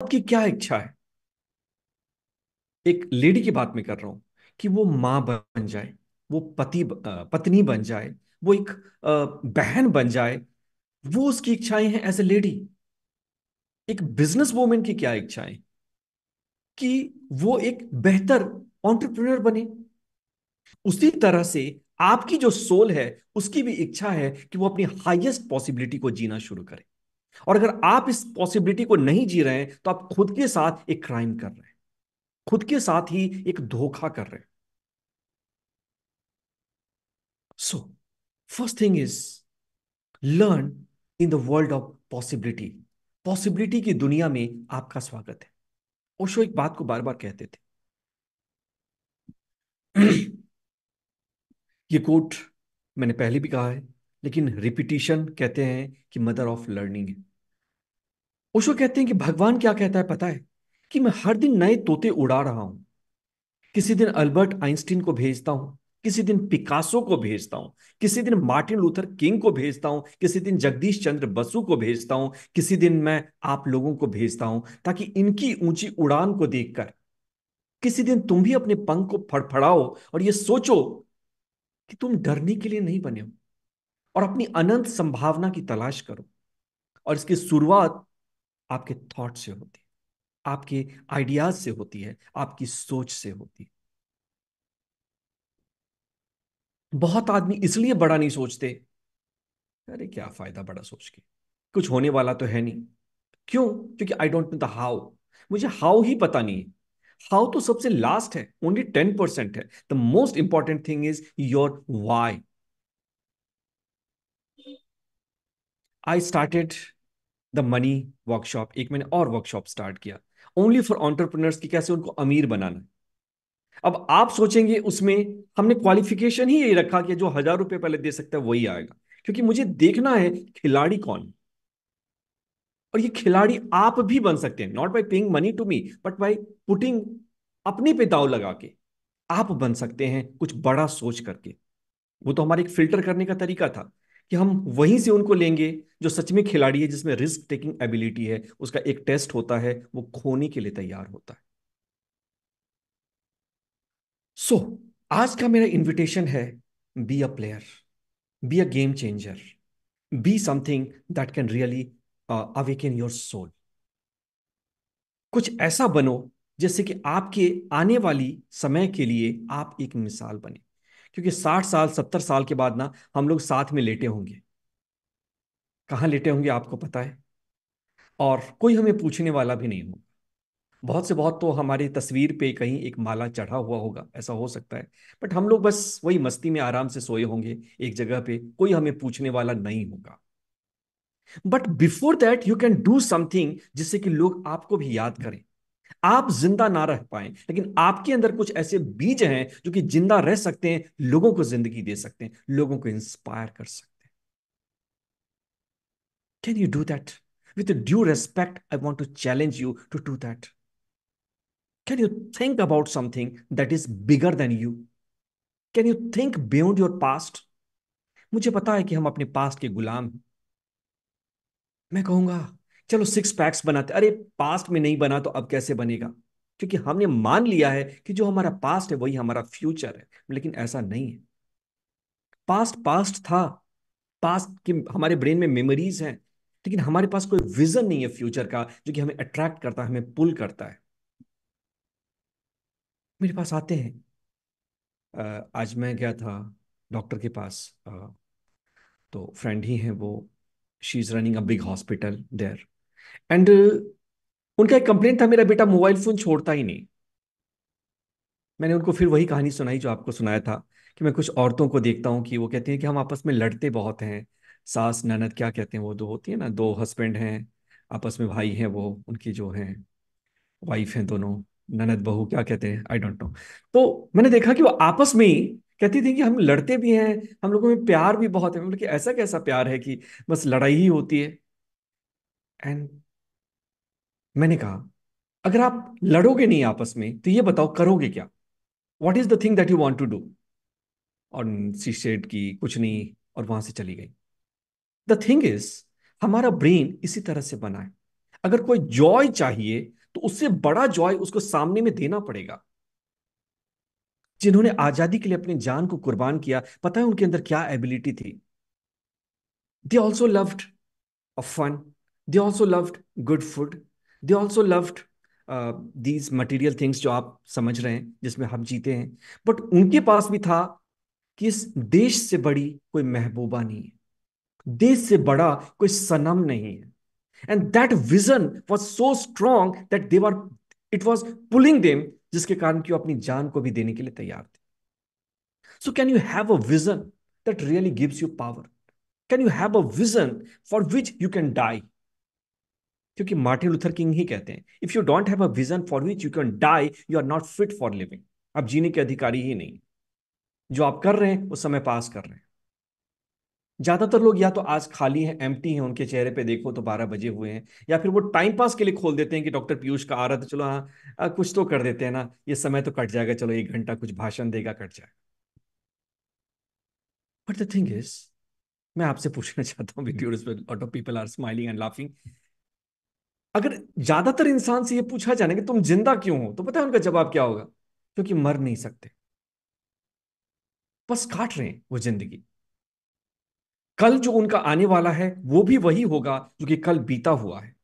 की क्या इच्छा है? एक लेडी की बात में कर रहा हूँ कि वो माँ बन जाए, वो पति पत्नी बन जाए, वो एक बहन बन जाए, वो उसकी इच्छाएँ हैं एज ए लेडी एक बिज़नेस वूमेन की क्या इच्छाएँ कि वो एक बेहतर ऑन्टरप्रिनर बने। उसी तरह से आपकी जो सोल है, उसकी भी इच्छा है कि वो अपनी हाईएस्ट पॉसिबिलिटी को जीना शुरू करे। और अगर आप इस पॉसिबिलिटी को नहीं जी रहे हैं तो आप खुद के साथ एक क्राइम कर रहे हैं। खुद के साथ ही एक धोखा कर रहे हैं। So first thing is learn in the world of possibility possibility की दुनिया में आपका स्वागत है। ओशो एक बात को बार बार कहते थे। ये कोट मैंने पहले भी कहा है, लेकिन रिपीटिशन कहते हैं कि मदर ऑफ़ लर्निंग है। ओशो कहते हैं कि भगवान क्या कहता है पता है? कि मैं हर दिन नए तोते उड़ा रहा हूँ। किसी दिन अल्बर्ट आइंस्टीन को भेजता हूँ, किसी दिन पिकासो को भेजता हूँ, किसी दिन मार्टिन लूथर किंग को भेजता हूँ, किसी दिन जगदीश चंद्र बसु को भेजता हूँ, किसी दिन मैं आप लोगों को भेजता हूँ, ताकि इनकी ऊँची उड़ान को देखकर, किसी दिन तुम भी अपने पंख को फड़फड़ाओ और ये सोचो कि तुम डरने के लिए नहीं बने हो और अपनी अनंत संभावना की तलाश करो और इसकी शुरुआत आपके थॉट से होती है, आपके आइडियाज़ से होती है, आपकी सोच से होती है। बहुत आदमी इसलिए बड़ा नहीं सोचते। अरे क्या फ़ायदा बड़ा सोच के? कुछ होने वाला तो है नहीं। क्यों? क्योंकि I don't know the how मुझे हाउ ही पता नहीं है। हाउ तो सबसे लास्ट है ओनली टेन परसेंट है। The most important thing is your why I started the money workshop, एक मैंने और वर्कशॉप स्टार्ट किया। ओनली फॉर ऑन्टरप्रनर्स की कैसे उनको अमीर बनाना अब आप सोचेंगे उसमें हमने क्वालिफिकेशन ही यही रखा कि जो हज़ार रुपए पहले दे सकता है वही आएगा। क्योंकि मुझे देखना है खिलाड़ी कौन और ये खिलाड़ी आप भी बन सकते हैं not by paying money to me but by putting अपने पे दाव लगा के आप बन सकते हैं कुछ बड़ा सोच करके। वो तो हमारे एक फ़िल्टर करने का तरीका था। कि हम वहीं से उनको लेंगे जो सच में खिलाड़ी है जिसमें रिस्क टेकिंग एबिलिटी है उसका एक टेस्ट होता है वो खोने के लिए तैयार होता है। सो so, आज का मेरा इन्विटेशन है be a player be a game changer be something that can really awaken your soul कुछ ऐसा बनो जैसे कि आपके आने वाली समय के लिए आप एक मिसाल बने। क्योंकि साठ साल, सत्तर साल के बाद ना हम लोग साथ में लेटे होंगे। कहाँ लेटे होंगे आपको पता है? और कोई हमें पूछने वाला भी नहीं होगा। बहुत से, बहुत तो हमारी तस्वीर पे कहीं एक माला चढ़ा हुआ होगा, ऐसा हो सकता है। बट हम लोग बस वही मस्ती में आराम से सोए होंगे एक जगह पे, कोई हमें पूछने वाला नहीं होगा। But before that you can do something जिससे कि लोग आपको भी याद करें। आप ज़िंदा ना रह पाए, लेकिन आपके अंदर कुछ ऐसे बीज हैं जो कि ज़िंदा रह सकते हैं, लोगों को ज़िंदगी दे सकते हैं, लोगों को इंस्पायर कर सकते हैं। Can you do that with due respect I want to challenge you to do that can you think about something that is bigger than you can you think beyond your past मुझे पता है कि हम अपने past के गुलाम हैं। मैं कहूँगा चलो सिक्स पैक्स बनाते, अरे पास्ट में नहीं बना तो अब कैसे बनेगा? क्योंकि हमने मान लिया है कि जो हमारा पास्ट है, वही हमारा फ्यूचर है, लेकिन ऐसा नहीं है। पास्ट पास्ट था। पास्ट की हमारे ब्रेन में मेमोरीज हैं, लेकिन हमारे पास कोई विजन नहीं है फ्यूचर का, जो कि हमें अट्रैक्ट करता है, हमें पुल करता है। मेरे पास आते हैं। आज मैं गया था डॉक्टर के पास तो फ्रेंड ही हैं वो। She is running a big hospital there and उनका एक कंप्लेन था, मेरा बेटा मोबाइल फ़ोन छोड़ता ही नहीं। मैंने उनको फिर वही कहानी सुनाई जो आपको सुनाया था, कि मैं कुछ औरतों को देखता हूँ कि वो कहती हैं कि हम आपस में लड़ते बहुत हैं। सास, ननद क्या कहते हैं वो, दो होती है ना, दो हस्बैंड हैं, आपस में भाई हैं वो, उनकी जो हैं वाइफ हैं दोनों, ननद, बहू क्या कहते हैं आई डोंट नो तो मैंने देखा कि वो आपस में ही कहती थी कि हम लड़ते भी हैं, हम लोगों में प्यार भी बहुत है। मतलब कि ऐसा कैसा प्यार है कि बस लड़ाई ही होती है। एंड मैंने कहा, अगर आप लड़ोगे नहीं आपस में तो ये बताओ करोगे क्या? What is the thing that you want to do और सी शेड की कुछ नहीं, और वहाँ से चली गई। द थिंग इज़ हमारा ब्रेन इसी तरह से बना है। अगर कोई जॉय चाहिए तो उससे बड़ा जॉय उसको सामने में देना पड़ेगा। जिन्होंने आज़ादी के लिए अपनी जान को कुर्बान किया, पता है उनके अंदर क्या एबिलिटी थी? They also loved a fun they also loved good food they also loved these material things जो आप समझ रहे हैं, जिसमें हम जीते हैं। बट उनके पास भी था कि इस देश से बड़ी कोई महबूबा नहीं है। देश से बड़ा कोई सनम नहीं है। And that vision was so strong that they they were it was pulling them जिसके कारण कि वो अपनी जान को भी देने के लिए तैयार थे। So can you have a vision that really gives you power can you have a vision for which you can die क्योंकि मार्टिन लूथर किंग ही कहते हैं if you don't have a vision for which you can die you are not fit for living आप जीने के अधिकारी ही नहीं, जो आप कर रहे हैं, उस समय पास कर रहे हैं। ज़्यादातर लोग या तो आज खाली हैं एम्प्टी हैं, उनके चेहरे पे देखो तो बारह बजे हुए हैं, या फिर वो टाइम पास के लिए खोल देते हैं कि डॉक्टर पीयूष का आ रहा था चलो हाँ कुछ तो कर देते हैं ना, ये समय तो कट जाएगा, चलो एक घंटा कुछ भाषण देगा, कट जाएगा। बट द थिंग इज़ मैं आपसे पूछना चाहता हूँ of people are smiling and laughing अगर ज़्यादातर इंसान से ये पूछा जाए कि तुम ज़िंदा क्यों हो तो पता है उनका जवाब क्या होगा? क्योंकि मर नहीं सकते। बस काट रहे हैं वो ज़िंदगी। कल जो उनका आने वाला है, वो भी वही होगा जो कि कल बीता हुआ है।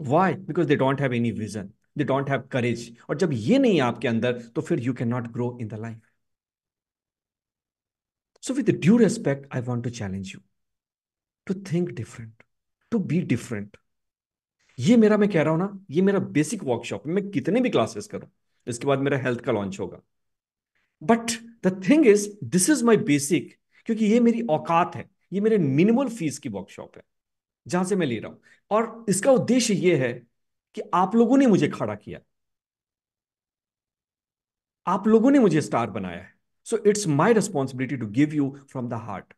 Why because they don't have any vision they don't have courage और जब ये नहीं है आपके अंदर तो फिर you can not grow in the life so with due respect I want to challenge you to think different to be different ये मेरा, मैं कह रहा हूँ ना, ये मेरा बेसिक वर्कशॉप मैं कितने भी क्लासेस करूँ, इसके बाद मेरा हेल्थ का लॉन्च होगा। But the thing is this is my basic क्योंकि ये मेरी औकात है, ये मेरे मिनिमल फ़ीस की वर्कशॉप है, जहाँ से मैं ले रहा हूँ। और इसका उद्देश्य ये है कि आप लोगों ने मुझे खड़ा किया। आप लोगों ने मुझे स्टार बनाया है। So it's my responsibility to give you from the heart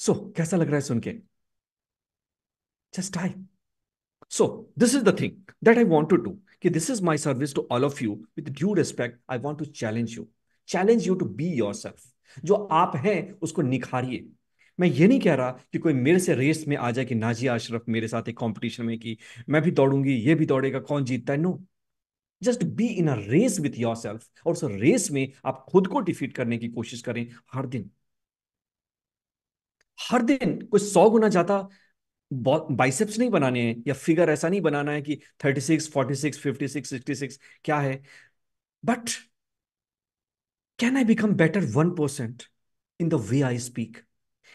so कैसा लग रहा है सुन के? I so this is the thing that I want to do कि this is my service to all of you with due respect I want to challenge you challenge you to be yourself जो आप हैं, उसको निखारिए। मैं ये नहीं कह रहा कि कोई मेरे से रेस में आ जाए कि नाजिया अशरफ मेरे साथ एक कंपटीशन में कि मैं भी दौड़ूँगी, ये भी दौड़ेगा, कौन जीतता है? No just be in a race with yourself और उस रेस में आप खुद को डिफीट करने की कोशिश करें हर दिन। हर दिन कोई सौ गुना ज़्यादा बाइसेप्स नहीं बनाने हैं या फिगर ऐसा नहीं बनाना है कि 36, 46, 56, 66 क्या है? But can I become better one percent in the way I speak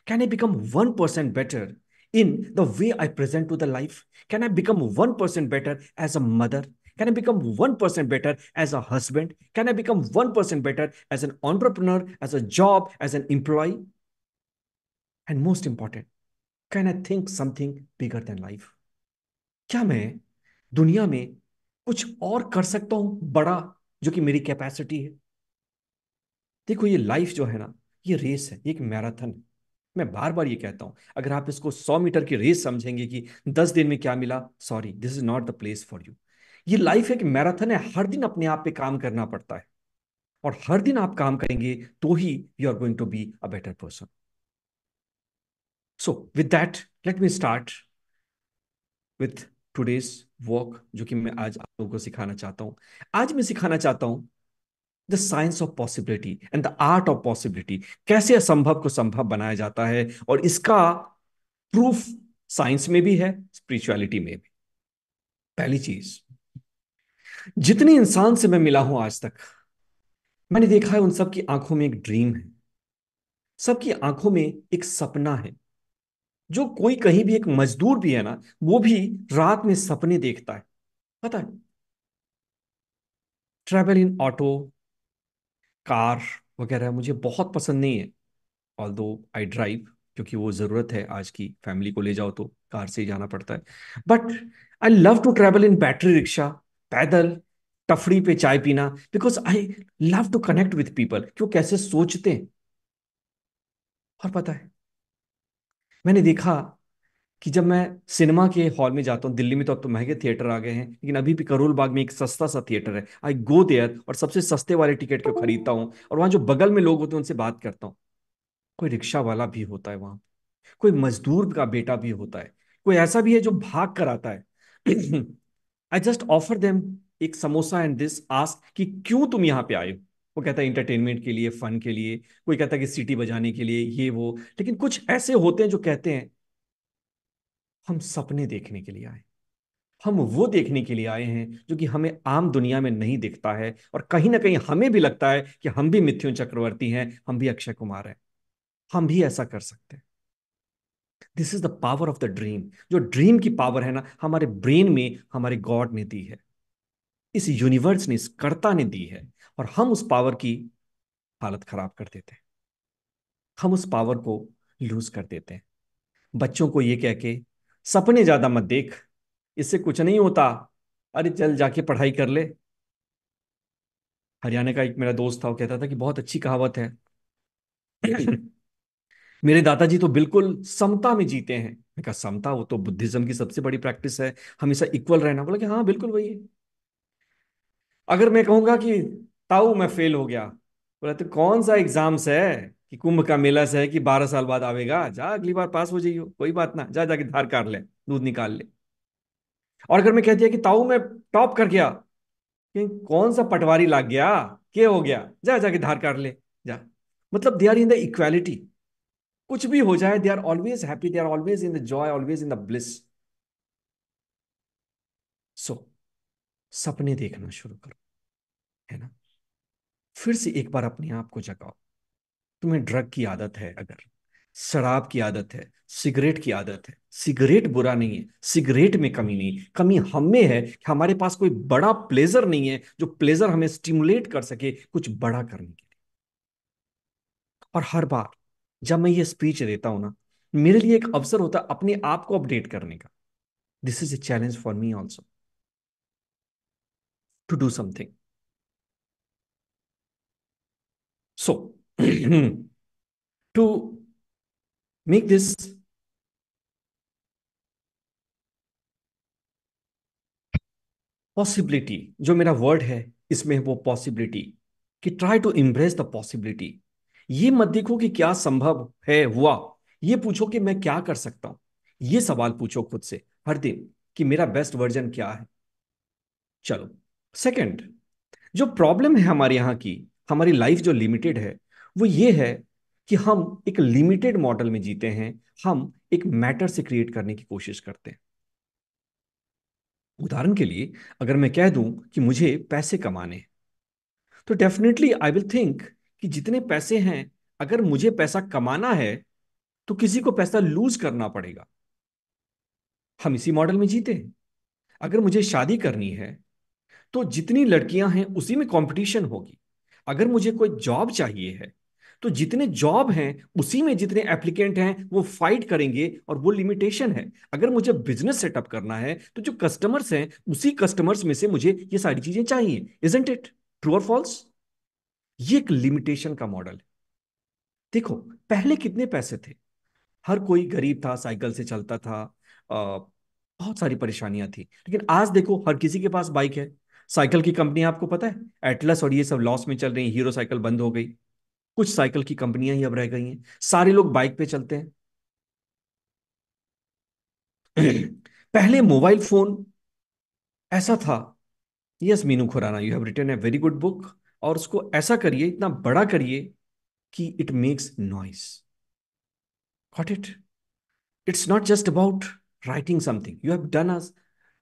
can I become one percent better in the way I present to the life can I become one percent better as a mother can I become one percent better as a husband can I become one percent better as an entrepreneur as a job as an employee and most important can I think something bigger than life क्या मैं दुनिया में कुछ और कर सकता हूँ बड़ा जो कि मेरी कैपेसिटी है? देखो, ये लाइफ जो है ना, ये रेस है, ये एक मैराथन है। मैं बार बार ये कहता हूँ, अगर आप इसको सौ मीटर की रेस समझेंगे कि दस दिन में क्या मिला sorry this is not the place for you ये लाइफ एक मैराथन है, हर दिन अपने आप पे काम करना पड़ता है। और हर दिन आप काम करेंगे तो ही you are going to be a better person so with that let me start with today's walk जो कि मैं आज आप लोगों को सिखाना चाहता हूँ। आज मैं सिखाना चाहता हूँ the science of possibility and the art of possibility कैसे असंभव को संभव बनाया जाता है और इसका प्रूफ साइंस में भी है स्पिरिचुअलिटी में भी। पहली चीज़, जितने इंसान से मैं मिला हूँ आज तक, मैंने देखा है उन सबकी आँखों में एक ड्रीम है। सबकी आँखों में एक सपना है। जो कोई कहीं भी एक मजदूर भी है ना, वो भी रात में सपने देखता है। पता है? ट्रेवल इन ऑटो कार वगैरह मुझे बहुत पसंद नहीं है। ऑल दो आई ड्राइव क्योंकि वो ज़रूरत है आज की फैमिली को ले जाओ तो कार से ही जाना पड़ता है। But I love to travel in battery rickshaw पैदल, टफड़ी पे चाय पीना because I love to connect with people कि वो कैसे सोचते हैं? और पता है? मैंने देखा कि जब मैं सिनेमा के हॉल में जाता हूँ, दिल्ली में तो अब तो महँगे थिएटर आ गए हैं, लेकिन अभी भी करोल बाग में एक सस्ता सा थिएटर है। आई गो देयर और सबसे सस्ते वाले टिकट को खरीदता हूँ? और वहाँ जो बगल में लोग होते हैं, उनसे बात करता हूँ। कोई रिक्शा वाला भी होता है वहाँ। कोई मजदूर का बेटा भी होता है। कोई ऐसा भी है जो भाग कर आता है। आई जस्ट ऑफ़र देम एक समोसा एंड दिस आस्क कि क्यों तुम यहाँ पे आए हो? वो कहता है इंटरटेनमेंट के लिए फन के लिए, कोई कहता है कि सीटी बजाने के लिए, ये वो। लेकिन कुछ ऐसे होते हैं जो कहते हैं, हम सपने देखने के लिए आए हम वो देखने के लिए आए हैं जो कि हमें आम दुनिया में नहीं दिखता है और कहीं ना कहीं हमें भी लगता है कि हम भी मिथ्युन चक्रवर्ती हैं, हम भी अक्षय कुमार हैं। हम भी ऐसा कर सकते हैं। This is the power of the dream जो ड्रीम की पावर है ना, हमारे ब्रेन में, हमारे गॉड ने दी है। इस यूनिवर्स ने, इस कर्ता ने दी है। और हम उस पावर की हालत खराब कर देते हैं। हम उस पावर को लूज कर देते हैं। बच्चों को ये कह के, सपने ज़्यादा मत देख, इससे कुछ नहीं होता। अरे चल जाके पढ़ाई कर ले। हरियाणा का एक मेरा दोस्त था, वो कहता था कि बहुत अच्छी कहावत है। मेरे दादाजी तो बिल्कुल समता में जीते हैं। मैं कहा, समता? वो तो बुद्धिज्म की सबसे बड़ी प्रैक्टिस है। हमेशा इक्वल रहना। बोला कि हाँ बिल्कुल वही है। अगर मैं कहूँगा कि ताऊ मैं फेल हो गया। बोला तो कौन सा एग्ज़ाम्स है कि कुंभ का मेला से है कि बारह साल बाद आवेगा? जा, अगली बार पास हो जाइयो, कोई बात ना, जा जाके धार कार ले, दूध निकाल ले। और अगर मैं कह दिया कि ताऊ मैं टॉप कर गया, कि कौन सा पटवारी लाग गया? क्या हो गया? जा, जाके धार कार ले, जा। मतलब they are in the equality कुछ भी हो जाए they are always happy they are always in the joy always in the bliss so सपने देखना शुरू करो, है ना? फिर से एक बार अपने आप को जगाओ। तुम्हें ड्रग की आदत है अगर, शराब की आदत है, सिगरेट की आदत है। सिगरेट बुरा नहीं है, सिगरेट में कमी नहीं कमी हम में है कि हमारे पास कोई बड़ा प्लेजर नहीं है जो प्लेजर हमें स्टिमुलेट कर सके कुछ बड़ा करने के लिए। और हर बार जब मैं ये स्पीच देता हूँ ना, मेरे लिए एक अवसर होता है अपने आप को अपडेट करने का। This is a challenge for me also to do something so to make this possibility जो मेरा वर्ड है, इसमें वो पॉसिबिलिटी कि try to embrace the possibility ये मत देखो कि क्या संभव है, हुआ। ये पूछो कि मैं क्या कर सकता हूँ। ये सवाल पूछो खुद से। हर दिन कि मेरा बेस्ट वर्जन क्या है? चलो। सेकंड जो प्रॉब्लम है हमारे यहाँ की हमारी लाइफ जो लिमिटेड है, वो ये है कि हम एक लिमिटेड मॉडल में जीते हैं, हम एक मैटर से क्रिएट करने की कोशिश करते हैं। उदाहरण के लिए, अगर मैं कह दूँ कि मुझे पैसे कमाने तो डेफिनेटली आई विल थिंक कि जितने पैसे हैं, अगर मुझे पैसा कमाना है तो किसी को पैसा लूज करना पड़ेगा। हम इसी मॉडल में जीते हैं। अगर मुझे शादी करनी है तो जितनी लड़कियाँ हैं, उसी में कंपटीशन होगी। अगर मुझे कोई जॉब चाहिए है तो जितने जॉब हैं उसी में जितने एप्लीकेंट हैं वो फाइट करेंगे और वो लिमिटेशन है। अगर मुझे बिज़नेस सेटअप करना है तो जो कस्टमर्स हैं उसी कस्टमर्स में से मुझे ये सारी चीज़ें चाहिए इजेंट इट ट्रू और फॉल्स ये एक लिमिटेशन का मॉडल है। देखो पहले कितने पैसे थे? हर कोई गरीब था साइकिल से चलता था आ, बहुत सारी परेशानियाँ थी। लेकिन आज देखो हर किसी के पास बाइक है। साइकिल की कंपनी आपको पता है? एटलस और ये सब लॉस में चल रही है हीरो साइकिल बंद हो गई। कुछ साइकिल की कंपनियाँ ही अब रह गई हैं। सारे लोग बाइक पे चलते हैं। पहले मोबाइल फ़ोन ऐसा था। Yes Meenu Khurana you have written a very good book और उसको ऐसा करिए, इतना बड़ा करिए कि it makes noise got it it's not just about writing something you have done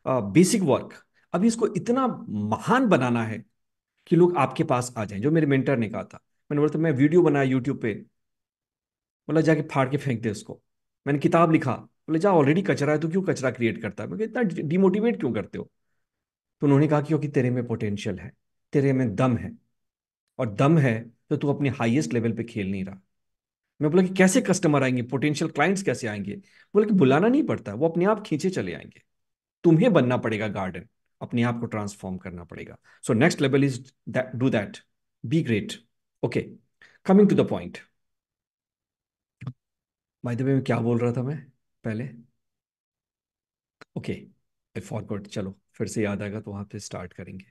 a basic work अभी इसको इतना महान बनाना है कि लोग आपके पास आ जाएँ। जो मेरे मेंटर ने कहा था, मैंने बोला था, मैं वीडियो बनाया यूट्यूब पे। बोला, जाके फाड़ के फेंक दे उसको। मैंने किताब लिखा। बोले, जा ऑलरेडी कचरा है तो क्यों कचरा क्रिएट करता है? इतना डिमोटिवेट क्यों करते हो? तो उन्होंने कहा क्योंकि तेरे में पोटेंशियल है, तेरे में दम है, और दम है तो तू अपने हाईएस्ट लेवल पे खेल नहीं रहा। मैं बोला कि, कैसे कस्टमर आएँगे? पोटेंशियल क्लाइंट्स कैसे आएँगे? बोले कि, बुलाना नहीं पड़ता, वो अपने आप खींचे चले आएँगे। तुम्हें बनना पड़ेगा गार्डन अपने आप को ट्रांसफॉर्म करना पड़ेगा। So next level is do that be great okay coming to the point by the way मैं क्या बोल रहा था मैं पहले? ओके आई फॉरगॉट चलो फिर से याद आएगा तो वहाँ पे स्टार्ट करेंगे।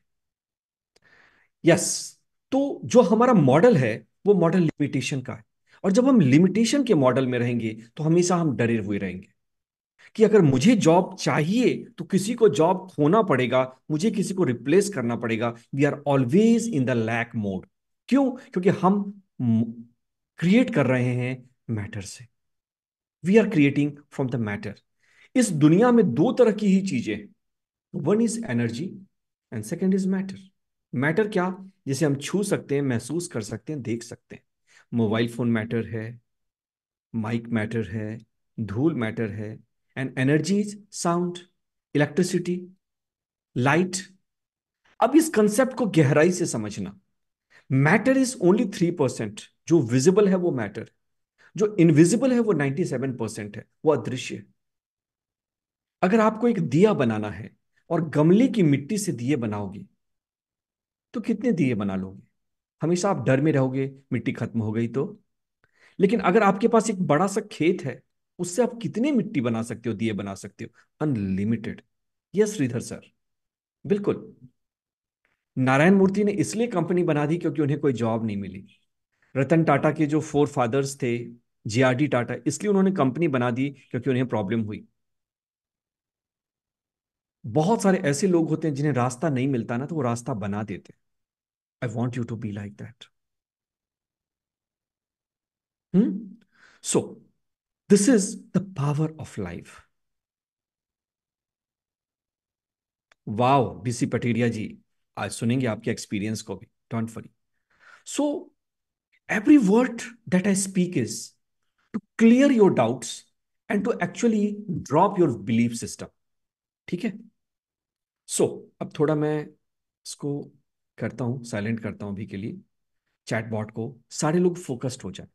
यस yes, तो जो हमारा मॉडल है वो मॉडल लिमिटेशन का है। और जब हम लिमिटेशन के मॉडल में रहेंगे तो हमेशा हम डरे हुए रहेंगे। कि अगर मुझे जॉब चाहिए तो किसी को जॉब खोना पड़ेगा, मुझे किसी को रिप्लेस करना पड़ेगा। We are always in the lack mode क्यों? क्योंकि हम क्रिएट कर रहे हैं मैटर से। We are creating from the matter इस दुनिया में दो तरह की ही चीज़ें one is energy and second is matter matter क्या? जिसे हम छू सकते हैं, महसूस कर सकते हैं, देख सकते हैं। मोबाइल फ़ोन मैटर है माइक मैटर है, धूल मैटर है and energy is sound electricity light अब इस कंसेप्ट को गहराई से समझना। Matter is only three percent जो विजिबल है वो मैटर जो इनविजिबल है वो नाइन्टी सेवन परसेंट है। वो अदृश्य। अगर आपको एक दिया बनाना है और गमले की मिट्टी से दिए बनाओगे तो कितने दिए बना लोगे? हमेशा आप डर में रहोगे, मिट्टी खत्म हो गई तो। लेकिन अगर आपके पास एक बड़ा सा खेत है उससे आप कितनी मिट्टी बना सकते हो, दिए बना सकते हो? अनलिमिटेड यस श्रीधर सर बिल्कुल। नारायण मूर्ति ने इसलिए कंपनी बना दी क्योंकि उन्हें कोई जॉब नहीं मिली। रतन टाटा के जो फोर फादर्स थे जीआरडी टाटा, इसलिए उन्होंने कंपनी बना दी क्योंकि उन्हें प्रॉब्लम हुई। बहुत सारे ऐसे लोग होते हैं जिन्हें रास्ता नहीं मिलता ना तो वो रास्ता बना देते I want you to be like that so this is the power of life wow B C Pateria ji आज सुनेंगे आपके एक्सपीरियंस को भी don't worry so every word that I speak is to clear your doubts and to actually drop your belief system ठीक है? सो so, अब थोड़ा मैं इसको करता हूँ साइलेंट करता हूँ अभी के लिए चैट बॉट को सारे लोग फोकस्ड हो जाए।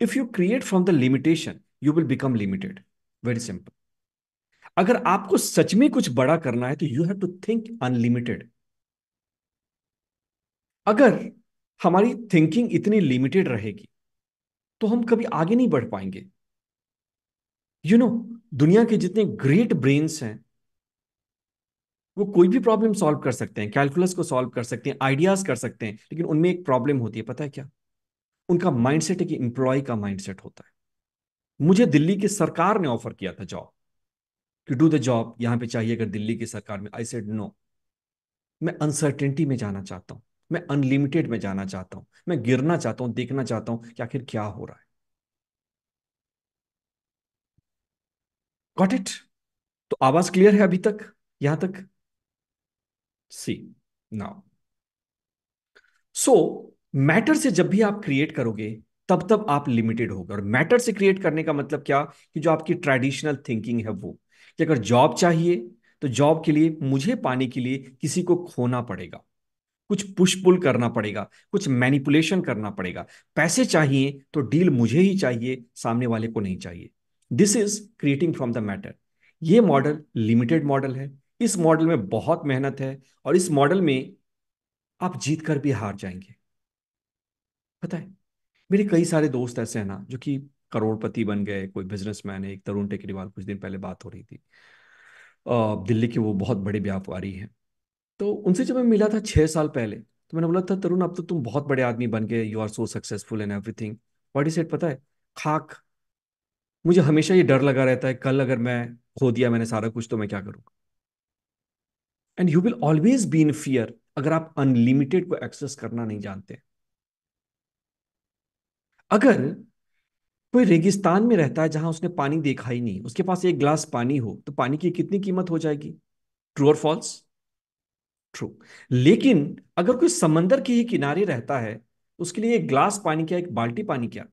If you create from the limitation you will become limited very simple अगर आपको सच में कुछ बड़ा करना है तो you have to think unlimited अगर हमारी थिंकिंग इतनी लिमिटेड रहेगी तो हम कभी आगे नहीं बढ़ पाएँगे. यू you नो know, दुनिया के जितने ग्रेट ब्रेन्स हैं वो कोई भी प्रॉब्लम सॉल्व कर सकते हैं कैलकुलस को सॉल्व कर सकते हैं आइडियाज़ कर सकते हैं लेकिन उनमें एक प्रॉब्लम होती है पता है क्या? उनका माइंडसेट एक एम्प्लॉय का माइंडसेट होता है. मुझे दिल्ली की सरकार ने ऑफ़र किया था जॉब। कि डू द जॉब, यहाँ पे चाहिए अगर दिल्ली की सरकार में। आई सेड नो मैं अनसर्टेनिटी में जाना चाहता हूँ। मैं अनलिमिटेड में जाना चाहता हूँ। मैं गिरना चाहता हूँ, देखना चाहता हूँ कि आखिर क्या हो रहा है। गॉट इट तो आवाज़ क्लियर है अभी तक? यहाँ तक? सी नाउ सो मैटर से जब भी आप क्रिएट करोगे तब तब आप लिमिटेड होगे और मैटर से क्रिएट करने का मतलब क्या? कि जो आपकी ट्रेडिशनल थिंकिंग है वो। कि अगर जॉब चाहिए तो जॉब के लिए, मुझे पाने के लिए किसी को खोना पड़ेगा। कुछ पुश पुल करना पड़ेगा। कुछ मैनिपुलेशन करना पड़ेगा। पैसे चाहिए तो डील मुझे ही चाहिए, सामने वाले को नहीं चाहिए। This is creating from the matter ये मॉडल लिमिटेड मॉडल है। इस मॉडल में बहुत मेहनत है और इस मॉडल में आप जीत कर भी हार जाएँगे। पता है? मेरे कई सारे दोस्त ऐसे हैं ना, जो कि करोड़पति बन गए, कोई बिजनेसमैन है, एक तरुण टेकरीवाल कुछ दिन पहले बात हो रही थी। दिल्ली के वो बहुत बड़े व्यापारी हैं। तो उनसे जब मैं मिला था छह साल पहले तो मैंने बोला, था तरुण, अब तो तुम बहुत बड़े आदमी बन गए you are so successful in everything what is it पता है? खाक। मुझे हमेशा ये डर लगा रहता है, कल अगर मैं खो दिया मैंने सारा कुछ तो मैं क्या करूँगा and you will always be in fear अगर आप अनलिमिटेड को एक्सेस करना नहीं जानते। अगर कोई रेगिस्तान में रहता है जहाँ उसने पानी देखा ही नहीं उसके पास एक ग्लास पानी हो तो पानी की कितनी कीमत हो जाएगी? ट्रू और फॉल्स ट्रू लेकिन अगर कोई समंदर के ही किनारे रहता है उसके लिए एक ग्लास पानी क्या एक बाल्टी पानी क्या?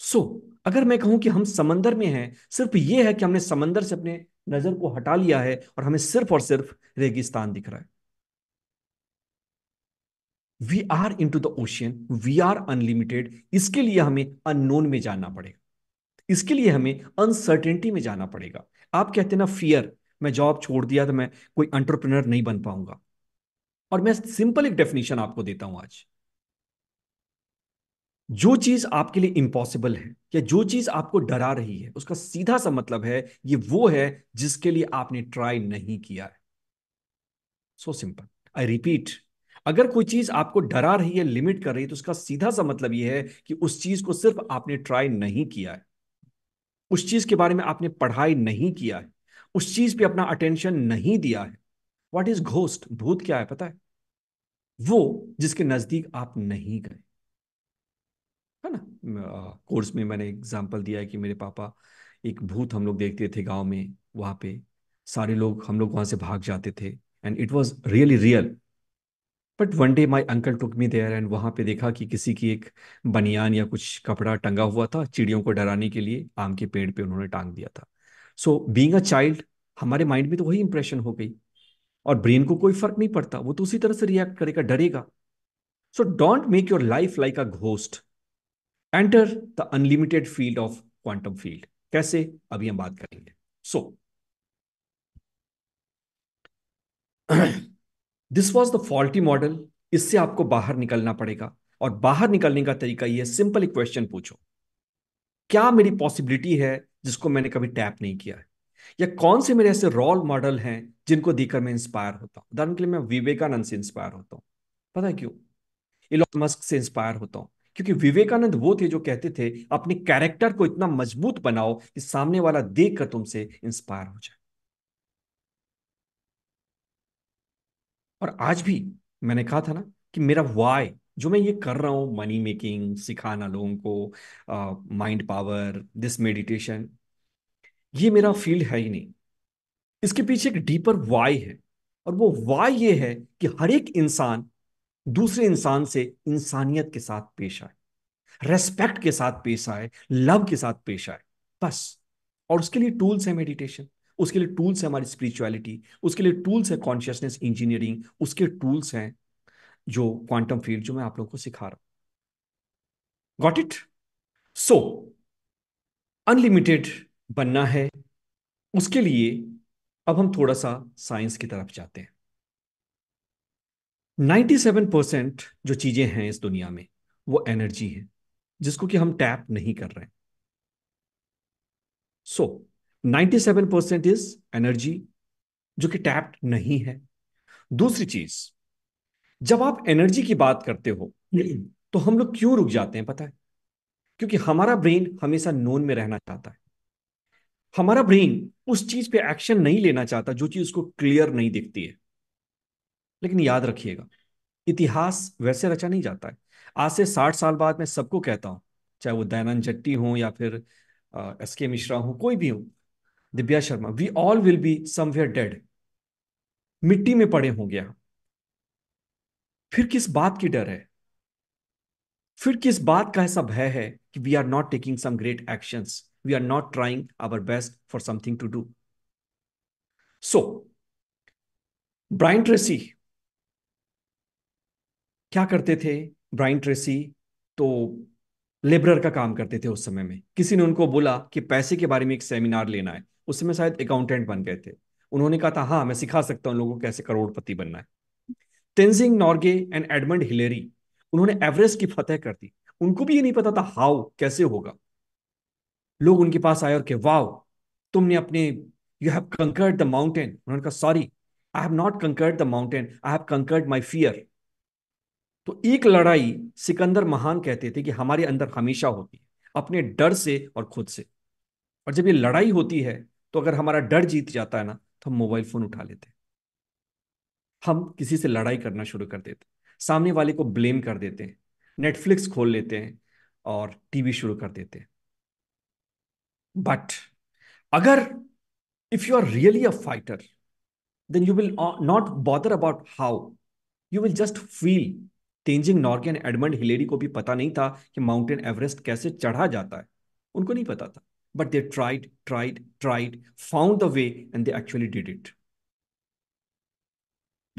सो so, अगर मैं कहूँ कि हम समंदर में हैं सिर्फ़ ये है कि हमने समंदर से अपने नज़र को हटा लिया है और हमें सिर्फ़ और सिर्फ़ रेगिस्तान दिख रहा है। We are into the ocean we are unlimited इसके लिए हमें अननोन में जाना पड़ेगा। इसके लिए हमें अनसर्टेनिटी में जाना पड़ेगा। आप कहते हैं ना फियर मैं जॉब छोड़ दिया तो मैं कोई अंटरप्रेनर नहीं बन पाऊँगा। और मैं सिंपल एक डेफिनेशन आपको देता हूँ आज। जो चीज़ आपके लिए इम्पॉसिबल है, या जो चीज़ आपको डरा रही है, उसका सीधा सा मतलब है, ये वो है जिसके लिए आपने ट्राई नहीं किया है। सो सिंपल आई रिपीट अगर कोई चीज़ आपको डरा रही है, लिमिट कर रही है तो उसका सीधा सा मतलब यह है कि उस चीज़ को सिर्फ़ आपने ट्राई नहीं किया है। उस चीज़ के बारे में आपने पढ़ाई नहीं किया है। उस चीज़ पे अपना अटेंशन नहीं दिया है। व्हाट इज़ घोस्ट भूत क्या है, पता है? वो जिसके नज़दीक आप नहीं गए। है ना? कोर्स में मैंने एग्ज़ाम्पल दिया है कि मेरे पापा एक भूत हम लोग देखते थे गाँव में, वहाँ पे सारे लोग, हम लोग वहाँ से भाग जाते थे। And it was really real but one day my uncle took me there and वहाँ पे देखा कि किसी की एक बनियान या कुछ कपड़ा टंगा हुआ था चिड़ियों को डराने के लिए आम के पेड़ पे उन्होंने टांग दिया था। सो बींग अ चाइल्ड हमारे माइंड में तो वही इंप्रेशन हो गई। और ब्रेन को कोई फ़र्क नहीं पड़ता, वो तो उसी तरह से रिएक्ट करेगा, डरेगा। So don't make your life like a ghost enter the unlimited field of quantum field कैसे? अभी हम बात करेंगे। So this was the faulty model इससे आपको बाहर निकलना पड़ेगा। और बाहर निकलने का तरीका यह सिंपल एक क्वेश्चन पूछो। क्या मेरी पॉसिबिलिटी है जिसको मैंने कभी टैप नहीं किया है? या कौन से मेरे ऐसे रोल मॉडल हैं जिनको देखकर मैं इंस्पायर होता हूँ? उदाहरण के लिए मैं विवेकानंद से इंस्पायर होता हूँ। पता है क्यों? इलॉन मस्क से इंस्पायर होता हूँ। क्योंकि विवेकानंद वो थे जो कहते थे, अपने कैरेक्टर को इतना मज़बूत बनाओ कि सामने वाला देखकर तुमसे इंस्पायर हो जाए। और आज भी मैंने कहा था ना कि मेरा वाई जो मैं ये कर रहा हूँ मनी मेकिंग सिखाना लोगों को माइंड पावर दिस मेडिटेशन ये मेरा फ़ील्ड है ही नहीं। इसके पीछे एक डीपर वाई है और वो वाई ये है कि हर एक इंसान दूसरे इंसान से इंसानियत के साथ पेश आए रेस्पेक्ट के साथ पेश आए लव के साथ पेश आए, बस। और उसके लिए टूल्स है मेडिटेशन उसके लिए टूल्स है हमारी स्पिरिचुअलिटी उसके लिए टूल्स है कॉन्शियसनेस इंजीनियरिंग उसके टूल्स हैं जो क्वांटम फ़ील्ड जो मैं आप लोगों को सिखा रहा हूँ। गॉट इट सो अनलिमिटेड बनना है। उसके लिए अब हम थोड़ा सा साइंस की तरफ़ जाते हैं। 97 परसेंट जो चीज़ें हैं इस दुनिया में वो एनर्जी है जिसको कि हम टैप नहीं कर रहे so so, 97 percent is energy जो कि टैप्ड नहीं है। दूसरी चीज़, जब आप एनर्जी की बात करते हो तो हम लोग क्यों रुक जाते हैं पता है? क्योंकि हमारा ब्रेन हमेशा नोन में रहना चाहता है। हमारा ब्रेन उस चीज़ पे एक्शन नहीं लेना चाहता जो चीज़ उसको क्लियर नहीं दिखती है। लेकिन याद रखिएगा, इतिहास वैसे रचा नहीं जाता है। आज से साठ साल बाद मैं सबको कहता हूँ, चाहे वो दयानंद जट्टी हो या फिर एस के मिश्रा हो, कोई भी हो Divya Sharma we all will be somewhere dead मिट्टी में पड़े होंगे फिर किस बात की डर है? फिर किस बात का ऐसा भय है कि we are not taking some great actions we are not trying our best for something to do so Brian Tracy क्या करते थे? ब्राइन ट्रेसी तो लेबरर का काम करते थे उस समय में। किसी ने उनको बोला कि पैसे के बारे में एक सेमिनार लेना है। उस समय शायद अकाउंटेंट बन गए थे। उन्होंने कहा था हाँ मैं सिखा सकता हूँ लोगों को कैसे करोड़पति बनना है। Tenzing Norgay and Edmund Hillary उन्होंने एवरेस्ट की फतेह कर दी। उनको भी ये नहीं पता था हाउ कैसे होगा। लोग उनके पास आए और के वाओ, तुमने अपने you have conquered the mountain उन्होंने कहा sorry I have not conquered the mountain I have conquered my fear तो एक लड़ाई सिकंदर महान कहते थे कि हमारे अंदर हमेशा होती है, अपने डर से और खुद से। और जब ये लड़ाई होती है तो अगर हमारा डर जीत जाता है ना तो हम मोबाइल फ़ोन उठा लेते हम किसी से लड़ाई करना शुरू कर देते सामने वाले को ब्लेम कर देते हैं। नेटफ्लिक्स खोल लेते हैं और टीवी शुरू कर देते हैं। बट अगर if you are really a fighter then you will not bother about how you will just feel Tenzing Norgay and Edmund Hillary को भी पता नहीं था कि माउंटेन एवरेस्ट कैसे चढ़ा जाता है। उनको नहीं पता था। But they tried tried tried found the way and they actually did it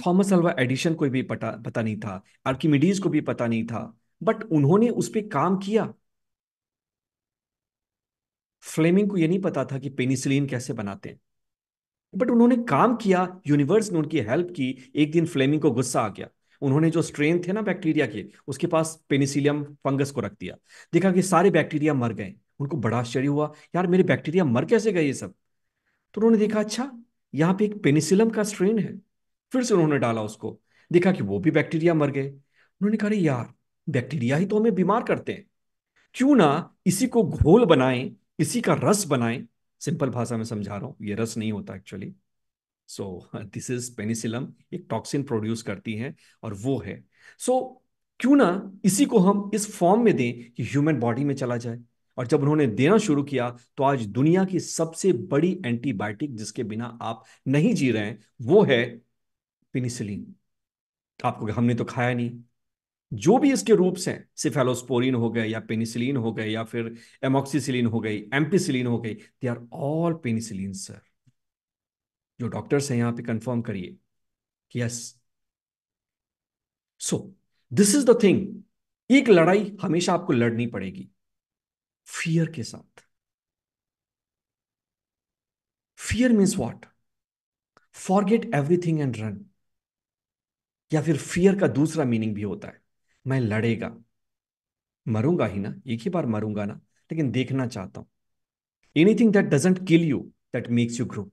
Thomas Alva Edison को भी पता पता नहीं था. आर्किमिडीज को भी पता नहीं था. बट उन्होंने उस पर काम किया. फ्लेमिंग को यह नहीं पता था कि पेनिसिलिन कैसे बनाते हैं. बट उन्होंने काम किया. यूनिवर्स ने उनकी हेल्प की. एक दिन फ्लेमिंग को गुस्सा आ गया. उन्होंने जो स्ट्रेन थे ना बैक्टीरिया के, उसके पास पेनिसिलियम फंगस को रख दिया. देखा कि सारे बैक्टीरिया मर गए. उनको बड़ा आश्चर्य हुआ यार मेरे बैक्टीरिया मर कैसे गए ये सब? तो उन्होंने देखा अच्छा यहाँ पे एक पेनिसिलम का स्ट्रेन है। फिर से उन्होंने डाला उसको देखा कि वो भी बैक्टीरिया मर गए। उन्होंने कहा यार बैक्टीरिया ही तो हमें बीमार करते हैं। क्यों ना इसी को घोल बनाएँ इसी का रस बनाएँ? सिंपल भाषा में समझा रहा हूँ ये रस नहीं होता actually so this is penicillium एक टॉक्सिन प्रोड्यूस करती है और वो है। सो so, क्यों ना इसी को हम इस फॉर्म में दें कि ह्यूमन बॉडी में चला जाए। और जब उन्होंने देना शुरू किया तो आज दुनिया की सबसे बड़ी एंटीबायोटिक जिसके बिना आप नहीं जी रहे हैं, वो है पेनिसिलिन। आपको हमने तो खाया नहीं। जो भी इसके रूप्स हैं, सिफेलोस्पोरिन हो गए, या पेनिसिलिन हो गए, या फिर एमोक्सीसिलिन हो गई, एम्पिसिलिन हो गई, they are all penicillin, sir. जो डॉक्टर्स हैं, यहाँ पे कंफर्म करिए yes. So, this is the thing. एक लड़ाई हमेशा आपको लड़नी पड़ेगी। फियर के साथ। Fear means what forget everything and run या फिर फियर का दूसरा मीनिंग भी होता है। मैं लड़ेगा। मरूँगा ही ना। एक ही बार मरूँगा ना। लेकिन देखना चाहता हूँ। Anything that doesn't kill you that makes you grow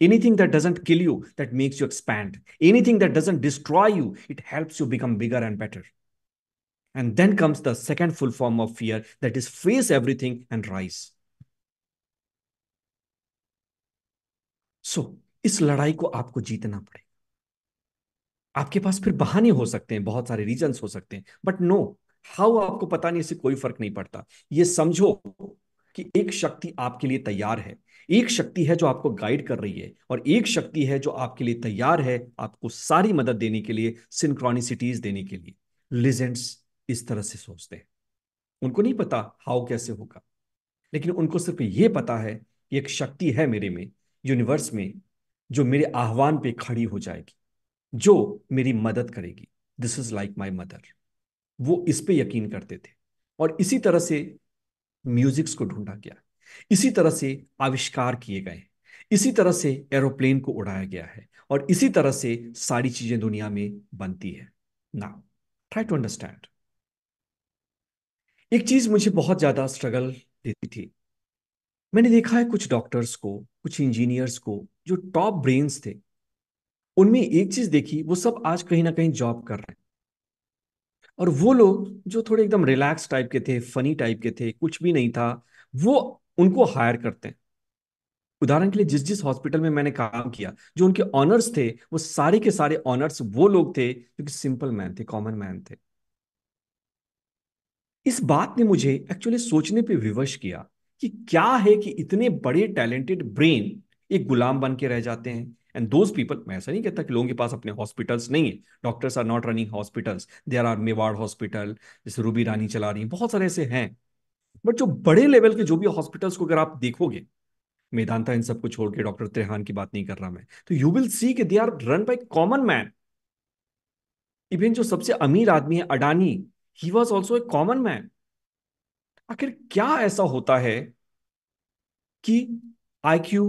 anything that doesn't kill you that makes you expand anything that doesn't destroy you it help you become bigger and better and then comes the second full form of fear, that is, face everything and rise. So, इस लड़ाई को आपको जीतना पड़ेगा। आपके पास फिर बहाने हो सकते हैं, बहुत सारे रीजन हो सकते हैं। बट नो हाउ आपको पता नहीं, इससे कोई फ़र्क नहीं पड़ता। ये समझो कि एक शक्ति आपके लिए तैयार है। एक शक्ति है जो आपको गाइड कर रही है, और एक शक्ति है जो आपके लिए तैयार है, आपको सारी मदद देने के लिए सिंक्रोनिसिटीज देने के लिए। लिजेंड्स इस तरह से सोचते हैं। उनको नहीं पता हाउ कैसे होगा। लेकिन उनको सिर्फ़ ये पता है कि एक शक्ति है मेरे में यूनिवर्स में, जो मेरे आह्वान पे खड़ी हो जाएगी, जो मेरी मदद करेगी। This is like my mother वो इस पे यकीन करते थे। और इसी तरह से म्यूजिक्स को ढूंढा गया। इसी तरह से आविष्कार किए गए। इसी तरह से एरोप्लेन को उड़ाया गया है। और इसी तरह से सारी चीज़ें दुनिया में बनती है। ना ट्राई टू अंडरस्टैंड एक चीज़ मुझे बहुत ज़्यादा स्ट्रगल देती थी। मैंने देखा है कुछ डॉक्टर्स को, कुछ इंजीनियर्स को, जो टॉप ब्रेन्स थे, उनमें एक चीज़ देखी, वो सब आज कहीं ना कहीं जॉब कर रहे हैं। और वो लोग, जो थोड़े एकदम रिलैक्स टाइप के थे फनी टाइप के थे, कुछ भी नहीं था, वो उनको हायर करते हैं। उदाहरण के लिए, जिस जिस हॉस्पिटल में मैंने काम किया, जो उनके ऑनर्स थे, वो सारे के सारे ऑनर्स वो लोग थे, जो कि सिंपल मैन थे कॉमन मैन थे। इस बात ने मुझे एक्चुअली सोचने पे विवश किया कि क्या है कि इतने बड़े टैलेंटेड ब्रेन एक गुलाम बन के रह जाते हैं। एंड दोज पीपल मैं ऐसा नहीं कहता कि लोगों के पास अपने हॉस्पिटल्स नहीं है। Doctors are not running hospitals there are Mewar hospital जैसे रूबी रानी चला रही है। बहुत सारे ऐसे हैं। बट जो बड़े लेवल के जो भी हॉस्पिटल्स को अगर आप देखोगे, मेदांता इन सबको छोड़ के डॉक्टर त्रेहान की बात नहीं कर रहा मैं तो यू विल सी कि they are run by common man even जो सबसे अमीर आदमी है, Adani he was also a common man आखिर क्या ऐसा होता है कि आईक्यू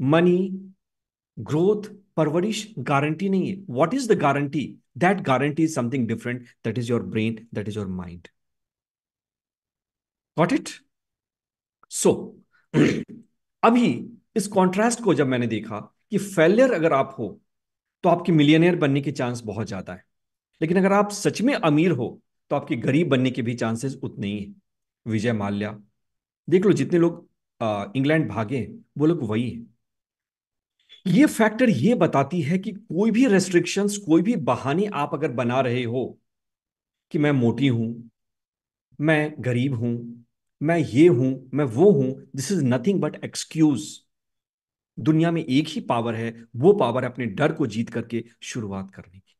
मनी ग्रोथ परवरिश गारंटी नहीं है? What is the guarantee that guarantee is something different that is your brain that is your mind got it so अभी इस कॉन्ट्रास्ट को जब मैंने देखा कि फेलियर अगर आप हो तो आपके मिलियनियर बनने के चांस बहुत ज़्यादा है। लेकिन अगर आप सच में अमीर हो तो आपके गरीब बनने के भी चांसेस उतने ही है। विजय माल्या, देख लो जितने लोग इंग्लैंड भागे वो लोग वही है। ये फैक्टर ये बताती है कि कोई भी रेस्ट्रिक्शंस कोई भी बहाने आप अगर बना रहे हो कि मैं मोटी हूँ, मैं गरीब हूँ, मैं ये हूँ, मैं वो हूँ this is nothing but excuse दुनिया में एक ही पावर है, वो पावर है अपने डर को जीत करके शुरुआत करने की।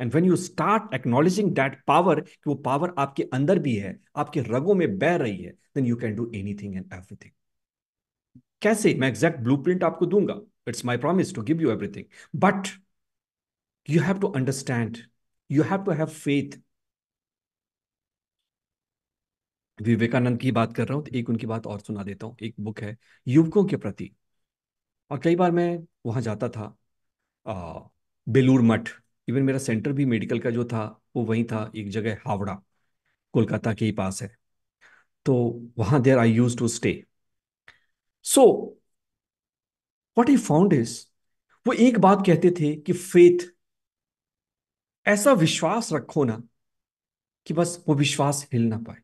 And when you start acknowledging that power कि वो पावर आपके अंदर भी है, आपके रगों में बह रही है then you can do anything and everything कैसे? मैं एग्जैक्ट ब्लू प्रिंट आपको दूँगा. It's my promise to give you everything but you have to understand you have to have faith Vivekananda की बात कर रहा हूँ तो एक उनकी बात और सुना देता हूँ. एक बुक है, युवकों के प्रति. और कई बार मैं वहाँ जाता था बेलूर मठ. इवन मेरा सेंटर भी मेडिकल का जो था, वो वहीं था, एक जगह हावड़ा, कोलकाता के ही पास है। तो वहाँ there I used to stay so what I found is वो एक बात कहते थे कि फेथ ऐसा विश्वास रखो ना कि बस वो विश्वास हिल ना पाए।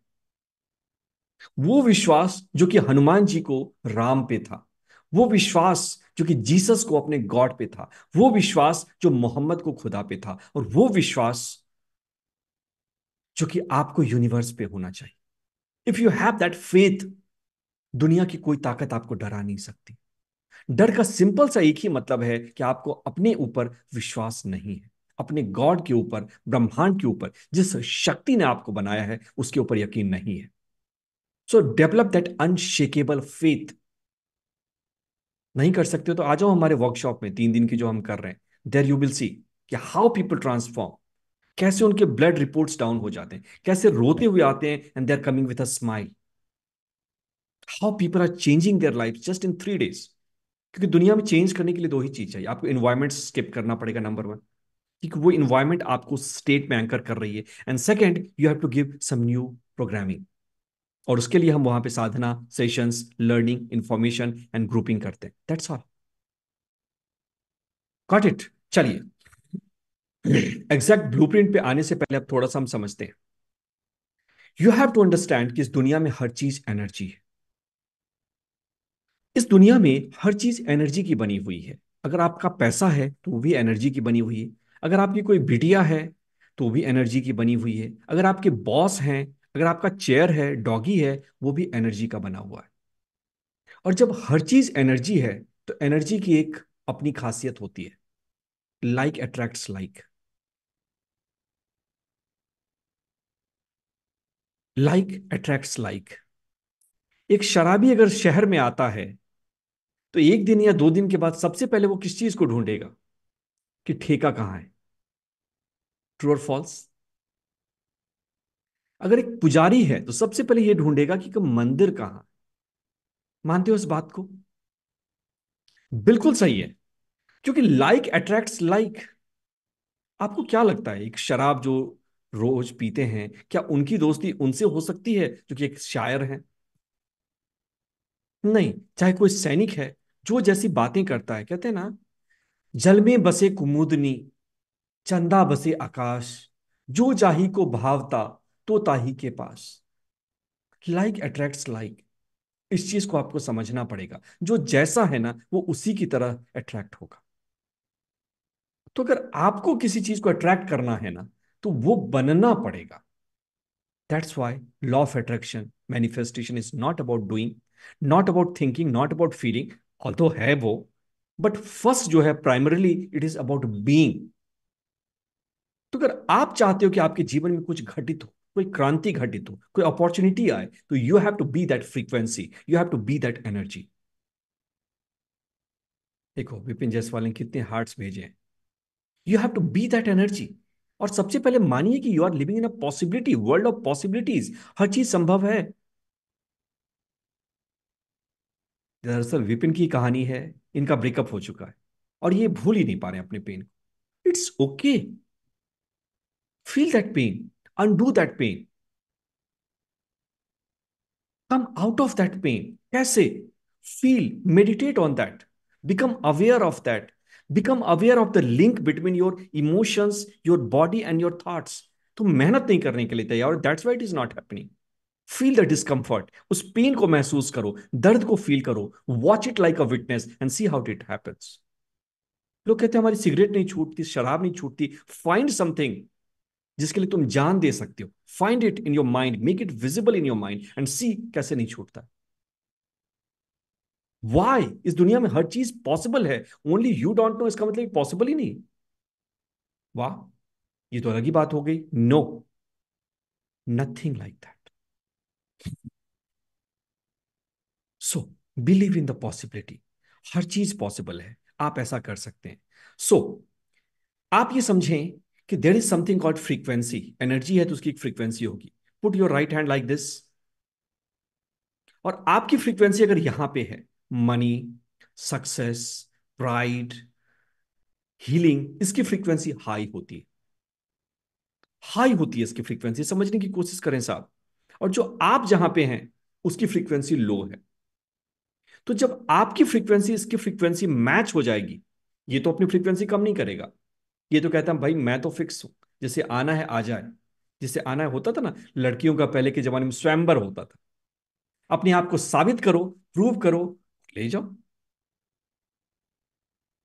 वो विश्वास जो कि हनुमान जी को राम पे था। वो विश्वास जो कि जीसस को अपने गॉड पे था, वो विश्वास जो मोहम्मद को खुदा पे था, और वो विश्वास जो कि आपको यूनिवर्स पे होना चाहिए। If you have that faith दुनिया की कोई ताकत आपको डरा नहीं सकती। डर का सिंपल सा एक ही मतलब है कि आपको अपने ऊपर विश्वास नहीं है। अपने गॉड के ऊपर, ब्रह्मांड के ऊपर, जिस शक्ति ने आपको बनाया है, उसके ऊपर यकीन नहीं है। So develop that unshakeable faith नहीं कर सकते हो तो आ जाओ हमारे वर्कशॉप में, तीन दिन की जो हम कर रहे हैं। देर यू विल सी कि हाउ पीपल ट्रांसफॉर्म कैसे उनके ब्लड रिपोर्ट्स डाउन हो जाते हैं, कैसे रोते हुए आते हैं and they are coming with a smile how people are changing their life just in three days क्योंकि दुनिया में चेंज करने के लिए दो ही चीज़ चाहिए, आपको इन्वायरमेंट स्किप करना पड़ेगा नंबर वन क्योंकि वो इन्वायरमेंट आपको स्टेट में एंकर कर रही है। And second you have to give some new programming और उसके लिए हम वहाँ पे sadhana sessions learning information and grouping करते हैं। दैट्स ऑल गॉट इट चलिए। एग्जैक्ट ब्लूप्रिंट पे आने से पहले अब थोड़ा सा हम समझते हैं। यू हैव टू अंडरस्टैंड कि इस दुनिया में हर चीज़ एनर्जी है। इस दुनिया में हर चीज़ एनर्जी की बनी हुई है। अगर आपका पैसा है तो वो भी एनर्जी की बनी हुई है। अगर आपकी कोई बिटिया है तो वो भी एनर्जी की बनी हुई है। अगर आपके बॉस हैं अगर आपका चेयर है, डॉगी है, वो भी एनर्जी का बना हुआ है। और जब हर चीज़ एनर्जी है तो एनर्जी की एक अपनी खासियत होती है। Like attracts like like attracts like एक शराबी अगर शहर में आता है तो एक दिन या दो दिन के बाद सबसे पहले वो किस चीज़ को ढूंढेगा? कि ठेका कहाँ है? ट्रू और फॉल्स अगर एक पुजारी है तो सबसे पहले ये ढूंढेगा कि मंदिर कहाँ मानते हो इस बात को? बिल्कुल सही है, क्योंकि लाइक अट्रैक्ट्स लाइक आपको क्या लगता है, एक शराब जो रोज पीते हैं, क्या उनकी दोस्ती उनसे हो सकती है, जो कि एक शायर है? नहीं, चाहे कोई सैनिक है, जो जैसी बातें करता है, कहते हैं ना, जल में बसे कुमुदनी, चंदा बसे आकाश, जो जाही को भावता तो ताही के पास। लाइक अट्रैक्ट्स लाइक इस चीज़ को आपको समझना पड़ेगा। जो जैसा है ना, वो उसी की तरह अट्रैक्ट होगा। तो अगर आपको किसी चीज़ को अट्रैक्ट करना है ना तो वो बनना पड़ेगा। That's why law of attraction manifestation is not about doing not about thinking not about feeling all तो है वो बट फ़र्स्ट जो है primarily it is about being तो अगर आप चाहते हो कि आपके जीवन में कुछ घटित हो कोई क्रांति घटित हो, कोई अपॉर्चुनिटी आए तो you have to be that frequency you have to be that energy देखो, विपिन जायसवाल ने कितने हार्ट्स भेजे हैं। You have to be that energy और सबसे पहले मानिए कि you are living in a possibility world of possibilities हर चीज़ संभव है। दरअसल विपिन की कहानी है, इनका ब्रेकअप हो चुका है। और ये भूल ही नहीं पा रहे अपने पेन को। It's okay feel that pain undo that pain. Come out of that pain. कैसे? Feel, meditate on that. Become aware of that. Become aware of the link between your emotions, your body, and your thoughts. तुम मेहनत नहीं करने के लिए तैयार that's why it is not happening feel the discomfort उस pain को महसूस करो दर्द को फील करो watch it like a witness and see how it happens लोग कहते हैं हमारी सिगरेट नहीं छूटती शराब नहीं छूटती फाइंड समथिंग जिसके लिए तुम जान दे सकते हो। Find it in your mind make it visible in your mind and see कैसे नहीं छूटता। वाई इस दुनिया में हर चीज़ पॉसिबल है। ओनली यू डोंट नो इसका मतलब पॉसिबल ही नहीं। वाह ये तो अलग ही बात हो गई। No nothing like that so believe in the possibility हर चीज़ पॉसिबल है। आप ऐसा कर सकते हैं। सो so, आप ये समझें कि there is something called frequency energy है तो उसकी एक फ्रीक्वेंसी होगी। Put your right hand like this और आपकी फ्रीक्वेंसी अगर यहाँ पे है मनी सक्सेस प्राइड हीलिंग इसकी फ्रीक्वेंसी हाई होती है। हाई होती है इसकी फ्रीक्वेंसी समझने की कोशिश करें साहब। और जो आप जहाँ पे हैं, उसकी फ्रीक्वेंसी लो है। तो जब आपकी फ्रीक्वेंसी इसकी फ्रीक्वेंसी मैच हो जाएगी, ये तो अपनी फ्रीक्वेंसी कम नहीं करेगा। ये तो कहता भाई, मैं तो फिक्स हूँ। जिसे आना है, आ जाए। जिसे आना है, होता था ना, लड़कियों का पहले के जमाने में स्वयंबर होता था। अपने आप को साबित करो प्रूव करो, ले जाओ।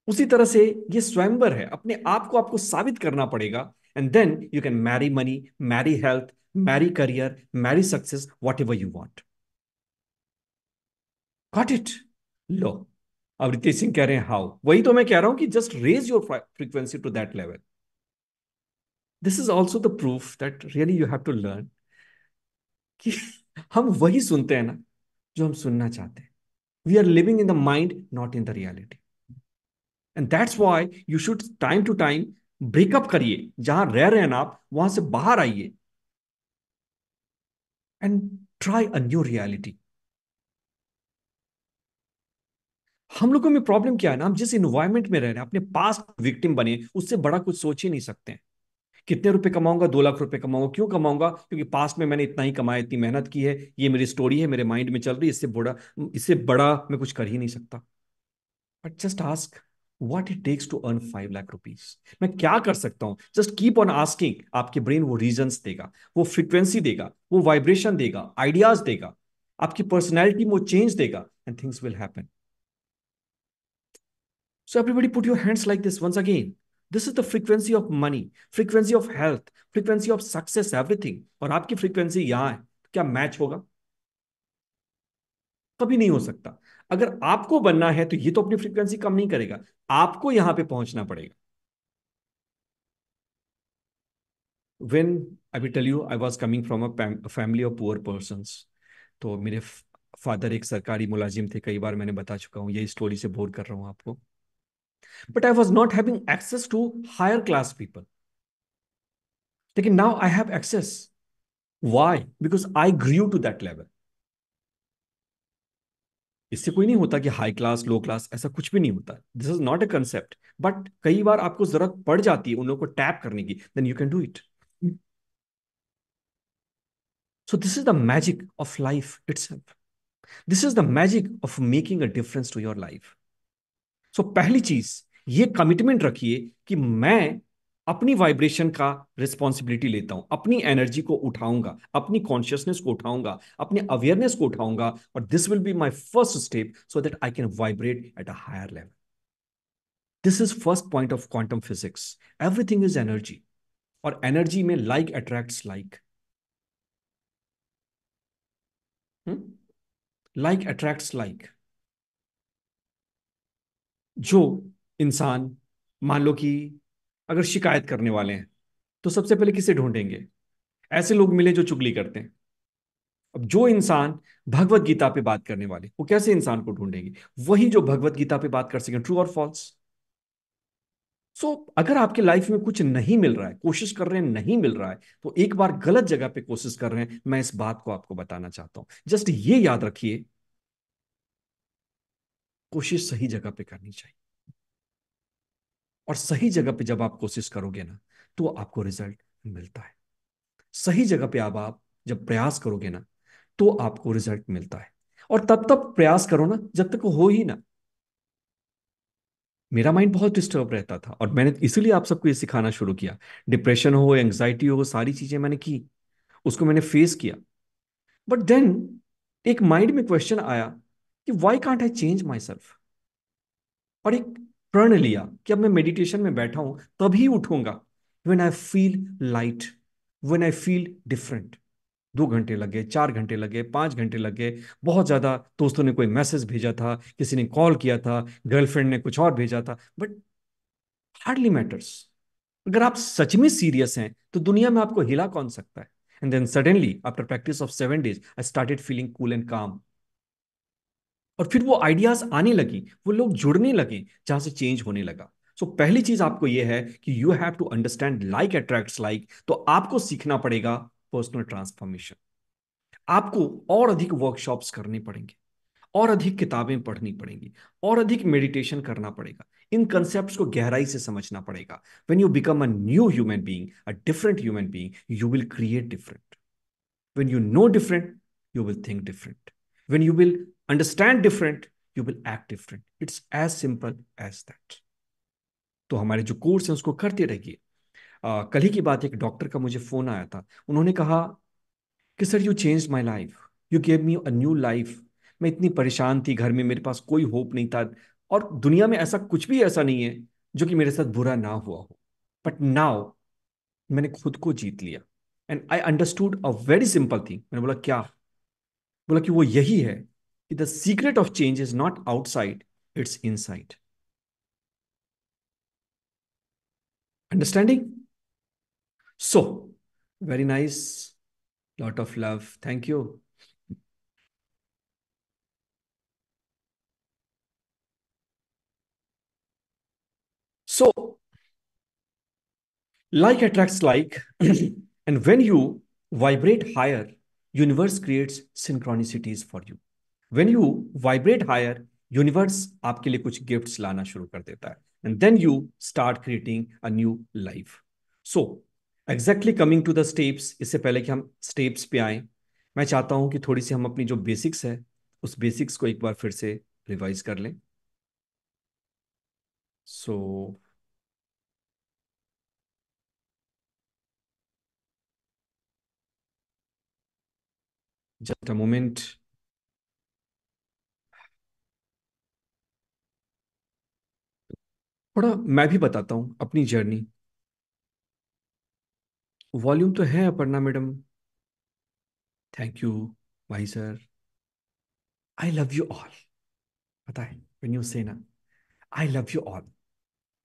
उसी तरह से ये स्वयंवर है। अपने आप को आपको साबित करना पड़ेगा। And then you can marry money marry health marry career marry success whatever you want got it लो। अब रितेश सिंह कह रहे हैं हाउ वही तो मैं कह रहा हूँ कि just raise your frequency to that level this is also the proof that really you have to learn कि हम वही सुनते हैं ना, जो हम सुनना चाहते हैं। We are living in the mind not in the reality and that's why you should time to time breakup करिए। जहाँ रह रहे हैं ना आप, वहाँ से बाहर आइए। And try a new reality हम लोगों में प्रॉब्लम क्या है ना, हम जिस इन्वायरमेंट में रह रहे हैं, अपने पास विक्टिम बने, उससे बड़ा कुछ सोच ही नहीं सकते हैं। कितने रुपए कमाऊँगा? दो लाख रुपए कमाऊँगा। क्यों कमाऊँगा? क्योंकि पास्ट में मैंने इतना ही कमाया, इतनी मेहनत की है, ये मेरी स्टोरी है, मेरे माइंड में चल रही है, इससे बड़ा इससे बड़ा मैं कुछ कर ही नहीं सकता। But just ask what it takes to earn five lakh rupees मैं क्या कर सकता हूँ? जस्ट कीप ऑन आस्किंग आपके ब्रेन वो रीजन देगा, वो फ्रिक्वेंसी देगा, वो वाइब्रेशन देगा आइडियाज़ देगा, आपकी पर्सनैलिटी में वो चेंज देगा and things will happen So everybody put your hands like this once again. This is the frequency of money, frequency of health, frequency of success, everything. और आपकी फ्रीक्वेंसी यहाँ है तो क्या मैच होगा कभी नहीं हो सकता अगर आपको बनना है तो ये तो अपनी फ्रीक्वेंसी कम नहीं करेगा आपको यहाँ पे पहुँचना पड़ेगा when I will tell you I was coming from a family of poor persons तो मेरे फादर एक सरकारी मुलाजिम थे कई बार मैंने बता चुका हूँ ये स्टोरी से बोर कर रहा हूँ आपको but I was not having access to higher class people. लेकिन now I have access. Why? Because I grew to that level. इससे कोई नहीं होता कि हाई क्लास लो क्लास ऐसा कुछ भी नहीं होता this is not a concept but कई बार आपको ज़रूरत पड़ जाती है उन लोगों को टैप करने की then you can do it so this is the magic of life itself this is the magic of making a difference to your life so so, पहली चीज़ ये कमिटमेंट रखिए कि मैं अपनी वाइब्रेशन का रिस्पॉन्सिबिलिटी लेता हूँ अपनी एनर्जी को उठाऊँगा अपनी कॉन्शियसनेस को उठाऊँगा अपने अवेयरनेस को उठाऊँगा और this will be my first step so that I can vibrate at a higher level this is first point of quantum physics everything is energy और एनर्जी में like attracts like like attracts like जो इंसान, मान लो कि अगर शिकायत करने वाले हैं तो सबसे पहले किसे ढूंढेंगे? ऐसे लोग मिले जो चुगली करते हैं। अब जो इंसान भगवत गीता पे बात करने वाले, वो कैसे इंसान को ढूंढेंगे? वही जो भगवत गीता पे बात कर सके ट्रू और फॉल्स सो अगर आपके लाइफ में कुछ नहीं मिल रहा है, कोशिश कर रहे हैं, नहीं मिल रहा है तो एक बार गलत जगह पे कोशिश कर रहे हैं, मैं इस बात को आपको बताना चाहता हूँ। जस्ट ये याद रखिए कोशिश सही जगह पे करनी चाहिए। और सही जगह पे जब आप कोशिश करोगे ना तो आपको रिज़ल्ट मिलता है। सही जगह पे आप, आप जब प्रयास करोगे ना तो आपको रिज़ल्ट मिलता है। और तब तक प्रयास करो ना जब तक हो ही ना। मेरा माइंड बहुत डिस्टर्ब रहता था और मैंने इसीलिए आप सबको ये सिखाना शुरू किया। डिप्रेशन हो एंग्जाइटी हो सारी चीज़ें मैंने की उसको मैंने फेस किया। बट देन एक माइंड में क्वेश्चन आया कि why can't I change my self और एक प्रण लिया कि अब मैं मेडिटेशन में बैठा हूँ, तभी उठूँगा। When I feel light when I feel different दो घंटे लगे, चार घंटे लगे, पाँच घंटे लगे, बहुत ज़्यादा दोस्तों ने कोई मैसेज भेजा था, किसी ने कॉल किया था गर्लफ्रेंड ने कुछ और भेजा था बट हार्डली मैटर्स अगर आप सच में सीरियस हैं तो दुनिया में आपको हिला कौन सकता है? And then suddenly after practice of seven days I started feeling cool and calm और फिर वो आइडियाज़ आने लगी वो लोग जुड़ने लगे जहाँ से चेंज होने लगा। सो so, पहली चीज़ आपको ये है कि you have to understand like attracts like तो आपको सीखना पड़ेगा पर्सनल ट्रांसफॉर्मेशन आपको और अधिक वर्कशॉप्स करने पड़ेंगे और अधिक किताबें पढ़नी पड़ेंगी और अधिक मेडिटेशन करना पड़ेगा। इन कंसेप्ट को गहराई से समझना पड़ेगा। When you become a new human being a different human being you will create different when you know different you will think different when you will understand different, you will act different. It's as simple as that. तो हमारे जो course हैं, उसको करते रहिए। कल ही की बात, एक डॉक्टर का मुझे फ़ोन आया था। उन्होंने कहा कि sir you change my life you gave me a new life मैं इतनी परेशान थी, घर में मेरे पास कोई होप नहीं था। और दुनिया में ऐसा कुछ भी ऐसा नहीं है, जो कि मेरे साथ बुरा ना हुआ हो। बट नाउ मैंने खुद को जीत लिया। And I understood a very simple thing मैंने बोला, क्या? बोला कि, वो यही है the secret of change is not outside, it's inside. Understanding? So, very nice. Lot of love. Thank you. So, like attracts like, and when you vibrate higher, universe creates synchronicities for you. When you vibrate higher universe आपके लिए कुछ gift लाना शुरू कर देता है। And then you start creating a new life so exactly coming to the steps इससे पहले कि हम स्टेप्स पे आए मैं चाहता हूँ कि थोड़ी सी हम अपनी जो बेसिक्स है उस बेसिक्स को एक बार फिर से रिवाइज कर लें। So so, just a moment थोड़ा मैं भी बताता हूँ अपनी जर्नी। वॉल्यूम तो है अपर्णा मैडम। थैंक यू भाई sir. I love you all पता है व्हेन यू से ना I love you all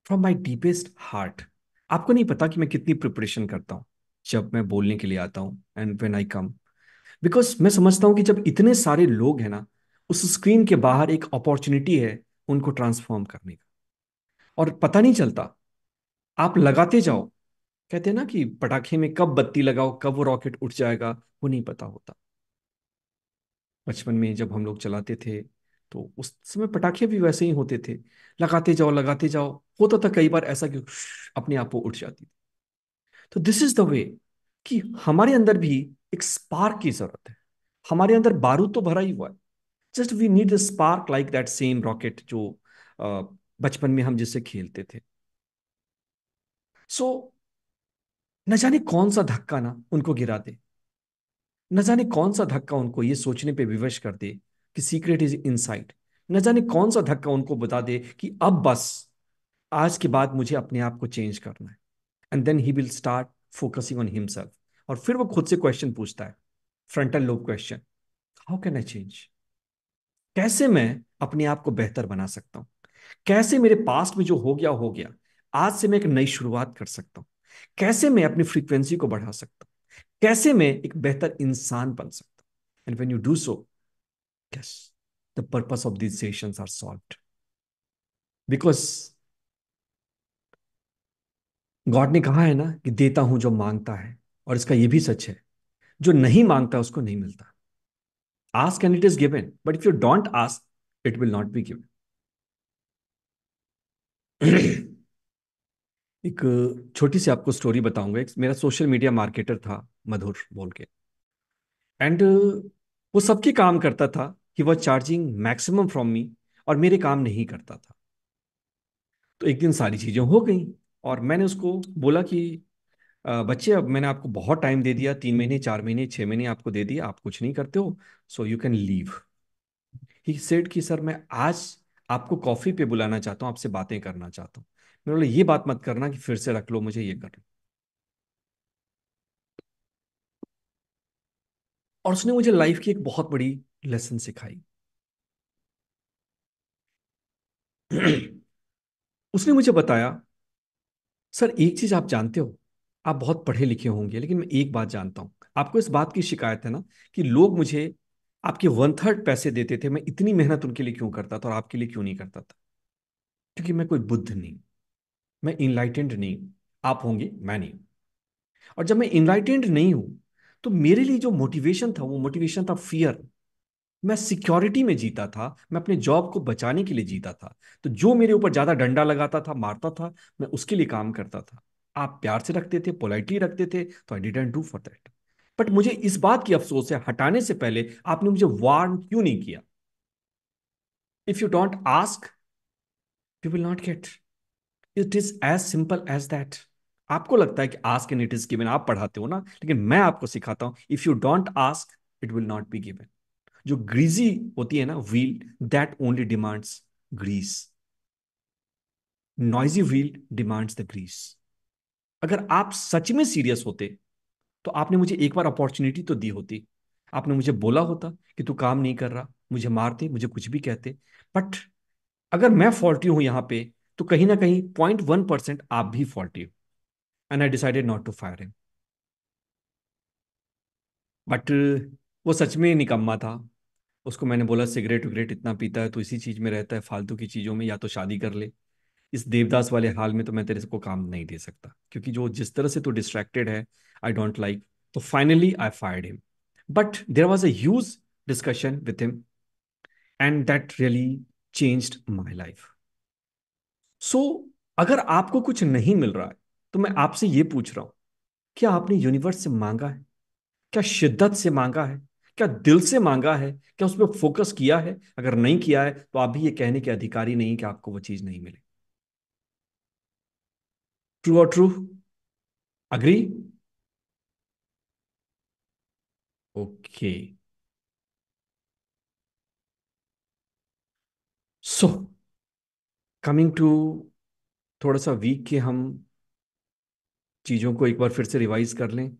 from my deepest heart आपको नहीं पता कि मैं कितनी प्रिपरेशन करता हूँ, जब मैं बोलने के लिए आता हूँ and when I come because मैं समझता हूँ कि जब इतने सारे लोग हैं ना, उस स्क्रीन के बाहर एक अपॉर्चुनिटी है उनको ट्रांसफॉर्म करने का। और पता नहीं चलता। आप लगाते जाओ। कहते हैं ना कि पटाखे में कब बत्ती लगाओ, कब वो रॉकेट उठ जाएगा, वो नहीं पता होता। बचपन में जब हम लोग चलाते थे तो उस समय पटाखे भी वैसे ही होते थे। लगाते जाओ लगाते जाओ, होता था कई बार ऐसा कि अपने आप वो उठ जाती थी। तो दिस इज़ द वे कि हमारे अंदर भी एक स्पार्क की ज़रूरत है। हमारे अंदर बारूद तो भरा ही हुआ है। Just we need the spark like that same rocket जो बचपन में हम जिससे खेलते थे। सो so, न जाने कौन सा धक्का ना उनको गिरा दे। न जाने कौन सा धक्का उनको ये सोचने पे विवश कर दे कि सीक्रेट इज़ इनसाइड न जाने कौन सा धक्का उनको बता दे कि अब बस आज के बाद मुझे अपने आप को चेंज करना है। And then he will start focusing on himself और फिर वो खुद से क्वेश्चन पूछता है। Frontal lobe question how can I change कैसे मैं अपने आप को बेहतर बना सकता हूँ? कैसे मेरे पास्ट में जो हो गया हो गया। आज से मैं एक नई शुरुआत कर सकता हूँ। कैसे मैं अपनी फ्रीक्वेंसी को बढ़ा सकता हूँ? कैसे मैं एक बेहतर इंसान बन सकता हूँ? And when you do so yes the purpose of these sessions are solved because God ने कहा है ना कि देता हूँ जो माँगता है, और इसका यह भी सच है, जो नहीं माँगता उसको नहीं मिलता। Ask and it is given but if you don't ask it will not be given एक छोटी सी आपको स्टोरी बताऊँगा। एक मेरा सोशल मीडिया मार्केटर था, मधुर बोल के। एंड वो सबके काम करता था कि वह चार्जिंग मैक्सिमम फ्रॉम मी और मेरे काम नहीं करता था। तो एक दिन सारी चीज़ें हो गई और मैंने उसको बोला कि बच्चे, अब मैंने आपको बहुत टाइम दे दिया, तीन महीने, चार महीने, छह महीने आपको दे दिया आप कुछ नहीं करते हो so you can leave he said कि, सर, मैं आज आपको कॉफ़ी पे बुलाना चाहता हूँ, आपसे बातें करना चाहता हूँ। मैं बोला, ये बात मत करना कि फिर से रख लो, मुझे ये कर और उसने मुझे लाइफ की एक बहुत बड़ी लेसन सिखाई। उसने मुझे बताया, सर, एक चीज़ आप जानते हो, आप बहुत पढ़े लिखे होंगे, लेकिन मैं एक बात जानता हूँ। आपको इस बात की शिकायत है ना कि लोग मुझे आपके वन थर्ड पैसे देते थे, मैं इतनी मेहनत उनके लिए क्यों करता था और आपके लिए क्यों नहीं करता था? क्योंकि मैं कोई बुद्ध नहीं, मैं इनलाइटेंड नहीं आप होंगे, मैं नहीं और जब मैं इनलाइटेंड नहीं हूँ तो मेरे लिए जो मोटिवेशन था, वो मोटिवेशन था फियर मैं सिक्योरिटी में जीता था, मैं अपने जॉब को बचाने के लिए जीता था। तो जो मेरे ऊपर ज़्यादा डंडा लगाता था, मारता था, मैं उसके लिए काम करता था। आप प्यार से रखते थे पोलाइटली रखते थे तो I didn't do for that but मुझे इस बात की अफसोस है, हटाने से पहले आपने मुझे वार्न क्यों नहीं किया? If you don't ask you will not get it is as simple as that आपको लगता है कि ask and it is given आप पढ़ाते हो ना, लेकिन मैं आपको सिखाता हूँ if you don't ask it will not be given जो ग्रीजी होती है ना wheel that only demands grease noisy wheel demands the grease अगर आप सच में सीरियस होते तो आपने मुझे एक बार अपॉर्चुनिटी तो दी होती। आपने मुझे बोला होता कि तू काम नहीं कर रहा, मुझे मारते, मुझे कुछ भी कहते। बट अगर मैं फॉल्टी हूँ यहाँ पे तो कहीं ना कहीं पॉइंट वन परसेंट आप भी फॉल्टी हो। And I decided not to fire him but वो सच में निकम्मा था। उसको मैंने बोला, सिगरेट विगरेट इतना पीता है तो इसी चीज़ में रहता है, फालतू की चीज़ों में, या तो शादी कर ले। इस देवदास वाले हाल में तो मैं तेरे को काम नहीं दे सकता। क्योंकि जो जिस तरह से तू डिस्ट्रैक्टेड है आई डोंट लाइक तो finally I fired him but there was a huge discussion with him and that really changed my life so अगर आपको कुछ नहीं मिल रहा है तो मैं आपसे ये पूछ रहा हूँ, क्या आपने यूनिवर्स से मांगा है? क्या शिद्दत से मांगा है? क्या दिल से मांगा है? क्या उस पर फोकस किया है? अगर नहीं किया है तो आप भी ये कहने के अधिकारी नहीं कि आपको वो चीज़ नहीं मिले। ट्रू और true agree okay so coming to थोड़ा सा वीक के हम चीज़ों को एक बार फिर से रिवाइज कर लें।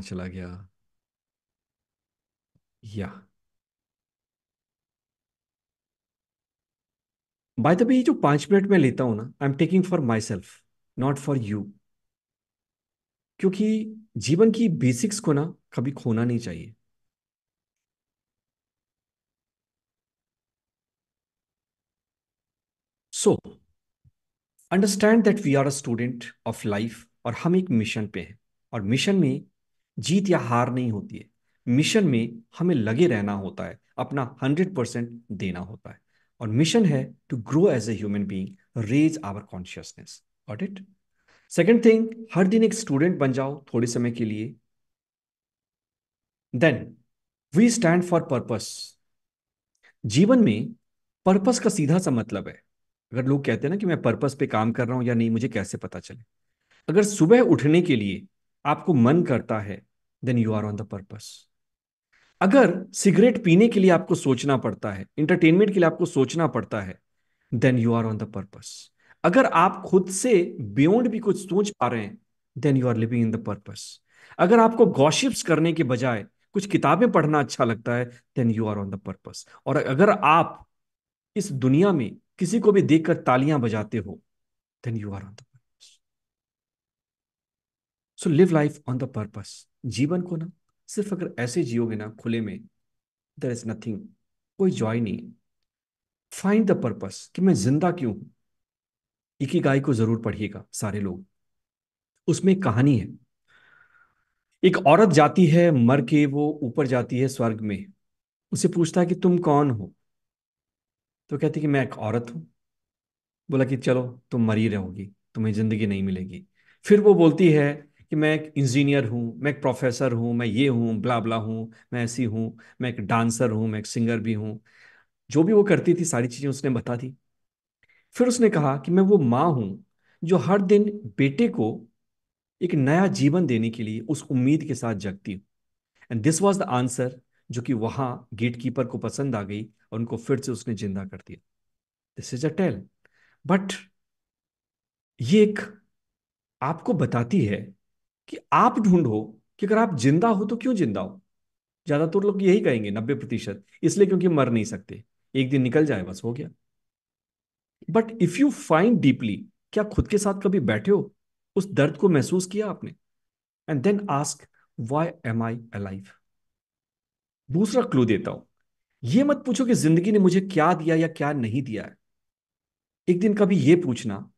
कहाँ चला गया। या। बाय द वे जो पाँच मिनट में लेता हूँ ना I am taking for my self not for you क्योंकि जीवन की बेसिक्स को ना कभी खोना नहीं चाहिए। So understand that we are a student of life और हम एक मिशन पे हैं। और मिशन में जीत या हार नहीं होती है। मिशन में हमें लगे रहना होता है, अपना हंड्रेड परसेंट देना होता है। और मिशन है to grow as a human being raise our consciousness got it second thing हर दिन एक स्टूडेंट बन जाओ थोड़े समय के लिए। Then we stand for purpose जीवन में पर्पस का सीधा सा मतलब है। अगर लोग कहते हैं ना कि मैं पर्पस पे काम कर रहा हूँ या नहीं, मुझे कैसे पता चले? अगर सुबह उठने के लिए आपको मन करता है then you are on the purpose अगर सिगरेट पीने के लिए आपको सोचना पड़ता है इंटरटेनमेंट के लिए आपको सोचना पड़ता है then you are on the purpose अगर आप खुद से बियॉन्ड भी कुछ सोच पा रहे हैं then you are living in the purpose अगर आपको गॉशिप्स करने के बजाय कुछ किताबें पढ़ना अच्छा लगता है then you are on the purpose और अगर आप इस दुनिया में किसी को भी देखकर तालियाँ बजाते हो then you are on the so live life on the purpose जीवन को ना सिर्फ़ अगर ऐसे जियोगे ना खुले में देर इज़ नथिंग कोई जॉय नहीं। फाइंड द पर्पस कि मैं ज़िंदा क्यों हूँ? इकी गाय को ज़रूर पढ़िएगा सारे लोग। उसमें कहानी है। एक औरत जाती है, मर के वो ऊपर जाती है स्वर्ग में। उसे पूछता है कि तुम कौन हो? तो कहती कि मैं एक औरत हूँ। बोला कि चलो, तुम मरी रहोगी, तुम्हें ज़िंदगी नहीं मिलेगी। फिर वो बोलती है कि मैं एक इंजीनियर हूँ, मैं एक प्रोफेसर हूँ, मैं ये हूँ, ब्ला ब्ला हूँ, मैं ऐसी हूँ, मैं एक डांसर हूँ, मैं एक सिंगर भी हूँ। जो भी वो करती थी, सारी चीज़ें उसने बता दी। फिर उसने कहा कि मैं वो माँ हूँ जो हर दिन बेटे को एक नया जीवन देने के लिए उस उम्मीद के साथ जगती हूँ। And this was the answer जो कि वहाँ गेट कीपर को पसंद आ गई और उनको फिर से उसने ज़िंदा कर दिया। This is a tale but ये एक आपको बताती है कि आप ढूंढो कि अगर आप ज़िंदा हो तो क्यों ज़िंदा हो? ज़्यादातर लोग यही कहेंगे, नब्बे प्रतिशत। इसलिए क्योंकि मर नहीं सकते। एक दिन निकल जाए, बस हो गया। But if you find deeply क्या खुद के साथ कभी बैठे हो, उस दर्द को महसूस किया आपने? And then ask why am I alive दूसरा क्लू देता हूँ। यह मत पूछो कि ज़िंदगी ने मुझे क्या दिया या क्या नहीं दिया है। एक दिन कभी यह पूछना,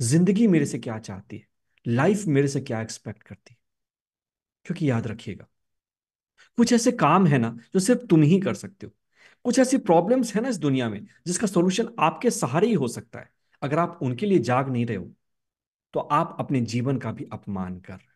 ज़िंदगी मेरे से क्या चाहती है? लाइफ मेरे से क्या एक्सपेक्ट करती क्योंकि याद रखिएगा, कुछ ऐसे काम है ना जो सिर्फ़ तुम ही कर सकते हो। कुछ ऐसी प्रॉब्लम्स है ना इस दुनिया में जिसका सॉल्यूशन आपके सहारे ही हो सकता है। अगर आप उनके लिए जाग नहीं रहे हो तो आप अपने जीवन का भी अपमान कर रहे हो।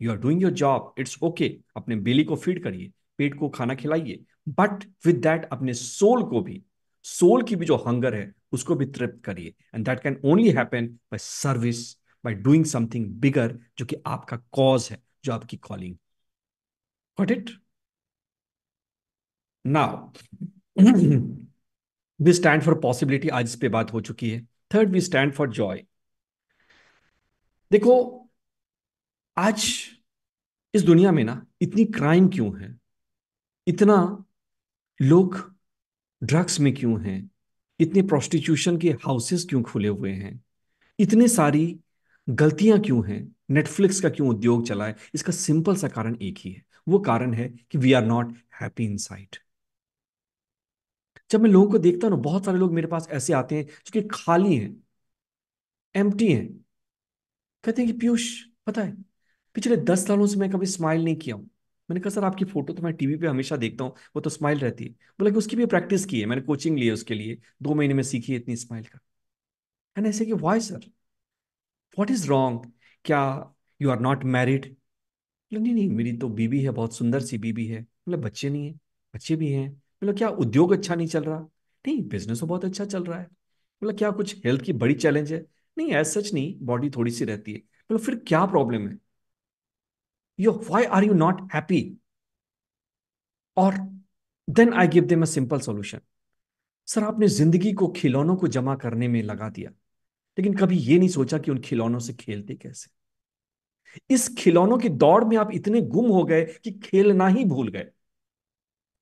You are doing your job it's okay अपने बेली को फ़ीड करिए, पेट को खाना खिलाइए बट विद दैट अपने सोल को भी सोल की भी जो हंगर है, उसको भी तृप्त करिए। And that can only happen by service by doing something bigger जो कि आपका कॉज है, जो आपकी calling got it now we stand for possibility आज इस पे बात हो चुकी है. Third we stand for joy देखो, आज इस दुनिया में ना इतनी क्राइम क्यों है? इतना लोग ड्रग्स में क्यों हैं? इतने प्रोस्टिट्यूशन के हाउसेस क्यों खुले हुए हैं? इतने सारी गलतियाँ क्यों हैं? नेटफ्लिक्स का क्यों उद्योग चला है? इसका सिंपल सा कारण एक ही है। वो कारण है कि we are not happy in जब मैं लोगों को देखता हूँ ना, बहुत सारे लोग मेरे पास ऐसे आते हैं जो कि खाली हैं एम्प्टी हैं। कहते हैं कि, पीयूष, पता है, पिछले दस सालों से मैं कभी स्माइल नहीं किया हूँ। मैंने कहा, सर, आपकी फ़ोटो तो मैं टीवी पे हमेशा देखता हूँ, वो तो स्माइल रहती है। बोला कि, उसकी भी प्रैक्टिस की है, मैंने कोचिंग ली है उसके लिए, दो महीने में सीखी है इतनी स्माइल का। एंड ऐसे कि why sir what is wrong क्या यू आर नॉट मैरिड नहीं नहीं, मेरी तो बीबी है, बहुत सुंदर सी बीबी है। मतलब बच्चे नहीं है, बच्चे भी हैं। मतलब क्या उद्योग अच्छा नहीं चल रहा? नहीं बिज़नेस तो बहुत अच्छा चल रहा है। मतलब क्या कुछ हेल्थ की बड़ी चैलेंज है? नहीं एज सच नहीं बॉडी थोड़ी सी रहती है। मतलब फिर क्या प्रॉब्लम है? यो why are you not happy और then I give them a simple solution sir, आपने ज़िंदगी को खिलौनों को जमा करने में लगा दिया। लेकिन कभी ये नहीं सोचा कि उन खिलौनों से खेलते कैसे? इस खिलौनों की दौड़ में आप इतने गुम हो गए कि खेलना ही भूल गए।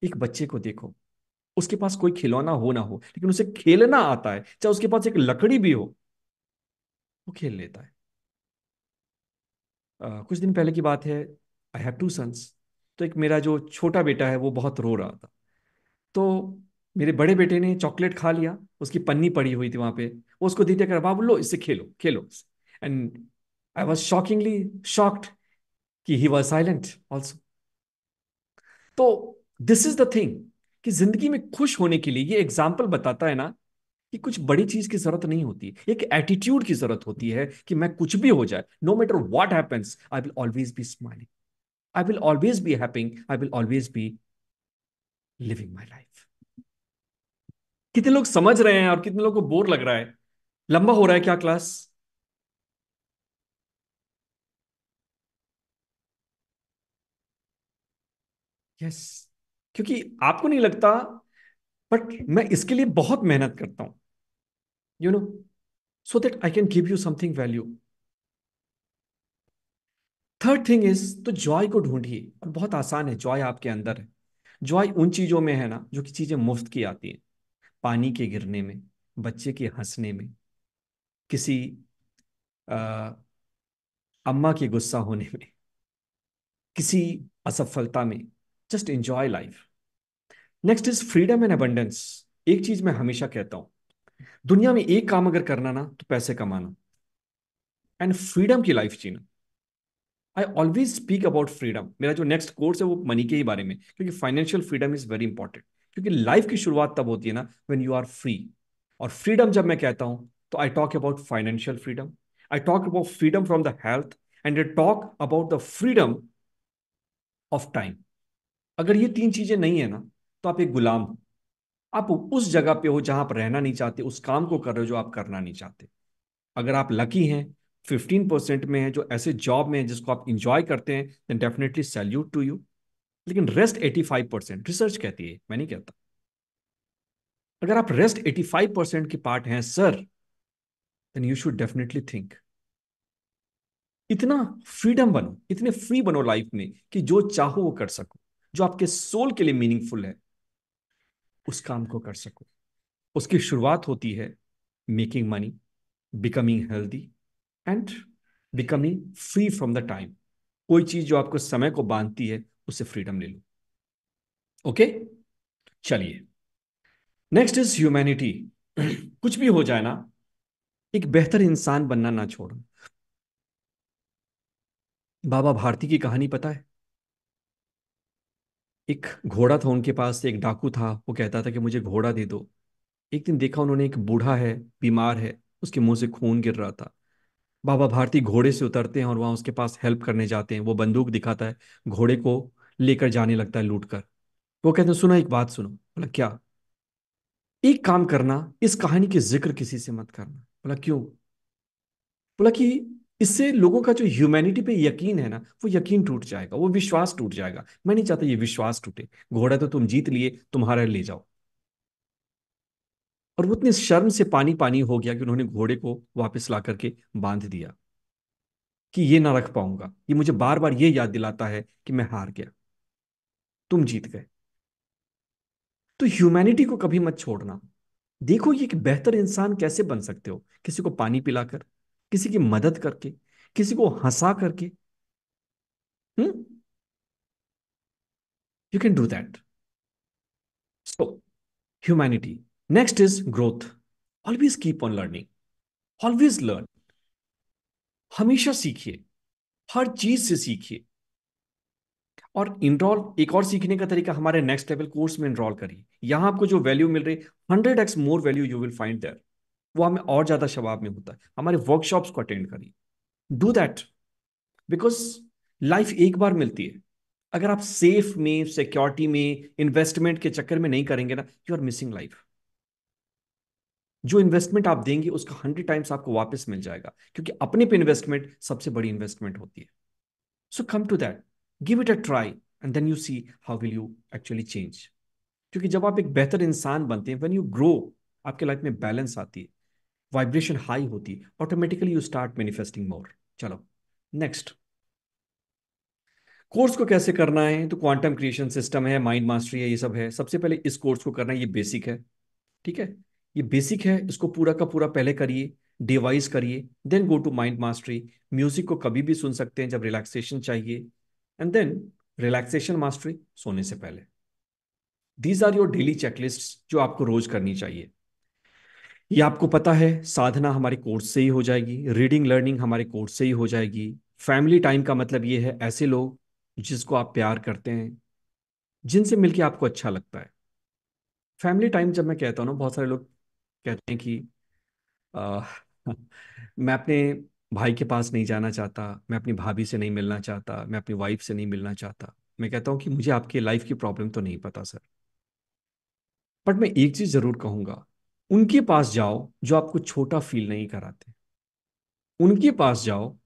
एक बच्चे को देखो उसके पास कोई खिलौना हो ना हो लेकिन उसे खेलना आता है चाहे उसके पास एक लकड़ी भी हो वो खेल लेता है। uh, कुछ दिन पहले की बात है आई हैव टू सन्स तो एक मेरा जो छोटा बेटा है वो बहुत रो रहा था। तो मेरे बड़े बेटे ने चॉकलेट खा लिया, उसकी पन्नी पड़ी हुई थी वहाँ पे। वो उसको दीते कर बाबू लो इससे खेलो खेलो। And I was shockingly shocked कि ही वॉज़ साइलेंट ऑल्सो तो दिस इज़ द थिंग कि ज़िंदगी में खुश होने के लिए ये एग्ज़ाम्पल बताता है ना कि कुछ बड़ी चीज़ की ज़रूरत नहीं होती। एक एटीट्यूड की ज़रूरत होती है कि मैं कुछ भी हो जाए no matter what happens I will always be smiling I will always be happy I will always be living my life कितने लोग समझ रहे हैं और कितने लोग को बोर लग रहा है? लंबा हो रहा है क्या क्लास? Yes yes. क्योंकि आपको नहीं लगता बट मैं इसके लिए बहुत मेहनत करता हूँ। You know so that I can give you something value third thing is तो जॉय को ढूंढिए। बहुत आसान है जॉय आपके अंदर है। जॉय उन चीज़ों में है ना, जो कि चीज़ें मुफ़्त की आती हैं। पानी के गिरने में बच्चे के हंसने में किसी आ, अम्मा के गुस्सा होने में किसी असफलता में just enjoy life next is freedom and abundance एक चीज़ मैं हमेशा कहता हूँ दुनिया में एक काम अगर करना ना तो पैसे कमाना एंड फ्रीडम की life Jeena. I always speak about freedom मेरा जो नेक्स्ट कोर्स है वो मनी के ही बारे में क्योंकि financial freedom is very important क्योंकि लाइफ की शुरुआत तब होती है ना व्हेन यू आर फ्री और फ्रीडम जब मैं कहता हूँ तो I talk about financial freedom I talk about freedom from the health and I talk about the freedom of time अगर ये तीन चीज़ें नहीं है ना तो आप एक गुलाम हो। आप उस जगह पे हो जहाँ आप रहना नहीं चाहते, उस काम को कर रहे हो जो आप करना नहीं चाहते। अगर आप लकी हैं फिफ्टीन परसेंट में है, जो ऐसे जॉब में है जिसको आप इंजॉय करते हैं then definitely salute to you लेकिन rest eighty five percent research कहती है, मैं नहीं कहता। अगर आप रेस्ट एटी फाइव परसेंट की पार्ट हैं sir then you should definitely think इतना फ्रीडम बनो, इतने फ्री बनो लाइफ में कि जो चाहो वो कर सको, जो आपके सोल के लिए मीनिंगफुल है, उस काम को कर सको। उसकी शुरुआत होती है making money becoming healthy and becoming free from the time कोई चीज़ जो आपको समय को बांधती है उससे फ्रीडम ले लो। ओके चलिए। नेक्स्ट इज़ ह्यूमैनिटी कुछ भी हो जाए ना, एक बेहतर इंसान बनना ना छोड़ो। बाबा भारती की कहानी पता है? एक घोड़ा था उनके पास, एक डाकू था। वो कहता था कि मुझे घोड़ा दे दो। एक दिन देखा उन्होंने एक बूढ़ा है, बीमार है, उसके मुँह से खून गिर रहा था। बाबा भारती घोड़े से उतरते हैं और वहाँ उसके पास हेल्प करने जाते हैं। वो बंदूक दिखाता है, घोड़े को लेकर जाने लगता है लूट कर। वो कहते हैं, सुनो एक बात सुनो। बोला, क्या? एक काम करना, इस कहानी के ज़िक्र किसी से मत करना। बोला, क्यों? बोला कि इससे लोगों का जो ह्यूमैनिटी पे यकीन है ना, वो यकीन टूट जाएगा, वो विश्वास टूट जाएगा। मैं नहीं चाहता ये विश्वास टूटे। घोड़ा तो तुम जीत लिए, तुम्हारा ले जाओ। और वो इतनी शर्म से पानी पानी हो गया कि उन्होंने घोड़े को वापस ला करके बाँध दिया कि ये ना रख पाऊँगा। ये मुझे बार बार ये याद दिलाता है कि मैं हार गया। तुम जीत गए। तो ह्यूमैनिटी को कभी मत छोड़ना। देखो ये कि बेहतर इंसान कैसे बन सकते हो? किसी को पानी पिलाकर, किसी की मदद करके, किसी को हंसा करके। You can do that so humanity next is growth always keep on learning always learn हमेशा सीखिए। हर चीज़ से सीखिए। और इनरोल एक और सीखने का तरीका हमारे नेक्स्ट लेवल कोर्स में इनरोल करिए। यहाँ आपको जो वैल्यू मिल रही है hundred x more value you will find there वो हमें और ज़्यादा शबाब में होता है। हमारे वर्कशॉप्स को अटेंड करिए। डू दैट बिकॉज़ लाइफ एक बार मिलती है। अगर आप सेफ़ में सिक्योरिटी में इन्वेस्टमेंट के चक्कर में नहीं करेंगे ना यू आर मिसिंग लाइफ जो इन्वेस्टमेंट आप देंगे, उसका हंड्रेड टाइम्स आपको वापस मिल जाएगा। क्योंकि अपने पे इन्वेस्टमेंट सबसे बड़ी इन्वेस्टमेंट होती है। So come to that give it a try and then you see how will you actually change क्योंकि जब आप एक बेहतर इंसान बनते हैं वेन यू ग्रो आपके लाइफ में बैलेंस आती है। वाइब्रेशन हाई होती है। Automatically you start manifesting more चलो नेक्स्ट कोर्स को कैसे करना है? तो क्वांटम क्रिएशन सिस्टम है माइंड मास्टरी है, ये सब है। सबसे पहले इस कोर्स को करना ये बेसिक है। ठीक है? ये बेसिक है, इसको पूरा का पूरा पहले करिए डिवाइस करिए then go to mind mastery music को कभी भी सुन सकते हैं जब रिलैक्सेशन चाहिए एंड देन रिलैक्सेशन मास्टरी सोने से पहले। These are your daily checklist जो आपको रोज करनी चाहिए। ये आपको पता है, साधना हमारे कोर्स से ही हो जाएगी रीडिंग लर्निंग हमारे कोर्स से ही हो जाएगी। फैमिली टाइम का मतलब ये है, ऐसे लोग जिसको आप प्यार करते हैं, जिनसे मिलके आपको अच्छा लगता है। फैमिली टाइम जब मैं कहता हूँ ना, बहुत सारे लोग कहते हैं कि आ, मैं अपने भाई के पास नहीं जाना चाहता मैं अपनी भाभी से नहीं मिलना चाहता मैं अपनी वाइफ से नहीं मिलना चाहता। मैं कहता हूँ कि मुझे आपकी लाइफ की प्रॉब्लम तो नहीं पता सर बट मैं एक चीज़ ज़रूर कहूँगा उनके पास जाओ जो आपको छोटा फील नहीं कराते। उनके पास जाओ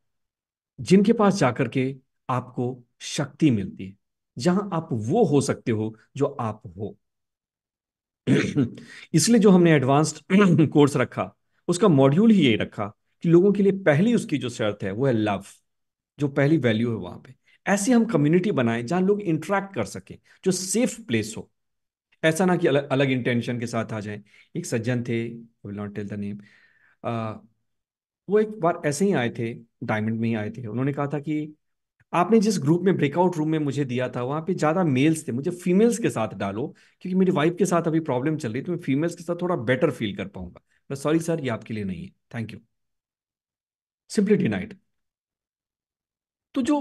जिनके पास जाकर के आपको शक्ति मिलती है जहाँ आप वो हो सकते हो जो आप हो। इसलिए जो हमने एडवांस्ड कोर्स रखा, उसका मॉड्यूल ही यही रखा कि लोगों के लिए पहली उसकी जो शर्त है, वो है लव जो पहली वैल्यू है वहाँ पे। ऐसी हम कम्युनिटी बनाएँ जहाँ लोग इंटरेक्ट कर सकें, जो सेफ़ प्लेस हो। ऐसा ना कि अलग अलग इंटेंशन के साथ आ जाएँ। एक सज्जन थे will not tell the name वो एक बार ऐसे ही आए थे डायमंड में ही आए थे। उन्होंने कहा था कि आपने जिस ग्रुप में ब्रेकआउट रूम में मुझे दिया था, वहाँ पे ज़्यादा मेल्स थे। मुझे फीमेल्स के साथ डालो, क्योंकि मेरी वाइफ के साथ अभी प्रॉब्लम चल रही है तो मैं फीमेल्स के साथ थोड़ा बेटर फील कर पाऊँगा। सॉरी सर ये आपके लिए नहीं है। थैंक यू सिंपली डिनाइड तो जो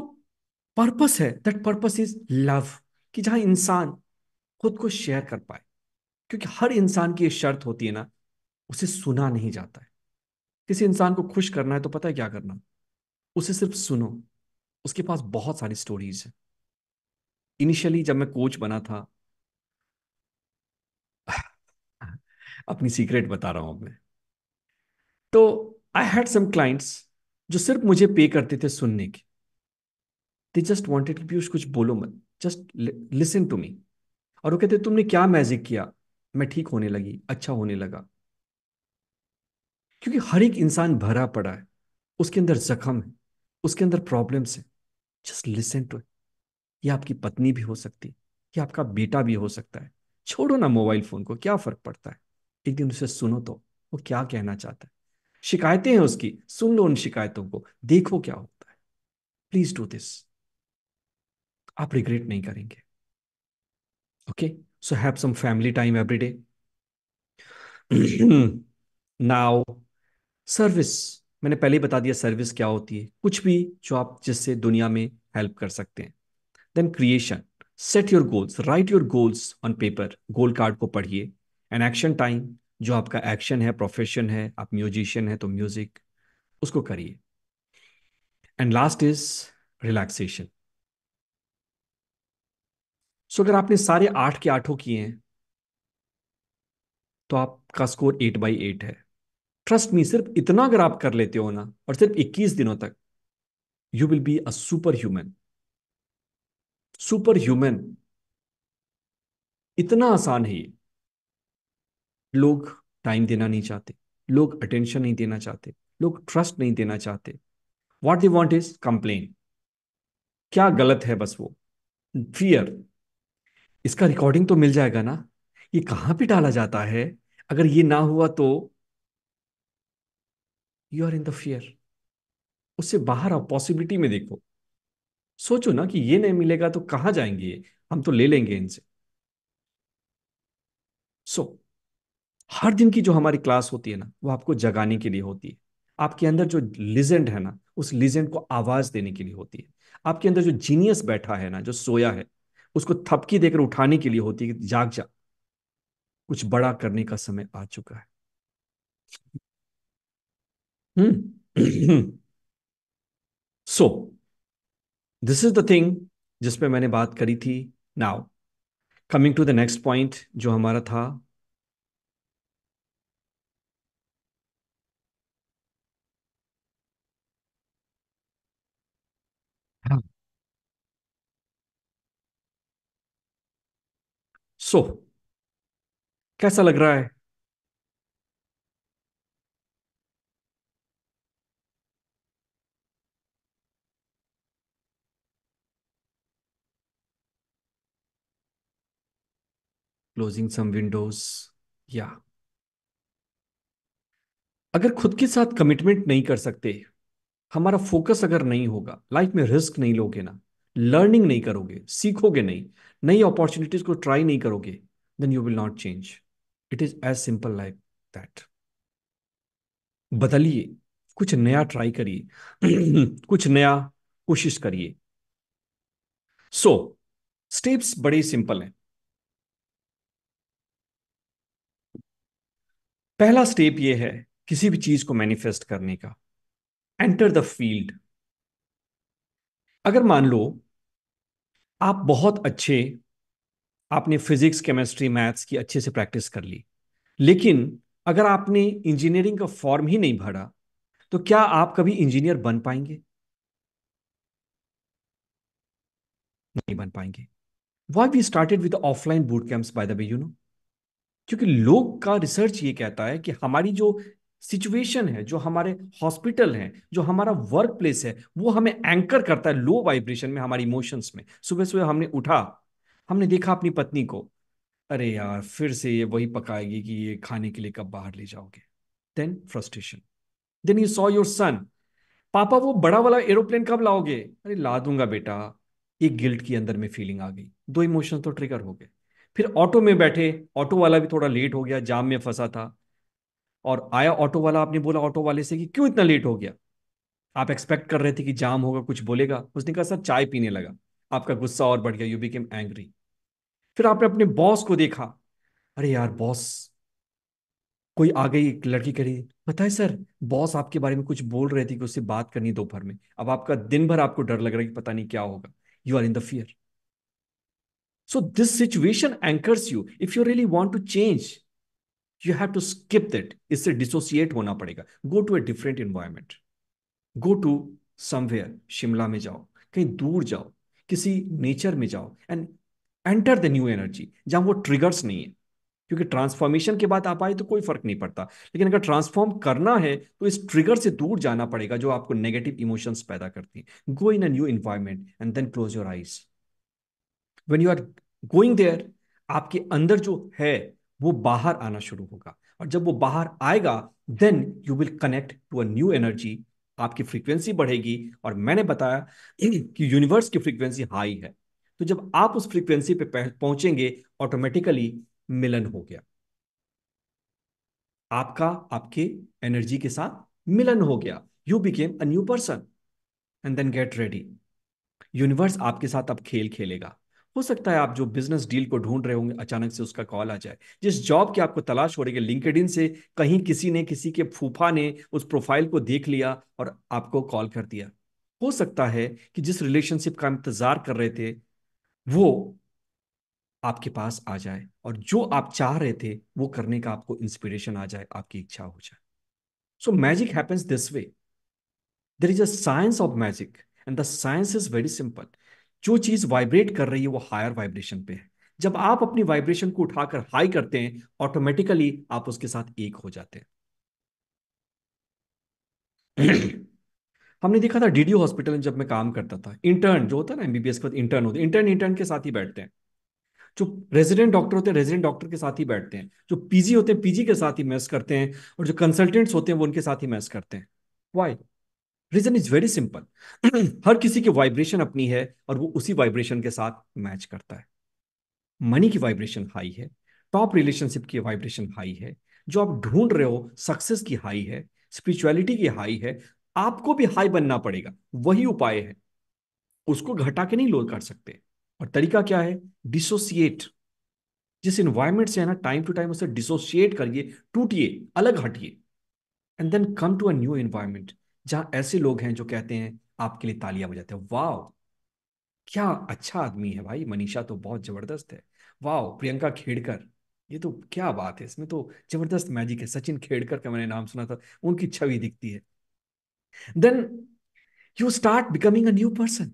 पर्पस है दैट पर्पस इज़ लव कि जहाँ इंसान खुद को शेयर कर पाए। क्योंकि हर इंसान की शर्त होती है ना, उसे सुना नहीं जाता है। किसी इंसान को खुश करना है तो पता है क्या करना? उसे सिर्फ़ सुनो। उसके पास बहुत सारी स्टोरीज है। इनिशियली जब मैं कोच बना था, अपनी सीक्रेट बता रहा हूँ मैं। तो आई हैड सम क्लाइंट्स जो सिर्फ़ मुझे पे करते थे सुनने के। दे जस्ट वॉन्टेड पीयूष कुछ बोलो मत जस्ट लिसन टू मी और वो कहते, तुमने क्या मैजिक किया? मैं ठीक होने लगी अच्छा होने लगा। क्योंकि हर एक इंसान भरा पड़ा है, उसके अंदर जख्म है, उसके अंदर प्रॉब्लम्स है। जस्ट लिसन टू ये आपकी पत्नी भी हो सकती है, ये आपका बेटा भी हो सकता है। छोड़ो ना मोबाइल फ़ोन को, क्या फ़र्क पड़ता है? एक दिन उसे सुनो तो वो क्या कहना चाहता है? शिकायतें हैं उसकी, सुन लो उन शिकायतों को, देखो क्या होता है। प्लीज़ डू दिस आप रिग्रेट नहीं करेंगे। Okay so have some family time every day now service मैंने पहले ही बता दिया सर्विस क्या होती है। कुछ भी जो आप जिससे दुनिया में हेल्प कर सकते हैं। Then creation set your goals write your goals on paper goal card को पढ़िए। एन एक्शन टाइम जो आपका एक्शन है प्रोफेशन है, आप म्यूजिशियन है तो म्यूज़िक उसको करिए। And last is relaxation so अगर आपने सारे आठ के आठों किए हैं तो आपका स्कोर एट बाई एट है। ट्रस्ट मी सिर्फ़ इतना अगर आप कर लेते हो ना, और सिर्फ़ इक्कीस दिनों तक you will be a super human super human इतना आसान है ये। लोग टाइम देना नहीं चाहते, लोग अटेंशन नहीं देना चाहते, लोग ट्रस्ट नहीं देना चाहते। What they want is complain क्या गलत है बस वो? फियर इसका रिकॉर्डिंग तो मिल जाएगा ना? ये कहाँ पे डाला जाता है? अगर ये ना हुआ तो you are in the fear उससे बाहर आओ पॉसिबिलिटी में देखो। सोचो ना कि ये नहीं मिलेगा तो कहाँ जाएँगे ये? हम तो ले लेंगे इनसे। सो so, हर दिन की जो हमारी क्लास होती है ना वो आपको जगाने के लिए होती है। आपके अंदर जो लिजेंड है ना उस लिजेंड को आवाज़ देने के लिए होती है। आपके अंदर जो जीनियस बैठा है ना जो सोया है उसको थपकी देकर उठाने के लिए होती है जाग जा। कुछ बड़ा करने का समय आ चुका है। So this is the thing जिसपे मैंने बात करी थी now coming to the next point जो हमारा था. सो so, कैसा लग रहा है? क्लोजिंग सम विंडोज़ या अगर खुद के साथ कमिटमेंट नहीं कर सकते, हमारा फोकस अगर नहीं होगा लाइफ में रिस्क नहीं लोगे ना लर्निंग नहीं करोगे, सीखोगे नहीं, नई अपॉर्चुनिटीज़ को ट्राई नहीं करोगे then you will not change it is as simple like that बदलिए, कुछ नया ट्राई करिए, कुछ नया कोशिश करिए। सो स्टेप्स बड़े सिंपल हैं। पहला स्टेप ये है किसी भी चीज़ को मैनिफेस्ट करने का। एंटर द फ़ील्ड अगर मान लो, आप बहुत अच्छे, आपने फिजिक्स केमिस्ट्री मैथ्स की अच्छे से प्रैक्टिस कर ली, लेकिन अगर आपने इंजीनियरिंग का फॉर्म ही नहीं भरा तो क्या आप कभी इंजीनियर बन पाएँगे? नहीं बन पाएँगे। Why we started with offline boot camps by the way you know क्योंकि लोग का रिसर्च ये कहता है कि हमारी जो सिचुएशन है, जो हमारे हॉस्पिटल है, जो हमारा वर्क प्लेस है, वो हमें एंकर करता है लो वाइब्रेशन में हमारे इमोशंस में। सुबह सुबह हमने उठा, हमने देखा अपनी पत्नी को, अरे यार, फिर से ये वही पकाएगी कि ये खाने के लिए कब बाहर ले जाओगे? Then frustration then you saw your son पापा, वो बड़ा वाला एरोप्लेन कब लाओगे? अरे, ला दूँगा बेटा। एक गिल्ट की अंदर में फीलिंग आ गई। दो इमोशन तो ट्रिगर हो गए। फिर ऑटो में बैठे, ऑटो वाला भी थोड़ा लेट हो गया, जाम में फंसा था। और आया ऑटो वाला, आपने बोला ऑटो वाले से कि क्यों इतना लेट हो गया? आप एक्सपेक्ट कर रहे थे कि जाम होगा, कुछ बोलेगा। उसने कहा, सर, चाय पीने लगा। आपका गुस्सा और बढ़ गया यू बिकेम एंग्री फिर आपने अपने बॉस को देखा। अरे यार बॉस कोई आ गई, एक लड़की करी पता है सर बॉस आपके बारे में कुछ बोल रहे थे कि उससे बात करनी दोपहर में। अब आपका दिन भर आपको डर लग रहा है कि पता नहीं क्या होगा। You are in the fear so this situation anchors you if you really want to change you have to skip that इससे डिसोसिएट होना पड़ेगा. Go to a different environment go to somewhere Shimla में जाओ. कहीं दूर जाओ. किसी nature में जाओ. And enter the new energy जहाँ वो ट्रिगर्स नहीं है. क्योंकि ट्रांसफॉर्मेशन के बाद आप आए तो कोई फ़र्क नहीं पड़ता. लेकिन अगर ट्रांसफॉर्म करना है तो इस ट्रिगर से दूर जाना पड़ेगा जो आपको नेगेटिव इमोशंस पैदा करती है. Go in a new environment and then close your eyes when you are going there आपके अंदर जो है, वो बाहर आना शुरू होगा। और जब वो बाहर आएगा then you will connect to a new energy आपकी फ्रीक्वेंसी बढ़ेगी। और मैंने बताया कि यूनिवर्स की फ्रीक्वेंसी हाई है। तो जब आप उस फ्रीक्वेंसी पे पहुँचेंगे ऑटोमेटिकली मिलन हो गया। आपका, आपके एनर्जी के साथ मिलन हो गया। You became a new person and then get ready universe आपके साथ अब खेल खेलेगा। हो सकता है आप जो बिज़नेस डील को ढूंढ रहे होंगे, अचानक से उसका कॉल आ जाए। जिस जॉब की आपको तलाश हो रही है लिंकड से कहीं किसी ने, किसी के फूफा ने उस प्रोफ़ाइल को देख लिया और आपको कॉल कर दिया। हो सकता है कि जिस रिलेशनशिप का इंतज़ार कर रहे थे, वो आपके पास आ जाए और जो आप चाह रहे थे, वो करने का आपको इंस्पिरेशन आ जाए, आपकी इच्छा हो जाए। So magic happens this way there is a science of magic and the science is very simple जो चीज़ वाइब्रेट कर रही है, वो हायर वाइब्रेशन पे है। जब आप अपनी वाइब्रेशन को उठाकर हाई करते हैं ऑटोमेटिकली आप उसके साथ एक हो जाते हैं। हमने देखा था डीडीओ हॉस्पिटल में जब मैं काम करता था इंटर्न जो होता है ना एमबीबीएस के बाद इंटर्न होते इंटर्न इंटर्न के साथ ही बैठते हैं। जो रेजिडेंट डॉक्टर होते हैं रेजिडेंट डॉक्टर के साथ ही बैठते हैं। जो पीजी होते हैं पीजी के साथ ही मैस करते हैं और जो कंसल्टेंट्स होते हैं, वो उनके साथ ही मैस करते हैं। Why reason is very simple हर किसी की वाइब्रेशन अपनी है और वो उसी वाइब्रेशन के साथ मैच करता है। मनी की वाइब्रेशन हाई है। टॉप रिलेशनशिप की वाइब्रेशन हाई है। जो आप ढूंढ रहे हो सक्सेस की हाई है स्पिरिचुअलिटी की हाई है, आपको भी हाई बनना पड़ेगा। वही उपाय है। उसको घटा के नहीं लोड कर सकते। और तरीका क्या है? डिसोसिएट जिस इन्वायरमेंट से है ना टाइम टू टाइम उसे डिसोसिएट करिए, टूटिए, अलग हटिए। And then come to a new environment जहाँ ऐसे लोग हैं जो कहते हैं, आपके लिए तालियाँ बजाते हैं। वाह क्या अच्छा आदमी है भाई। मनीषा तो बहुत ज़बरदस्त है। वाह प्रियंका खेड़कर। ये तो क्या बात है। इसमें तो ज़बरदस्त मैजिक है। सचिन खेड़कर का मैंने नाम सुना था। उनकी छवि दिखती है। Then you start becoming a new person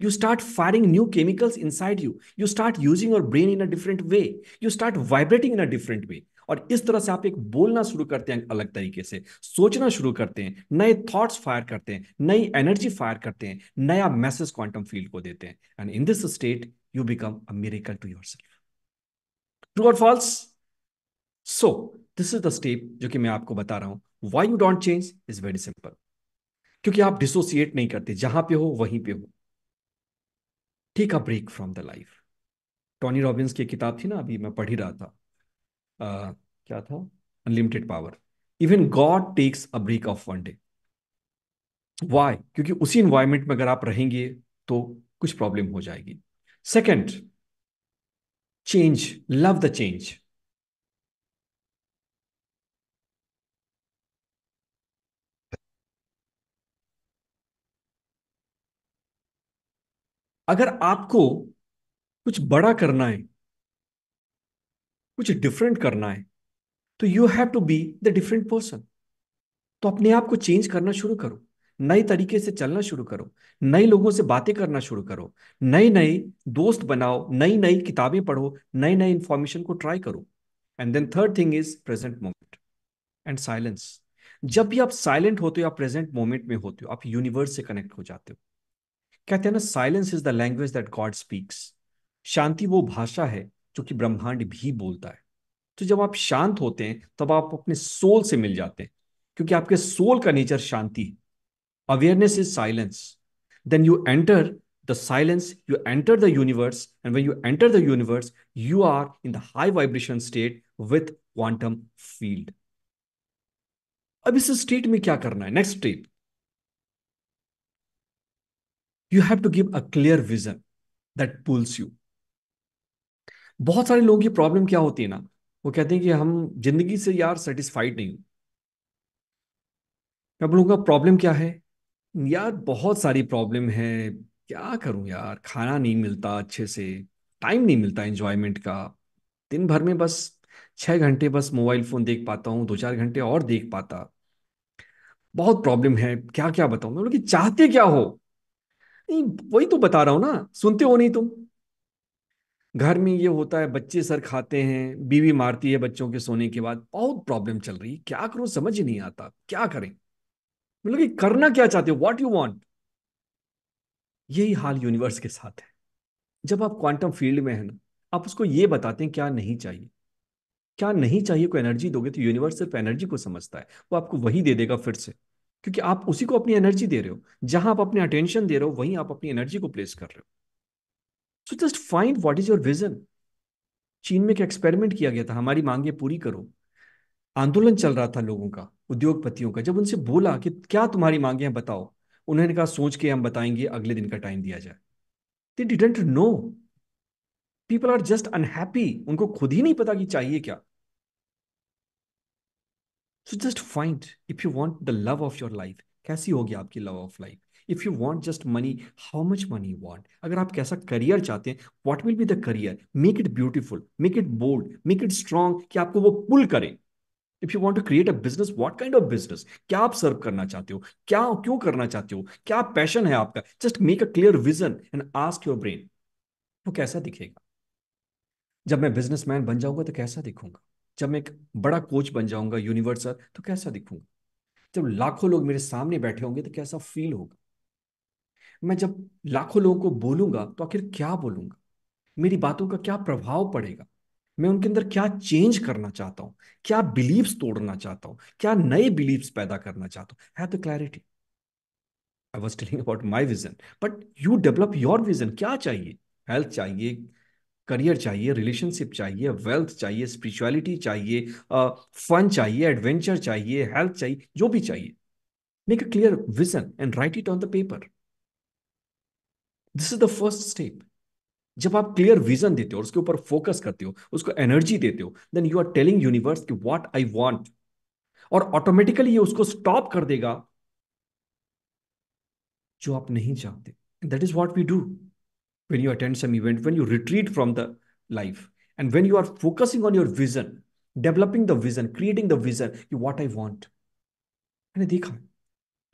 you start firing new chemicals inside you. You start using your brain in a different way. You start vibrating in a different way. और इस तरह से आप एक बोलना शुरू करते हैं अलग तरीके से, सोचना शुरू करते हैं, नए थॉट्स फायर करते हैं, नई एनर्जी फायर करते हैं, नया मैसेज क्वांटम फ़ील्ड को देते हैं। And in this state you become a miracle to yourself true और false so this is the step जो कि मैं आपको बता रहा हूँ। Why you don't change is very simple क्योंकि आप डिसोसिएट नहीं करते। जहाँ पे हो, वहीं पे हो। Take a break from the life Tony Robbins की किताब थी ना, अभी मैं पढ़ ही रहा था। क्या था? Unlimited power even God takes a break of one day why क्योंकि उसी इन्वायरमेंट में अगर आप रहेंगे तो कुछ प्रॉब्लम हो जाएगी। Second change love the change अगर आपको कुछ बड़ा करना है कुछ डिफरेंट करना है। तो you have to be the different person तो अपने आप को चेंज करना शुरू करो। नए तरीके से चलना शुरू करो। नए लोगों से बातें करना शुरू करो। नए नए दोस्त बनाओ। नई नई किताबें पढ़ो। नई नई इंफॉर्मेशन को ट्राई करो। And then third thing is present moment and silence जब भी आप साइलेंट होते हो या प्रेजेंट मोमेंट में होते हो, आप यूनिवर्स से कनेक्ट हो जाते हो। कहते हैं ना silence is the language that God speaks शांति वो भाषा है जो कि ब्रह्मांड भी बोलता है। तो जब आप शांत होते हैं, तब आप अपने सोल से मिल जाते हैं, क्योंकि आपके सोल का नेचर शांति है। Awareness is silence then you enter the silence you enter the universe and when you enter the universe you are in the high vibration state with quantum field अब इस स्टेट में क्या करना है? Next step you have to give a clear vision that pulls you बहुत सारे लोगों की प्रॉब्लम क्या होती है ना? वो कहते हैं कि हम ज़िंदगी से यार सेटिस्फाइड नहीं अब लोगों का प्रॉब्लम क्या है? यार बहुत सारी प्रॉब्लम है। क्या करूँ यार? खाना नहीं मिलता अच्छे से। टाइम नहीं मिलता एंजॉयमेंट का। दिन भर में बस छह घंटे बस मोबाइल फ़ोन देख पाता हूँ, दो चार घंटे और देख पाता। बहुत प्रॉब्लम है। क्या क्या बताऊँ? मैं बोला कि चाहते क्या हो? नहीं, वही तो बता रहा हूँ ना। सुनते हो नहीं तुम? घर में ये होता है, बच्चे सर खाते हैं, बीवी मारती है बच्चों के सोने के बाद, बहुत प्रॉब्लम चल रही है। क्या करूँ, समझ ही नहीं आता। क्या करें? मतलब कि करना क्या चाहते हो? व्हाट यू वांट यही हाल यूनिवर्स के साथ है। जब आप क्वांटम फ़ील्ड में है ना, आप उसको ये बताते हैं, क्या नहीं चाहिए? क्या नहीं चाहिए को एनर्जी दोगे तो यूनिवर्स सिर्फ़ एनर्जी को समझता है। वो आपको वही दे देगा फिर से। क्योंकि आप उसी को अपनी एनर्जी दे रहे हो। जहाँ आप अपने अटेंशन दे रहे हो, वहीं आप अपनी एनर्जी को प्लेस कर रहे हो। So just find what is your vision चीन में एक एक्सपेरिमेंट किया गया था, हमारी मांगे पूरी करो। आंदोलन चल रहा था लोगों का, उद्योगपतियों का, जब उनसे बोला कि क्या तुम्हारी मांगे हैं बताओ, उन्होंने कहा, सोच के हम बताएँगे, अगले दिन का टाइम दिया जाए। They didn't know people are just unhappy उनको खुद ही नहीं पता कि चाहिए क्या। So just find if you want the love of your life कैसी होगी आपकी love of life if you want just money how much money you want अगर आप कैसा करियर चाहते हैं what will be the career make it beautiful make it bold make it strong कि आपको वो पुल करें। If you want to create a business what kind of business क्या आप सर्व करना चाहते हो? क्या, क्यों करना चाहते हो? क्या पैशन है आपका? Just make a clear vision and ask your brain वो कैसा दिखेगा? जब मैं बिजनेसमैन बन जाऊँगा तो कैसा दिखूँगा? जब मैं एक बड़ा कोच बन जाऊँगा यूनिवर्सल तो कैसा दिखूँगा? जब लाखों लोग मेरे सामने बैठे होंगे तो कैसा फील होगा? मैं जब लाखों लोगों को बोलूँगा तो आखिर क्या बोलूँगा? मेरी बातों का क्या प्रभाव पड़ेगा? मैं उनके अंदर क्या चेंज करना चाहता हूँ? क्या बिलीव्स तोड़ना चाहता हूँ? क्या नए बिलीव्स पैदा करना चाहता हूँ? Have the clarity I was telling about my vision but you develop your vision क्या चाहिए? हेल्थ चाहिए करियर चाहिए रिलेशनशिप चाहिए वेल्थ चाहिए स्पिरिचुअलिटी चाहिए फन चाहिए एडवेंचर चाहिए हेल्थ चाहिए, जो भी चाहिए. Make a clear vision and write it on the paper this is the first step जब आप क्लियर विजन देते हो और उसके ऊपर फोकस करते हो उसको एनर्जी देते हो then you are telling universe कि व्हाट आई वांट और ऑटोमेटिकली ये उसको स्टॉप कर देगा जो आप नहीं चाहते that is what we do when you attend some event, when you retreat from the life, and when you are focusing on your vision, developing the vision, creating the vision, you what I want. मैंने देखा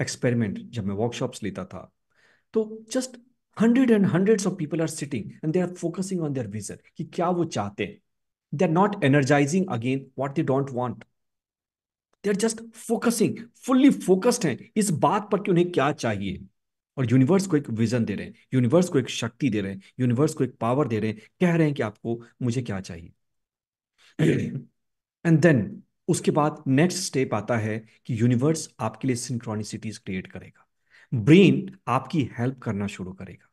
experiment जब मैं workshops लेता था तो just hundred and hundreds of people are sitting and they are focusing on their vision कि क्या वो चाहते हैं? They are not energising again what they don't want they are just focusing fully focused हैं, इस बात पर कि उन्हें क्या चाहिए? और यूनिवर्स को एक विजन दे रहे हैं यूनिवर्स को एक शक्ति दे रहे हैं यूनिवर्स को एक पावर दे रहे हैं, कह रहे हैं कि आपको मुझे क्या चाहिए? एंड देन उसके बाद नेक्स्ट स्टेप आता है कि यूनिवर्स आपके लिए सिंक्रोनिसिटीज क्रिएट करेगा। ब्रेन आपकी हेल्प करना शुरू करेगा।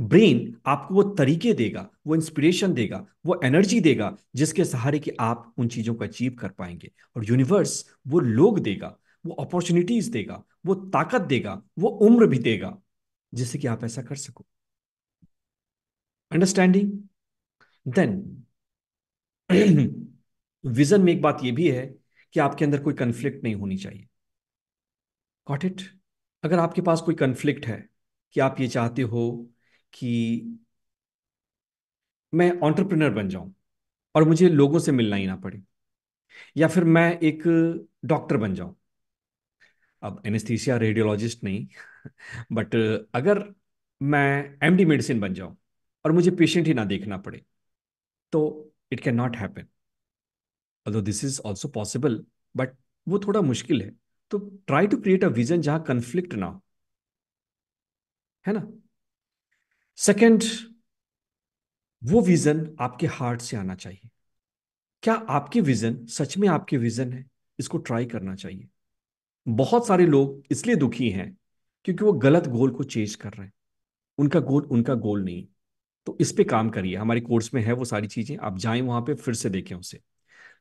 ब्रेन आपको वो तरीके देगा, वो इंस्पिरेशन देगा, वो एनर्जी देगा, जिसके सहारे कि आप उन चीज़ों को अचीव कर पाएँगे। और यूनिवर्स वो लोग देगा, वो अपॉर्चुनिटीज़ देगा, वो ताकत देगा, वो उम्र भी देगा, जिससे कि आप ऐसा कर सको। अंडरस्टैंडिंग देन विजन में एक बात यह भी है कि आपके अंदर कोई कंफ्लिक्ट नहीं होनी चाहिए। कॉट इट अगर आपके पास कोई कंफ्लिक्ट है, कि आप ये चाहते हो कि मैं ऑन्टरप्रिनर बन जाऊँ और मुझे लोगों से मिलना ही ना पड़े, या फिर मैं एक डॉक्टर बन जाऊँ। अब एनेस्थीसिया रेडियोलॉजिस्ट नहीं बट अगर मैं एमडी मेडिसिन बन जाऊँ और मुझे पेशेंट ही ना देखना पड़े तो it can not happen although this is also possible but वो थोड़ा मुश्किल है। तो try to create a vision जहाँ कंफ्लिक्ट ना हो। ना? सेकंड वो विजन आपके हार्ट से आना चाहिए। क्या आपके विजन सच में आपके विजन है? इसको ट्राई करना चाहिए। बहुत सारे लोग इसलिए दुखी हैं क्योंकि वो गलत गोल को चेज कर रहे हैं। उनका गोल उनका गोल नहीं। तो इस पे काम करिए। हमारे कोर्स में है वो सारी चीज़ें। आप जाएँ वहाँ पे फिर से देखें उसे।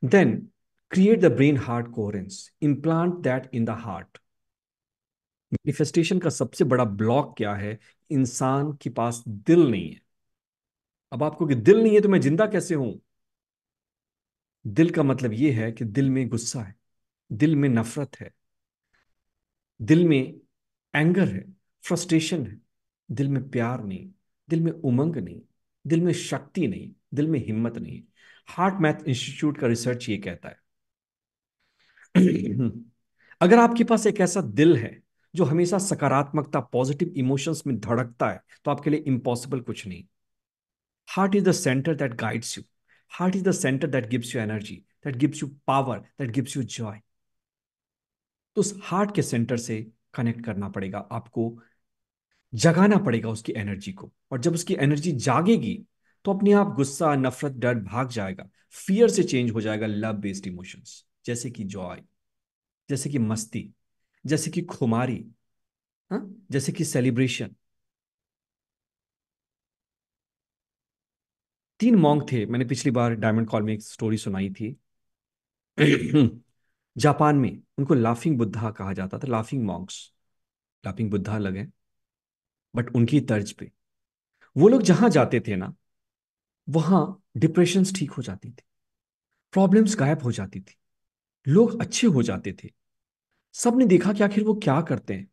Then create the brain heart coherence implant that in the heart manifestation का सबसे बड़ा ब्लॉक क्या है? इंसान के पास दिल नहीं है। अब आपको कि दिल नहीं है तो मैं ज़िंदा कैसे हूँ? दिल का मतलब यह है कि दिल में गुस्सा है, दिल में नफरत है, दिल में एंगर है फ्रस्ट्रेशन है, दिल में प्यार नहीं, दिल में उमंग नहीं, दिल में शक्ति नहीं, दिल में हिम्मत नहीं। हार्ट मैथ इंस्टीट्यूट का रिसर्च ये कहता है। अगर आपके पास एक ऐसा दिल है जो हमेशा सकारात्मकता पॉजिटिव इमोशंस में धड़कता है तो आपके लिए इंपॉसिबल कुछ नहीं। Heart is the centre that guides you heart is the centre that gives you energy that gives you power that gives you joy तो उस हार्ट के सेंटर से कनेक्ट करना पड़ेगा, आपको जगाना पड़ेगा उसकी एनर्जी को। और जब उसकी एनर्जी जागेगी तो अपने आप गुस्सा, नफरत, डर भाग जाएगा। फियर से चेंज हो जाएगा लव बेस्ड इमोशंस जैसे कि जॉय, जैसे कि मस्ती, जैसे कि खुमारी, हा? जैसे कि सेलिब्रेशन तीन मॉन्ग थे। मैंने पिछली बार डायमंड कॉल में एक स्टोरी सुनाई थी। जापान में उनको लाफिंग बुद्धा कहा जाता था लाफिंग मॉन्क्स लाफिंग बुद्धा लगे बट उनकी तर्ज पे। वो लोग जहाँ जाते थे ना, वहाँ डिप्रेशन ठीक हो जाती थी। प्रॉब्लम्स गायब हो जाती थी। लोग अच्छे हो जाते थे। सबने देखा कि आखिर वो क्या करते हैं।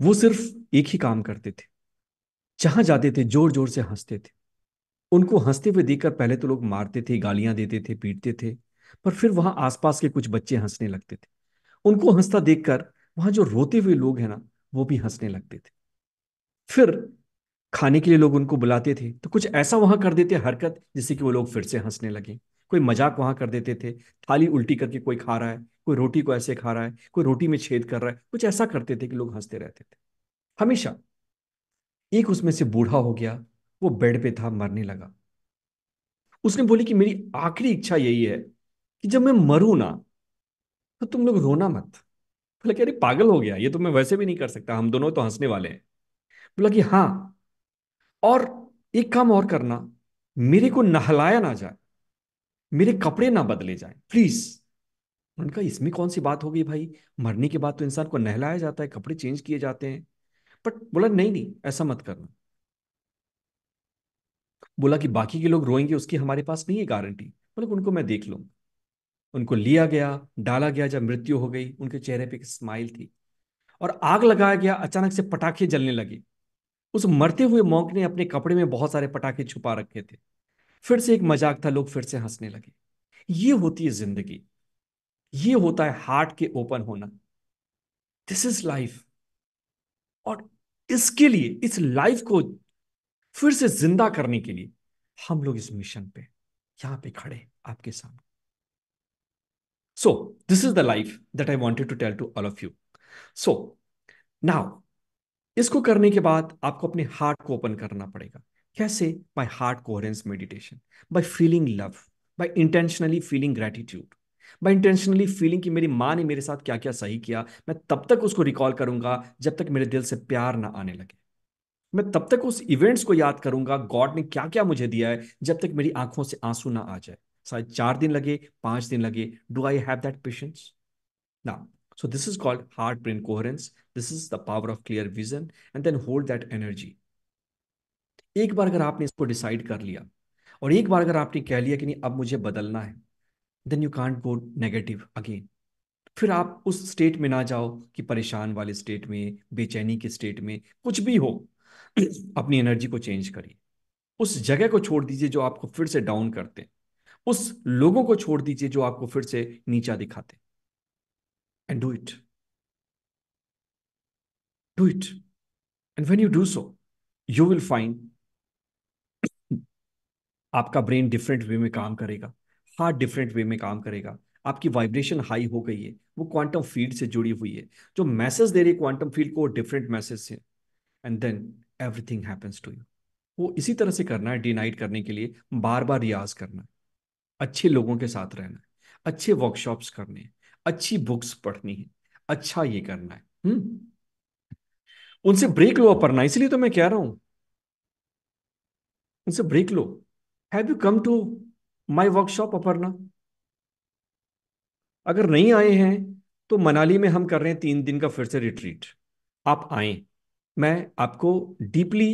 वो सिर्फ़ एक ही काम करते थे। जहाँ जाते थे ज़ोर ज़ोर से हँसते थे। उनको हँसते हुए देखकर पहले तो लोग मारते थे, गालियाँ देते थे, पीटते थे, पर फिर वहाँ आसपास के कुछ बच्चे हंसने लगते थे। उनको हंसता देखकर वहाँ जो रोते हुए लोग हैं ना, वो भी हंसने लगते थे। फिर खाने के लिए लोग उनको बुलाते थे तो कुछ ऐसा वहाँ कर देते, हरकत, जिससे कि वो लोग फिर से हंसने लगे। कोई मज़ाक वहाँ कर देते थे। थाली उल्टी करके कोई खा रहा है, कोई रोटी को ऐसे खा रहा है, कोई रोटी में छेद कर रहा है, कुछ ऐसा करते थे कि लोग हँसते रहते थे। हमेशा एक उसमें से बूढ़ा हो गया, वो बेड पे था, मरने लगा। उसने बोली कि मेरी आखिरी इच्छा यही है कि जब मैं मरू ना तो तुम लोग रोना मत। बोला कि अरे पागल हो गया, ये तो मैं वैसे भी नहीं कर सकता, हम दोनों तो हंसने वाले हैं। बोला कि हाँ और एक काम और करना, मेरे को नहलाया ना जाए। मेरे कपड़े ना बदले जाए। प्लीज़ उनका इसमें कौन सी बात हो गई भाई? मरने के बाद तो इंसान को नहलाया जाता है, कपड़े चेंज किए जाते हैं। बट बोला, नहीं नहीं, ऐसा मत करना। बोला कि बाकी के लोग रोएँगे, उसकी हमारे पास नहीं है गारंटी बोला, उनको मैं देख लूँगा। उनको लिया गया, डाला गया जब मृत्यु हो गई, उनके चेहरे पे एक स्माइल थी। और आग लगाया गया, अचानक से पटाखे जलने लगे। उस मरते हुए मॉन्क ने अपने कपड़े में बहुत सारे पटाखे छुपा रखे थे। फिर से एक मज़ाक था, लोग फिर से हंसने लगे। ये होती है ज़िंदगी। ये होता है हार्ट के ओपन होना। दिस इज़ लाइफ और इसके लिए, इस लाइफ को फिर से ज़िंदा करने के लिए हम लोग इस मिशन पे, यहाँ पे खड़े आपके सामने। So this is the life that I wanted to tell to all of you so now इसको करने के बाद आपको अपने हार्ट को ओपन करना पड़ेगा। कैसे? By heart coherence meditation by feeling love by intentionally feeling gratitude by intentionally feeling कि मेरी माँ ने मेरे साथ क्या क्या सही किया। मैं तब तक उसको रिकॉल करूँगा जब तक मेरे दिल से प्यार ना आने लगे। मैं तब तक उस इवेंट्स को याद करूँगा गॉड ने क्या क्या मुझे दिया है जब तक मेरी आँखों से आँसू ना आ जाए। शायद चार दिन लगे, पाँच दिन लगे। Do I have that patience ना so this is called heart brain coherence this is the power of clear vision and then hold that energy. एक बार अगर आपने इसको डिसाइड कर लिया और एक बार अगर आपने कह लिया कि नहीं अब मुझे बदलना है then you can't go negative again फिर आप उस स्टेट में ना जाओ कि परेशान वाले स्टेट में बेचैनी के स्टेट में कुछ भी हो अपनी एनर्जी को चेंज करिए उस जगह को छोड़ दीजिए जो आपको फिर से डाउन करते उस लोगों को छोड़ दीजिए जो आपको फिर से नीचा दिखाते and do it. Do it. And when you do so, you will find आपका ब्रेन डिफरेंट वे में काम करेगा हार्ट डिफरेंट वे में काम करेगा। आपकी वाइब्रेशन हाई हो गई है, वो क्वांटम फ़ील्ड से जुड़ी हुई है। जो मैसेज दे रही है क्वांटम फ़ील्ड को डिफरेंट मैसेज से and then everything happens to you वो इसी तरह से करना है डिनाइट करने के लिए बार बार रियाज करना। है अच्छे लोगों के साथ रहना है, अच्छे वर्कशॉप्स करने हैं, अच्छी बुक्स पढ़नी है अच्छा ये करना है। हम्म। उनसे ब्रेक लो अपर्णा, इसलिए तो मैं कह रहा हूँ। उनसे break low. Have you come to my workshop Aparna अगर नहीं आए हैं तो मनाली में हम कर रहे हैं तीन दिन का फिर से रिट्रीट आप आए। मैं आपको डीपली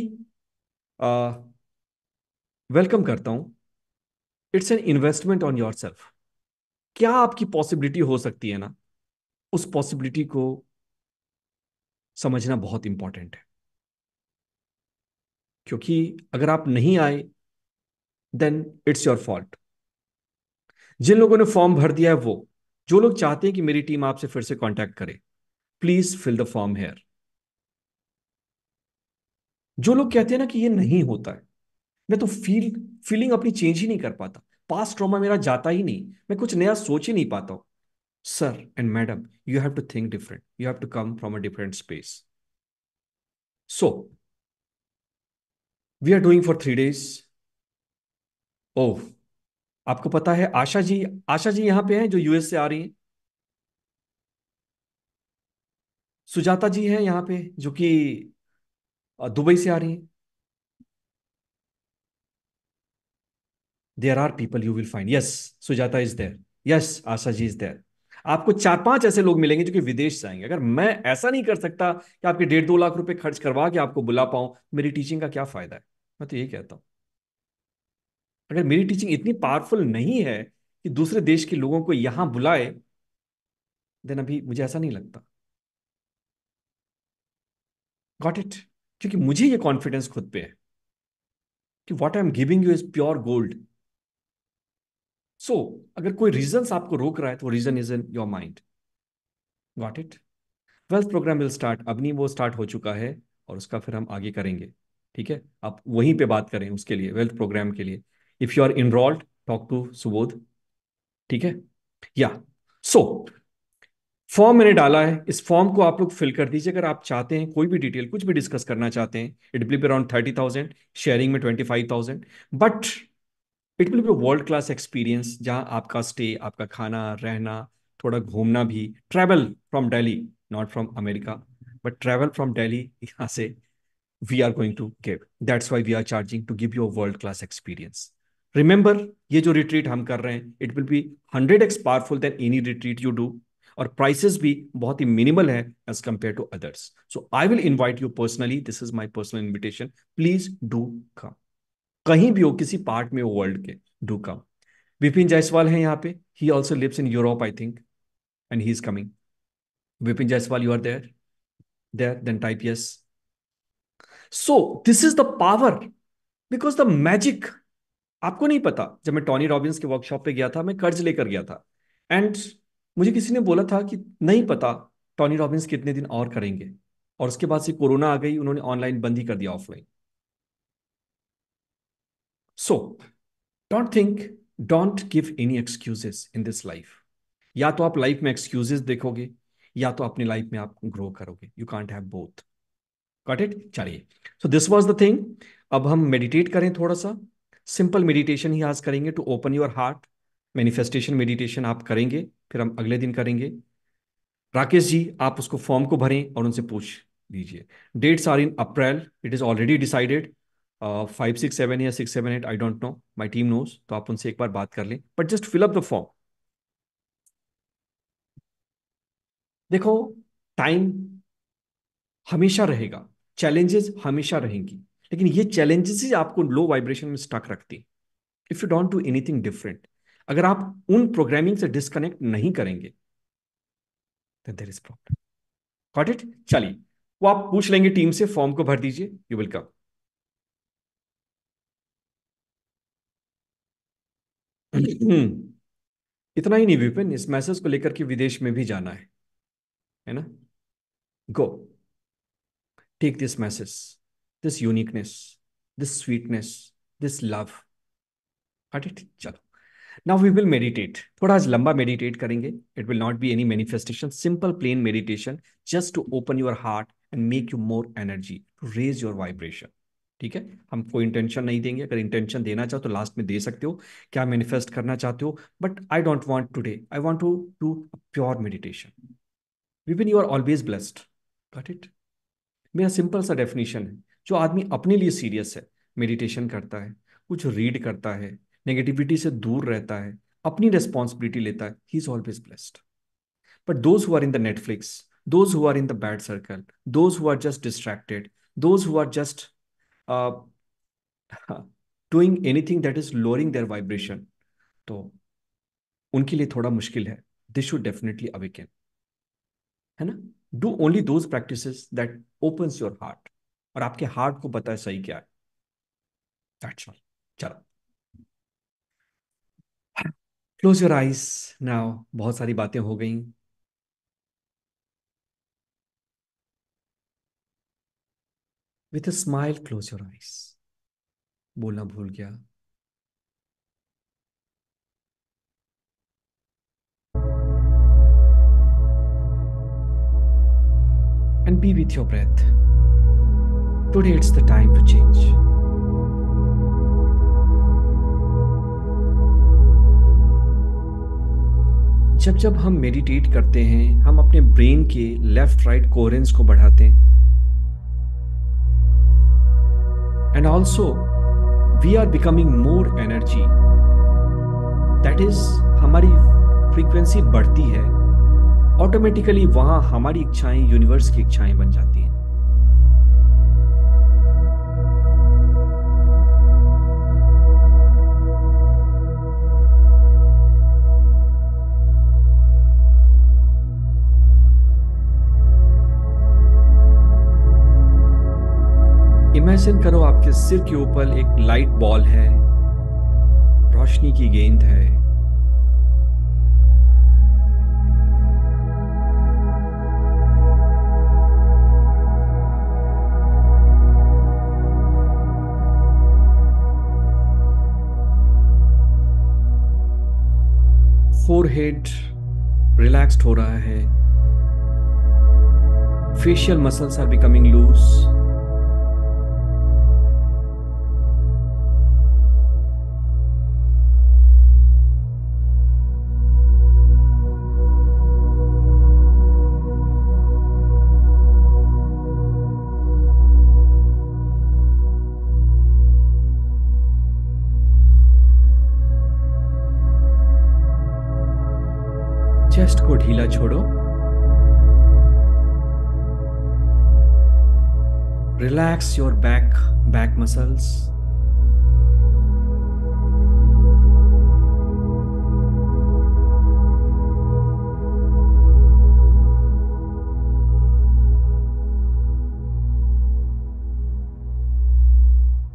वेलकम करता हूँ। It's an investment on yourself क्या आपकी पॉसिबिलिटी हो सकती है ना? उस पॉसिबिलिटी को समझना बहुत इंपॉर्टेंट है। क्योंकि अगर आप नहीं आए देन इट्स योर फॉल्ट जिन लोगों ने फॉर्म भर दिया है वो, जो लोग चाहते हैं कि मेरी टीम आपसे फिर से कांटेक्ट करे please fill the form here जो लोग कहते हैं ना कि ये नहीं होता है, मैं तो फील फीलिंग अपनी चेंज ही नहीं कर पाता। पास्ट ट्रॉमा मेरा जाता ही नहीं, मैं कुछ नया सोच ही नहीं पाता हूँ। Sir and madam you have to think different you have to come from a different space so we are doing for three days oh, आपको पता है आशा जी आशा जी यहाँ पे हैं जो यूएस से आ रही हैं? सुजाता जी हैं यहाँ पे जो कि दुबई से आ रही हैं। There are people you will find yes Sujata is there yes Asha ji is there आपको चार पाँच ऐसे लोग मिलेंगे जो कि विदेश से आएँगे। अगर मैं ऐसा नहीं कर सकता कि आपके डेढ़ दो लाख रुपए खर्च करवा के आपको बुला पाऊँ, मेरी टीचिंग का क्या फ़ायदा है? मैं तो यही कहता हूँ। अगर मेरी टीचिंग इतनी पावरफुल नहीं है कि दूसरे देश के लोगों को यहाँ बुलाए देन अभी मुझे ऐसा नहीं लगता। गॉट इट क्योंकि मुझे ये कॉन्फिडेंस खुद पे है कि what I am giving you is pure gold so अगर कोई रीजन आपको रोक रहा है तो reason is in your mind got it wealth program will start अब नहीं, वो स्टार्ट हो चुका है और उसका फिर हम आगे करेंगे। ठीक है? आप वहीं पे बात करें उसके लिए वेल्थ प्रोग्राम के लिए। If you are enrolled talk to Subodh ठीक है? या सो फॉर्म मैंने डाला है। इस फॉर्म को आप लोग फिल कर दीजिए। अगर आप चाहते हैं कोई भी डिटेल कुछ भी डिस्कस करना चाहते हैं it will be around thirty thousand sharing में twenty five thousand but it will be world class experience जहाँ आपका स्टे आपका खाना, रहना, थोड़ा घूमना भी। Travel from Delhi not from America but travel from Delhi यहाँ से we are going to give that's why we are charging to give you world class experience remember ये जो रिट्रीट हम कर रहे हैं it will be hundred x powerful than any retreat you do और prices भी बहुत ही मिनिमल है as compared to others so I will invite you personally this is my personal invitation please do come कहीं भी हो, किसी part में हो वर्ल्ड के डू कम विपिन जायसवाल है यहाँ पे he also lives in Europe I think and he is coming Vipin Jaiswal you are there there then type yes so this is the power because the magic आपको नहीं पता, जब मैं Tony Robins के workshop पे गया था, मैं कर्ज लेकर गया था। एंड मुझे किसी ने बोला था कि नहीं पता टॉनी रॉबिन्स कितने दिन और करेंगे। और उसके बाद से कोरोना आ गई, उन्होंने ऑनलाइन बंद ही कर दिया offline so don't think don't give any excuses in this life या तो आप लाइफ में एक्सक्यूजेस देखोगे, या तो अपनी लाइफ में आप ग्रो करोगे। You can't have both got it चलिए। So this was the thing अब हम मेडिटेट करें थोड़ा सा। सिंपल मेडिटेशन ही आज करेंगे to open your heart. Manifestation meditation आप करेंगे, फिर हम अगले दिन करेंगे। राकेश जी, आप उसको फॉर्म को भरें और उनसे पूछ लीजिए। Dates are in April, it is already decided. Five, six, seven या six, seven, eight, I don't know my team knows तो आप उनसे एक बार बात कर लें। But just fill up the form. देखो, टाइम हमेशा रहेगा, चैलेंजेस हमेशा रहेंगी। लेकिन ये चैलेंजेस ही आपको लो वाइब्रेशन में स्टक रखती if you don't do anything different अगर आप उन प्रोग्रामिंग से डिस्कनेक्ट नहीं करेंगे देर इज़ प्रॉब्लम इट चलिए, वो आप पूछ लेंगे टीम से फॉर्म को भर दीजिए यू विल कम इतना ही नहीं, विपिन, इस मैसेज को लेकर के विदेश में भी जाना है। है ना? Go take this message this uniqueness this sweetness this love hut it चलो नाउ वी विल मेडिटेट थोड़ा आज लंबा मेडिटेट करेंगे. It will not be any manifestation simple plain meditation just to open your heart and make you more energy to raise your vibration ठीक है? हम कोई intention नहीं देंगे. अगर इंटेंशन देना चाहो तो लास्ट में दे सकते हो. क्या मैनिफेस्ट करना चाहते हो? But I don't want today I want to do pure meditation Vipin you are always blessed got it मेरा सिंपल सा डेफिनेशन है. जो आदमी अपने लिए सीरियस है मेडिटेशन करता है, कुछ रीड करता है नेगेटिविटी से दूर रहता है, अपनी रेस्पॉन्सिबिलिटी लेता है he is always blessed but those who are in the Netflix those who are in the bad circle those who are just distracted those who are just doing anything that is lowering their vibration तो उनके लिए थोड़ा मुश्किल है। This should definitely awaken है ना? Do only those practice that opens your heart और आपके हार्ट को पता है सही क्या है। ऑल चलो। क्लोज योर आइज़ नाउ बहुत सारी बातें हो गई। With a smile close your eyes बोलना भूल गया। And be with your breath. Today it's the time to change. जब जब हम मेडिटेट करते हैं, हम अपने ब्रेन के लेफ़्ट राइट कोरेंस को बढ़ाते हैं। And also we are becoming more energy that is हमारी फ्रीक्वेंसी बढ़ती है। ऑटोमेटिकली वहाँ हमारी इच्छाएँ यूनिवर्स की इच्छाएँ बन जाती हैं। इमेजिन करो आपके सिर के ऊपर एक लाइट बॉल है। रोशनी की गेंद है। फोरहेड रिलैक्स्ड हो रहा है। Facial muscles are becoming loose chest छोड़ो। Relax your back back muscles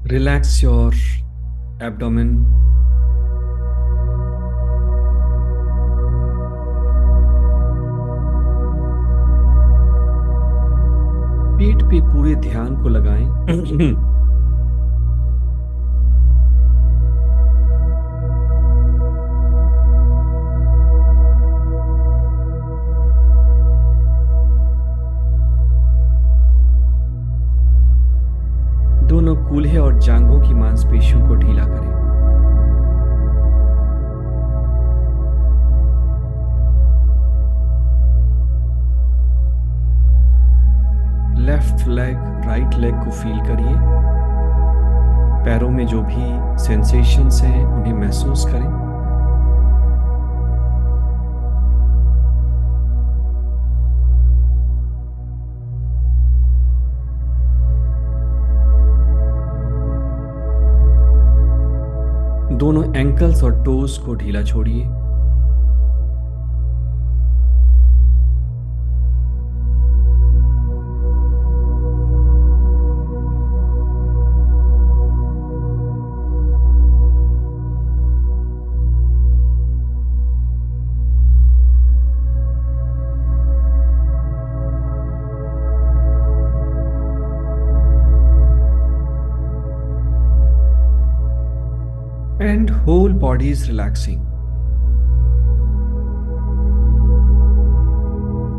relax your abdomen पेट पे पूरे ध्यान को लगाएँ। दोनों कूल्हे और जांघों की मांसपेशियों को ढीला करें। लेफ़्ट लेग राइट लेग को फील करिए। पैरों में जो भी सेंसेशंस हैं, उन्हें महसूस करें। दोनों एंकल्स और टोज को ढीला छोड़िए। Body is relaxing.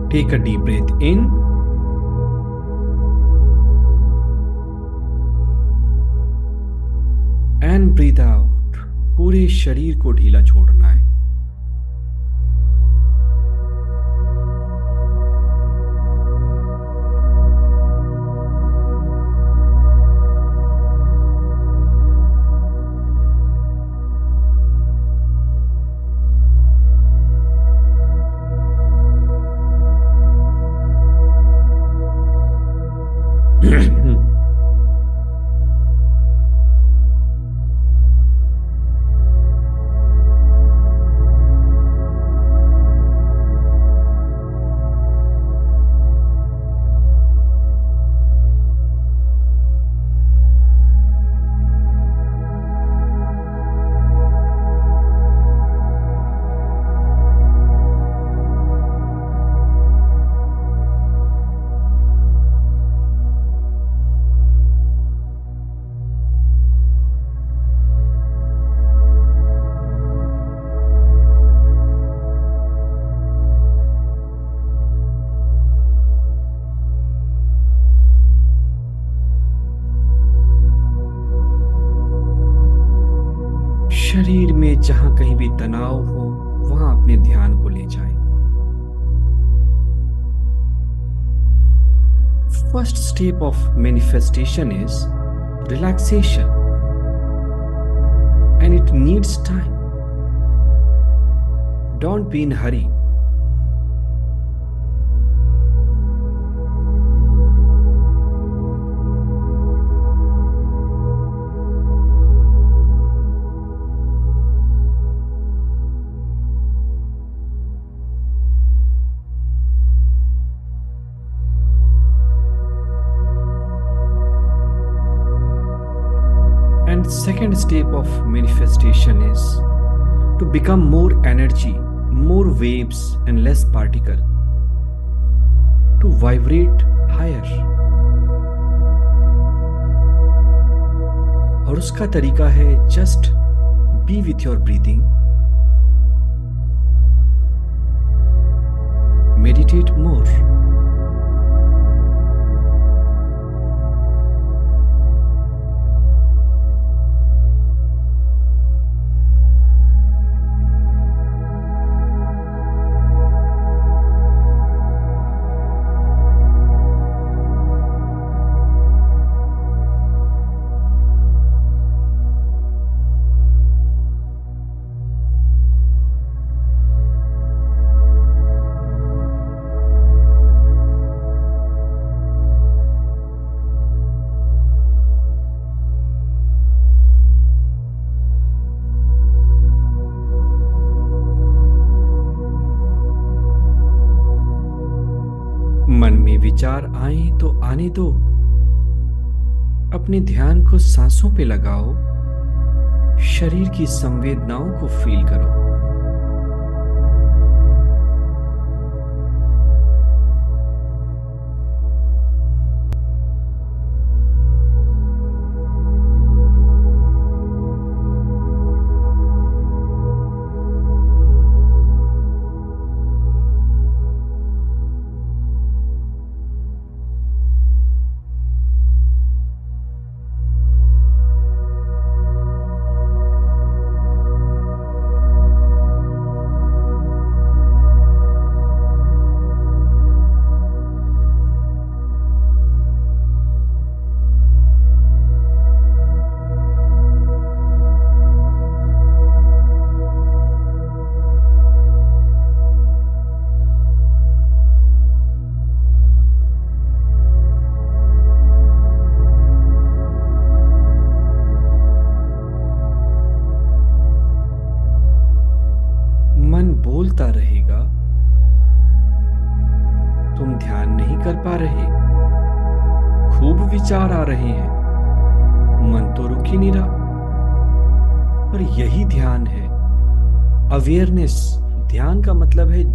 Take a deep breath in. And breathe out. पूरे शरीर को ढीला छोड़ना है manifestation is relaxation, and it needs time. Don't be in hurry. And second step of manifestation is to become more energy, more waves and less particle. To vibrate higher. और उसका तरीका है just be with your breathing meditate more दो अपने ध्यान को सांसों पे लगाओ शरीर की संवेदनाओं को फील करो।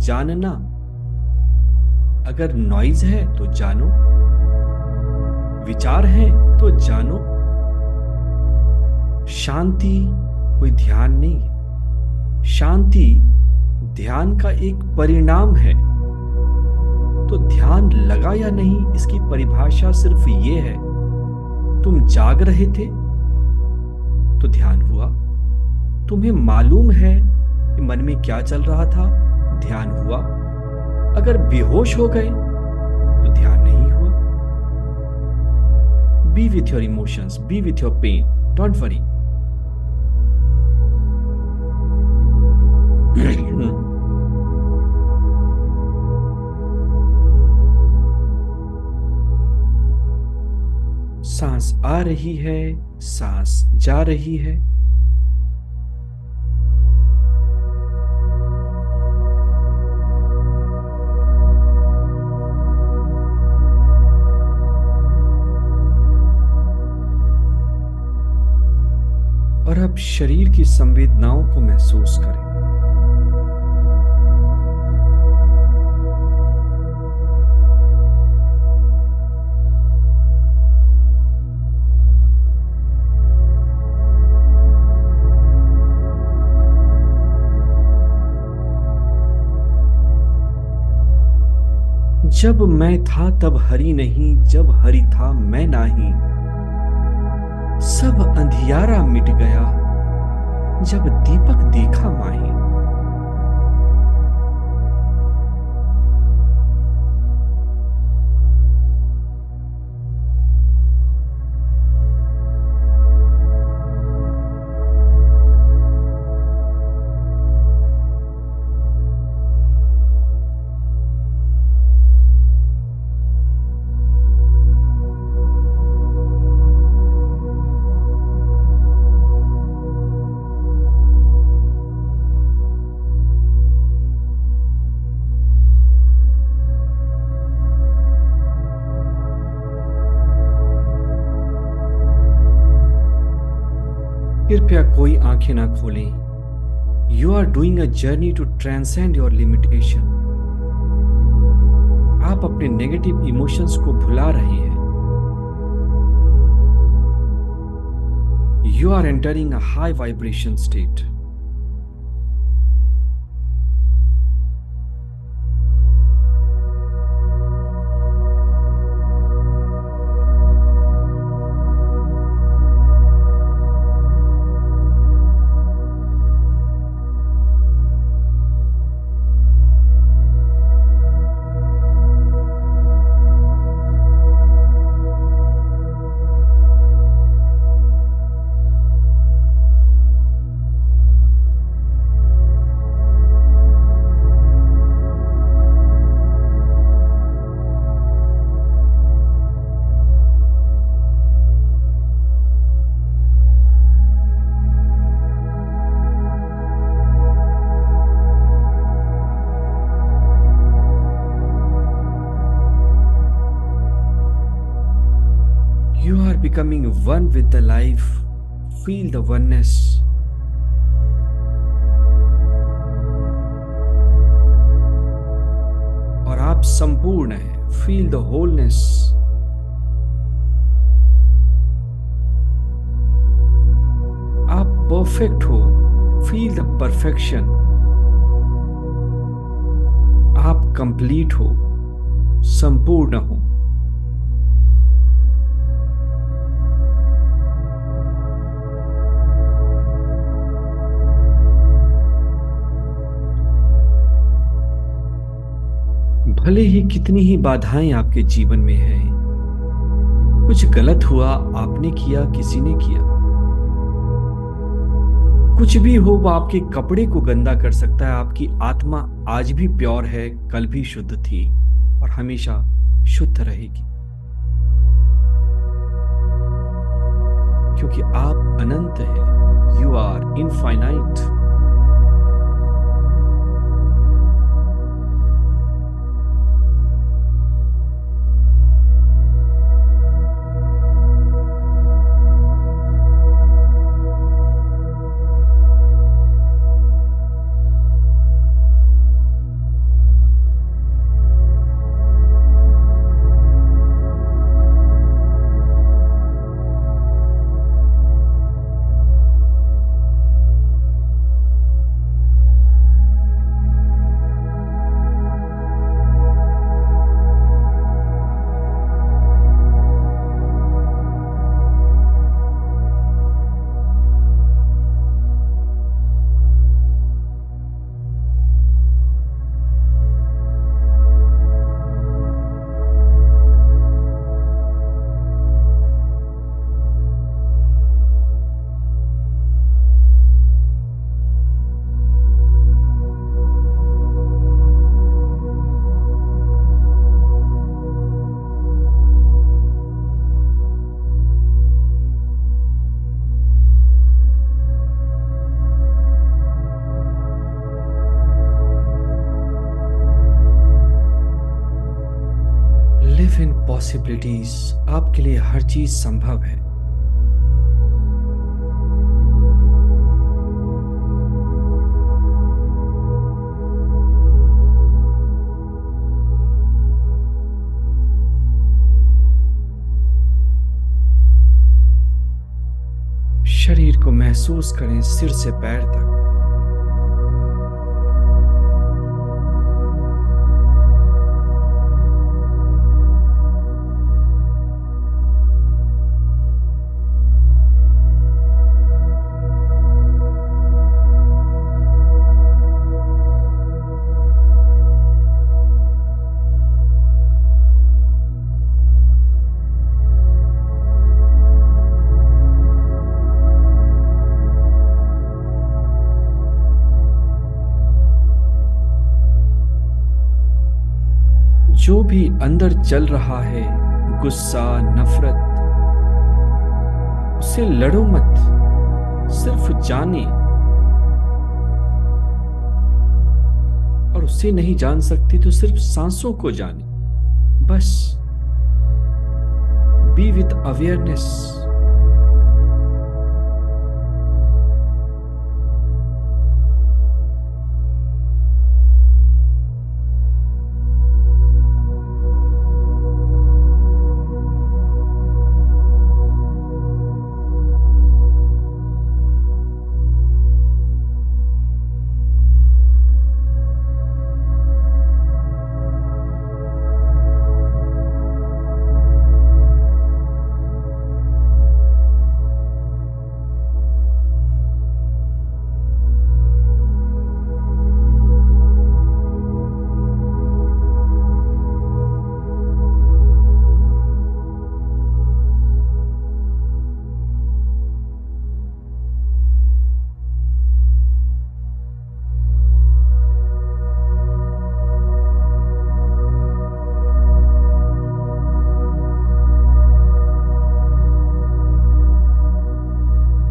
जानना। अगर नॉइज़ है तो जानो। विचार है तो जानो। शांति कोई ध्यान नहीं। शांति ध्यान का एक परिणाम है। तो ध्यान लगा या नहीं, इसकी परिभाषा सिर्फ़ ये है। तुम जाग रहे थे तो ध्यान हुआ। तुम्हें मालूम है कि मन में क्या चल रहा था। ध्यान हुआ। अगर बेहोश हो गए तो ध्यान नहीं हुआ। Be with your emotions be with your pain don't worry सांस आ रही है, सांस जा रही है। और अब शरीर की संवेदनाओं को महसूस करें। जब मैं था तब हरि नहीं, जब हरि था मैं नाही। सब अंधियारा मिट गया जब दीपक देखा माही। कृपया कोई आँखें ना खोलें। You are doing a journey to transcend your limitation आप अपने नेगेटिव इमोशंस को भुला रहे हैं। You are entering a high vibration state one with the life. Feel the oneness. और आप संपूर्ण हैं फील द होलनेस आप परफेक्ट हो फील द परफेक्शन आप कंप्लीट हो, संपूर्ण हो भले ही कितनी ही बाधाएँ आपके जीवन में हैं, कुछ गलत हुआ आपने किया, किसी ने किया। कुछ भी हो, वो आपके कपड़े को गंदा कर सकता है, आपकी आत्मा आज भी प्योर है, कल भी शुद्ध थी और हमेशा शुद्ध रहेगी। क्योंकि आप अनंत हैं यू आर इनफाइनाइट पॉसिबिलिटीज आपके लिए हर चीज़ संभव है। शरीर को महसूस करें सिर से पैर तक। जो भी अंदर चल रहा है, गुस्सा, नफरत, उसे लड़ो मत, सिर्फ़ जाने। और उसे नहीं जान सकती तो सिर्फ़ सांसों को जाने। बस बी विथ अवेयरनेस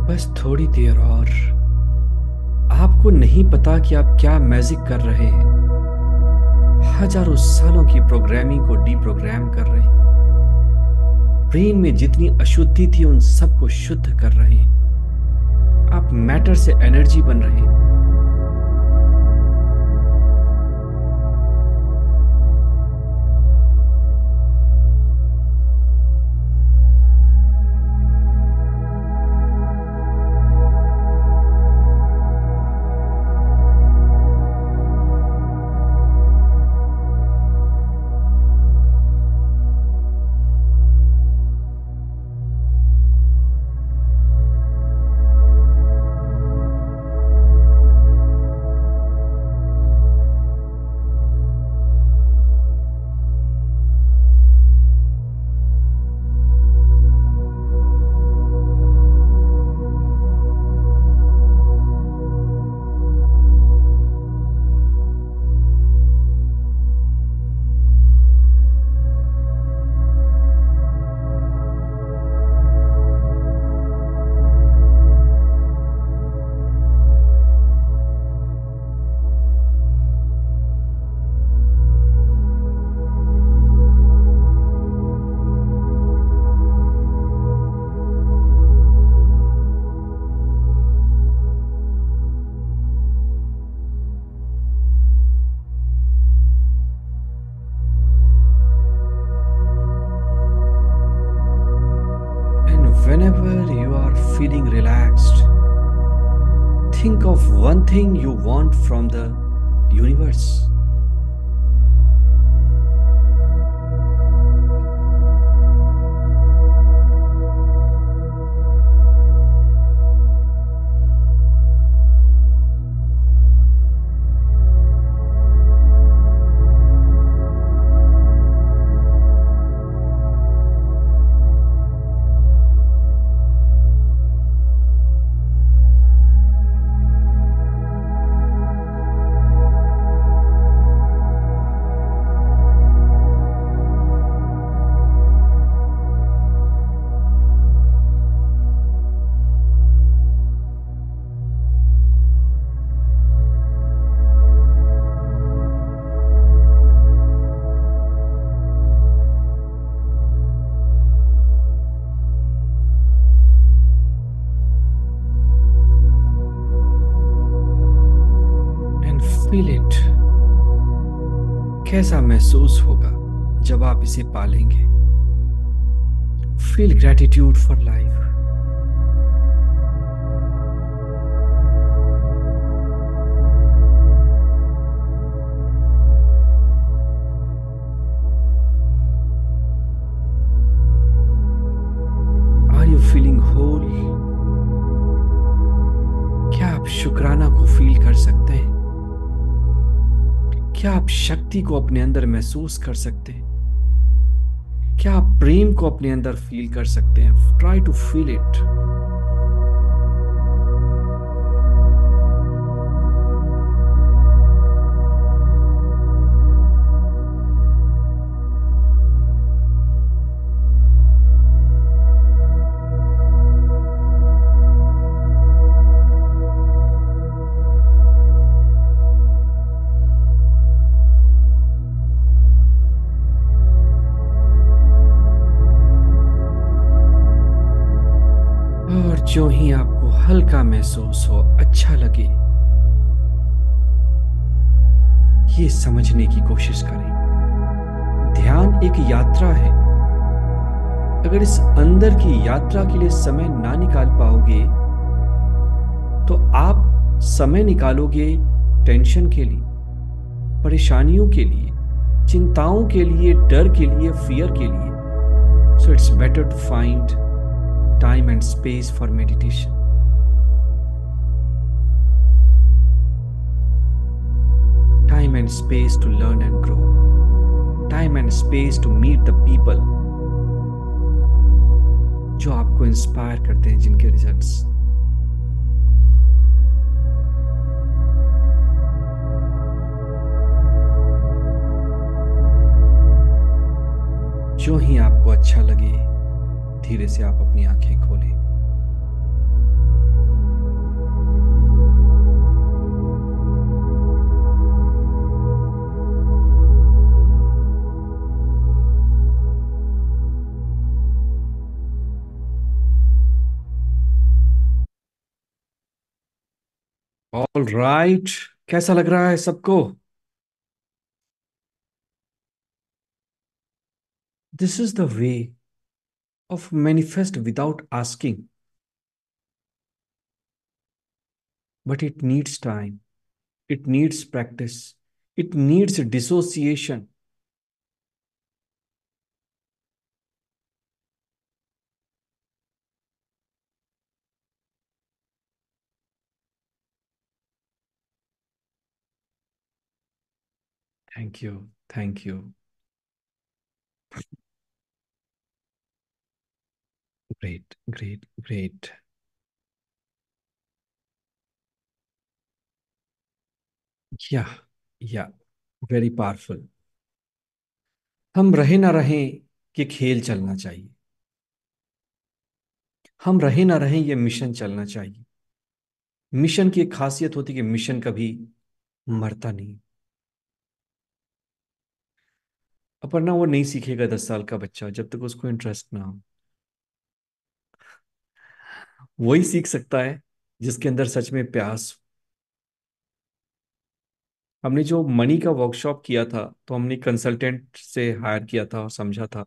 बस थोड़ी देर और। आपको नहीं पता कि आप क्या मैजिक कर रहे हैं। हज़ारों सालों की प्रोग्रामिंग को डीप्रोग्राम कर रहे हैं। ब्रेन में जितनी अशुद्धि थी, उन सबको शुद्ध कर रहे हैं। आप मैटर से एनर्जी बन रहे हैं। Thing you want from the महसूस होगा जब आप इसे पालेंगे। Feel gratitude for life feeling whole क्या आप शुक्राना को फील कर सकते हैं? क्या आप शक्ति को अपने अंदर महसूस कर सकते हैं? क्या आप प्रेम को अपने अंदर फील कर सकते हैं? ट्राई टू फील इट जो ही आपको हल्का महसूस हो अच्छा लगे, ये समझने की कोशिश करें। ध्यान एक यात्रा है। अगर इस अंदर की यात्रा के लिए समय ना निकाल पाओगे तो आप समय निकालोगे टेंशन के लिए, परेशानियों के लिए, चिंताओं के लिए, डर के लिए फियर के लिए। So it's better to find time and space for meditation. Time and space to learn and grow. Time and space to meet the people जो आपको इंस्पायर करते हैं जिनके रिजल्ट्स जो ही आपको अच्छा लगे धीरे से आप अपनी आँखें खोलें ऑल राइट right. कैसा लग रहा है सबको this is the way of manifest without asking. But it needs time, it needs practice, it needs dissociation. Thank you. Thank you. Great great great yeah yeah very powerful हम रहे ना रहें कि खेल चलना चाहिए। हम रहे ना रहें ये मिशन चलना चाहिए। मिशन की एक खासियत होती कि मिशन कभी मरता नहीं। अपना वो नहीं सीखेगा दस साल का बच्चा जब तक उसको इंटरेस्ट ना हो। वही सीख सकता है जिसके अंदर सच में प्यास हमने जो मनी का वर्कशॉप किया था तो हमने कंसल्टेंट से हायर किया था और समझा था।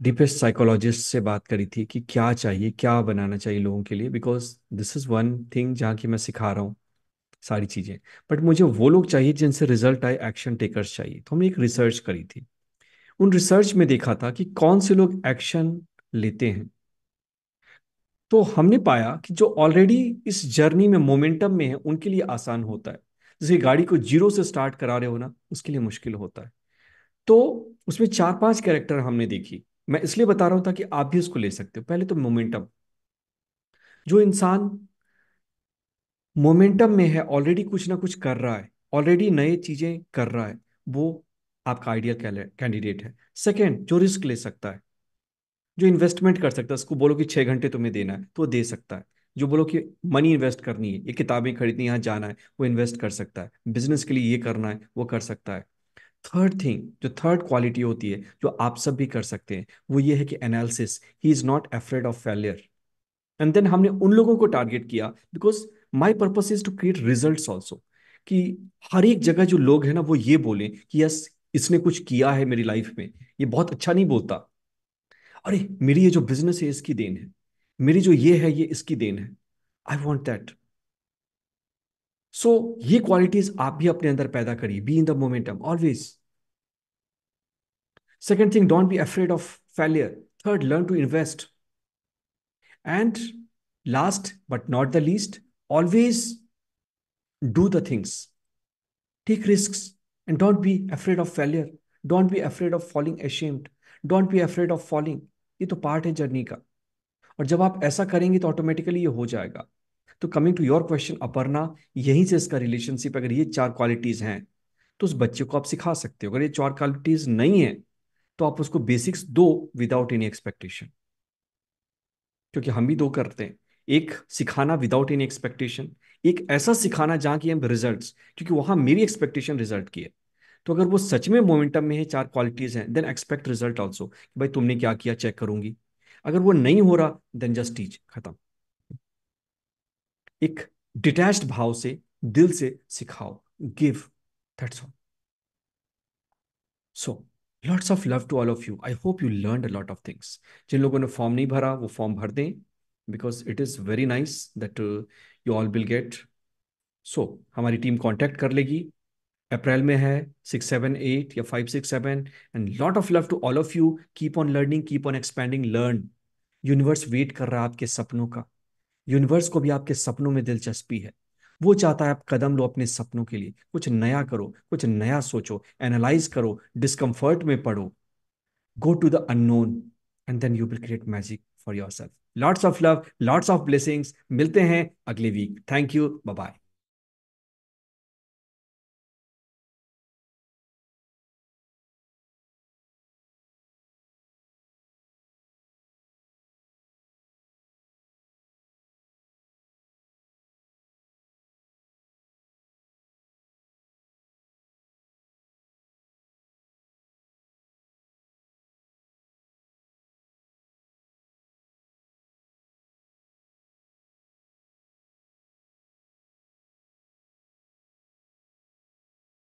डीपेस्ट साइकोलॉजिस्ट से बात करी थी कि क्या चाहिए, क्या बनाना चाहिए लोगों के लिए because this is one thing जहाँ की मैं सिखा रहा हूँ सारी चीज़ें। बट मुझे वो लोग चाहिए जिनसे रिज़ल्ट आए एक्शन टेकर्स चाहिए। तो हमने एक रिसर्च करी थी। उन रिसर्च में देखा था कि कौन से लोग एक्शन लेते हैं। तो हमने पाया कि जो ऑलरेडी इस जर्नी में मोमेंटम में है, उनके लिए आसान होता है। जैसे गाड़ी को ज़ीरो से स्टार्ट करा रहे हो ना, उसके लिए मुश्किल होता है। तो उसमें चार पाँच कैरेक्टर हमने देखी। मैं इसलिए बता रहा हूँ ताकि आप भी उसको ले सकते हो। पहले तो मोमेंटम जो इंसान मोमेंटम में है ऑलरेडी कुछ ना कुछ कर रहा है ऑलरेडी नए चीज़ें कर रहा है, वो आपका आइडियल कैंडिडेट है। सेकेंड जो रिस्क ले सकता है। जो इन्वेस्टमेंट कर सकता है, उसको बोलो कि छह घंटे तुम्हें देना है तो वो दे सकता है। जो बोलो कि मनी इन्वेस्ट करनी है, ये किताबें खरीदनी यहाँ जाना है, वो इन्वेस्ट कर सकता है। बिज़नेस के लिए ये करना है, वो कर सकता है। थर्ड थिंग जो थर्ड क्वालिटी होती है, जो आप सब भी कर सकते हैं, वो ये है कि analysis he is not afraid of failure and then हमने उन लोगों को टारगेट किया because my purpose is to create result also कि हर एक जगह जो लोग हैं ना, वो ये बोले कि यस, इसने कुछ किया है मेरी लाइफ में। ये बहुत अच्छा नहीं बोलता। अरे, मेरी ये जो बिज़नेस है, इसकी देन है। मेरी जो ये है, ये इसकी देन है। आई वॉन्ट दैट सो ये क्वालिटीज आप भी अपने अंदर पैदा करिए। Be in the momentum always second thing don't be afraid of failure third learn to invest and last but not the least always do the things take risk and don't be afraid of failure don't be afraid of falling ashamed don't be afraid of falling ये तो part है journey का। और जब आप ऐसा करेंगे तो ऑटोमेटिकली ये हो जाएगा। तो coming to your question Aparna, यहीं से इसका रिलेशनशिप अगर ये चार क्वालिटीज हैं तो उस बच्चे को आप सिखा सकते हो। अगर ये चार क्वालिटीज नहीं है तो आप उसको बेसिक्स दो विदाउट एनी एक्सपेक्टेशन क्योंकि हम भी दो करते हैं। एक, सिखाना विदाउट एनी एक्सपेक्टेशन एक, ऐसा सिखाना जहाँ की हम रिजल्ट्स क्योंकि वहाँ मेरी एक्सपेक्टेशन रिज़ल्ट की है। तो अगर वो सच में मोमेंटम में है, चार क्वालिटीज हैं देन एक्सपेक्ट रिज़ल्ट ऑल्सो भाई तुमने क्या किया चेक करूँगी। अगर वो नहीं हो रहा देन जस्ट टीच खत्म। एक डिटैच्ड भाव से, दिल से सिखाओ। Give that's all so lots of love to all of you I hope you learn a lot of things जिन लोगों ने फॉर्म नहीं भरा, वो फॉर्म भर दें because it is very nice that you all will get so हमारी team contact कर लेगी। अप्रैल में है सिक्स सेवन एट या five six seven and lot of love to all of you keep on learning keep on expanding learn universe wait कर रहा है आपके सपनों का। यूनिवर्स को भी आपके सपनों में दिलचस्पी है। वो चाहता है आप कदम लो अपने सपनों के लिए। कुछ नया करो, कुछ नया सोचो एनालाइज करो डिस्कम्फर्ट में पढ़ो go to the unknown and then you will create magic for yourself lots of love lots of blessings मिलते हैं अगले वीक थैंक यू बाय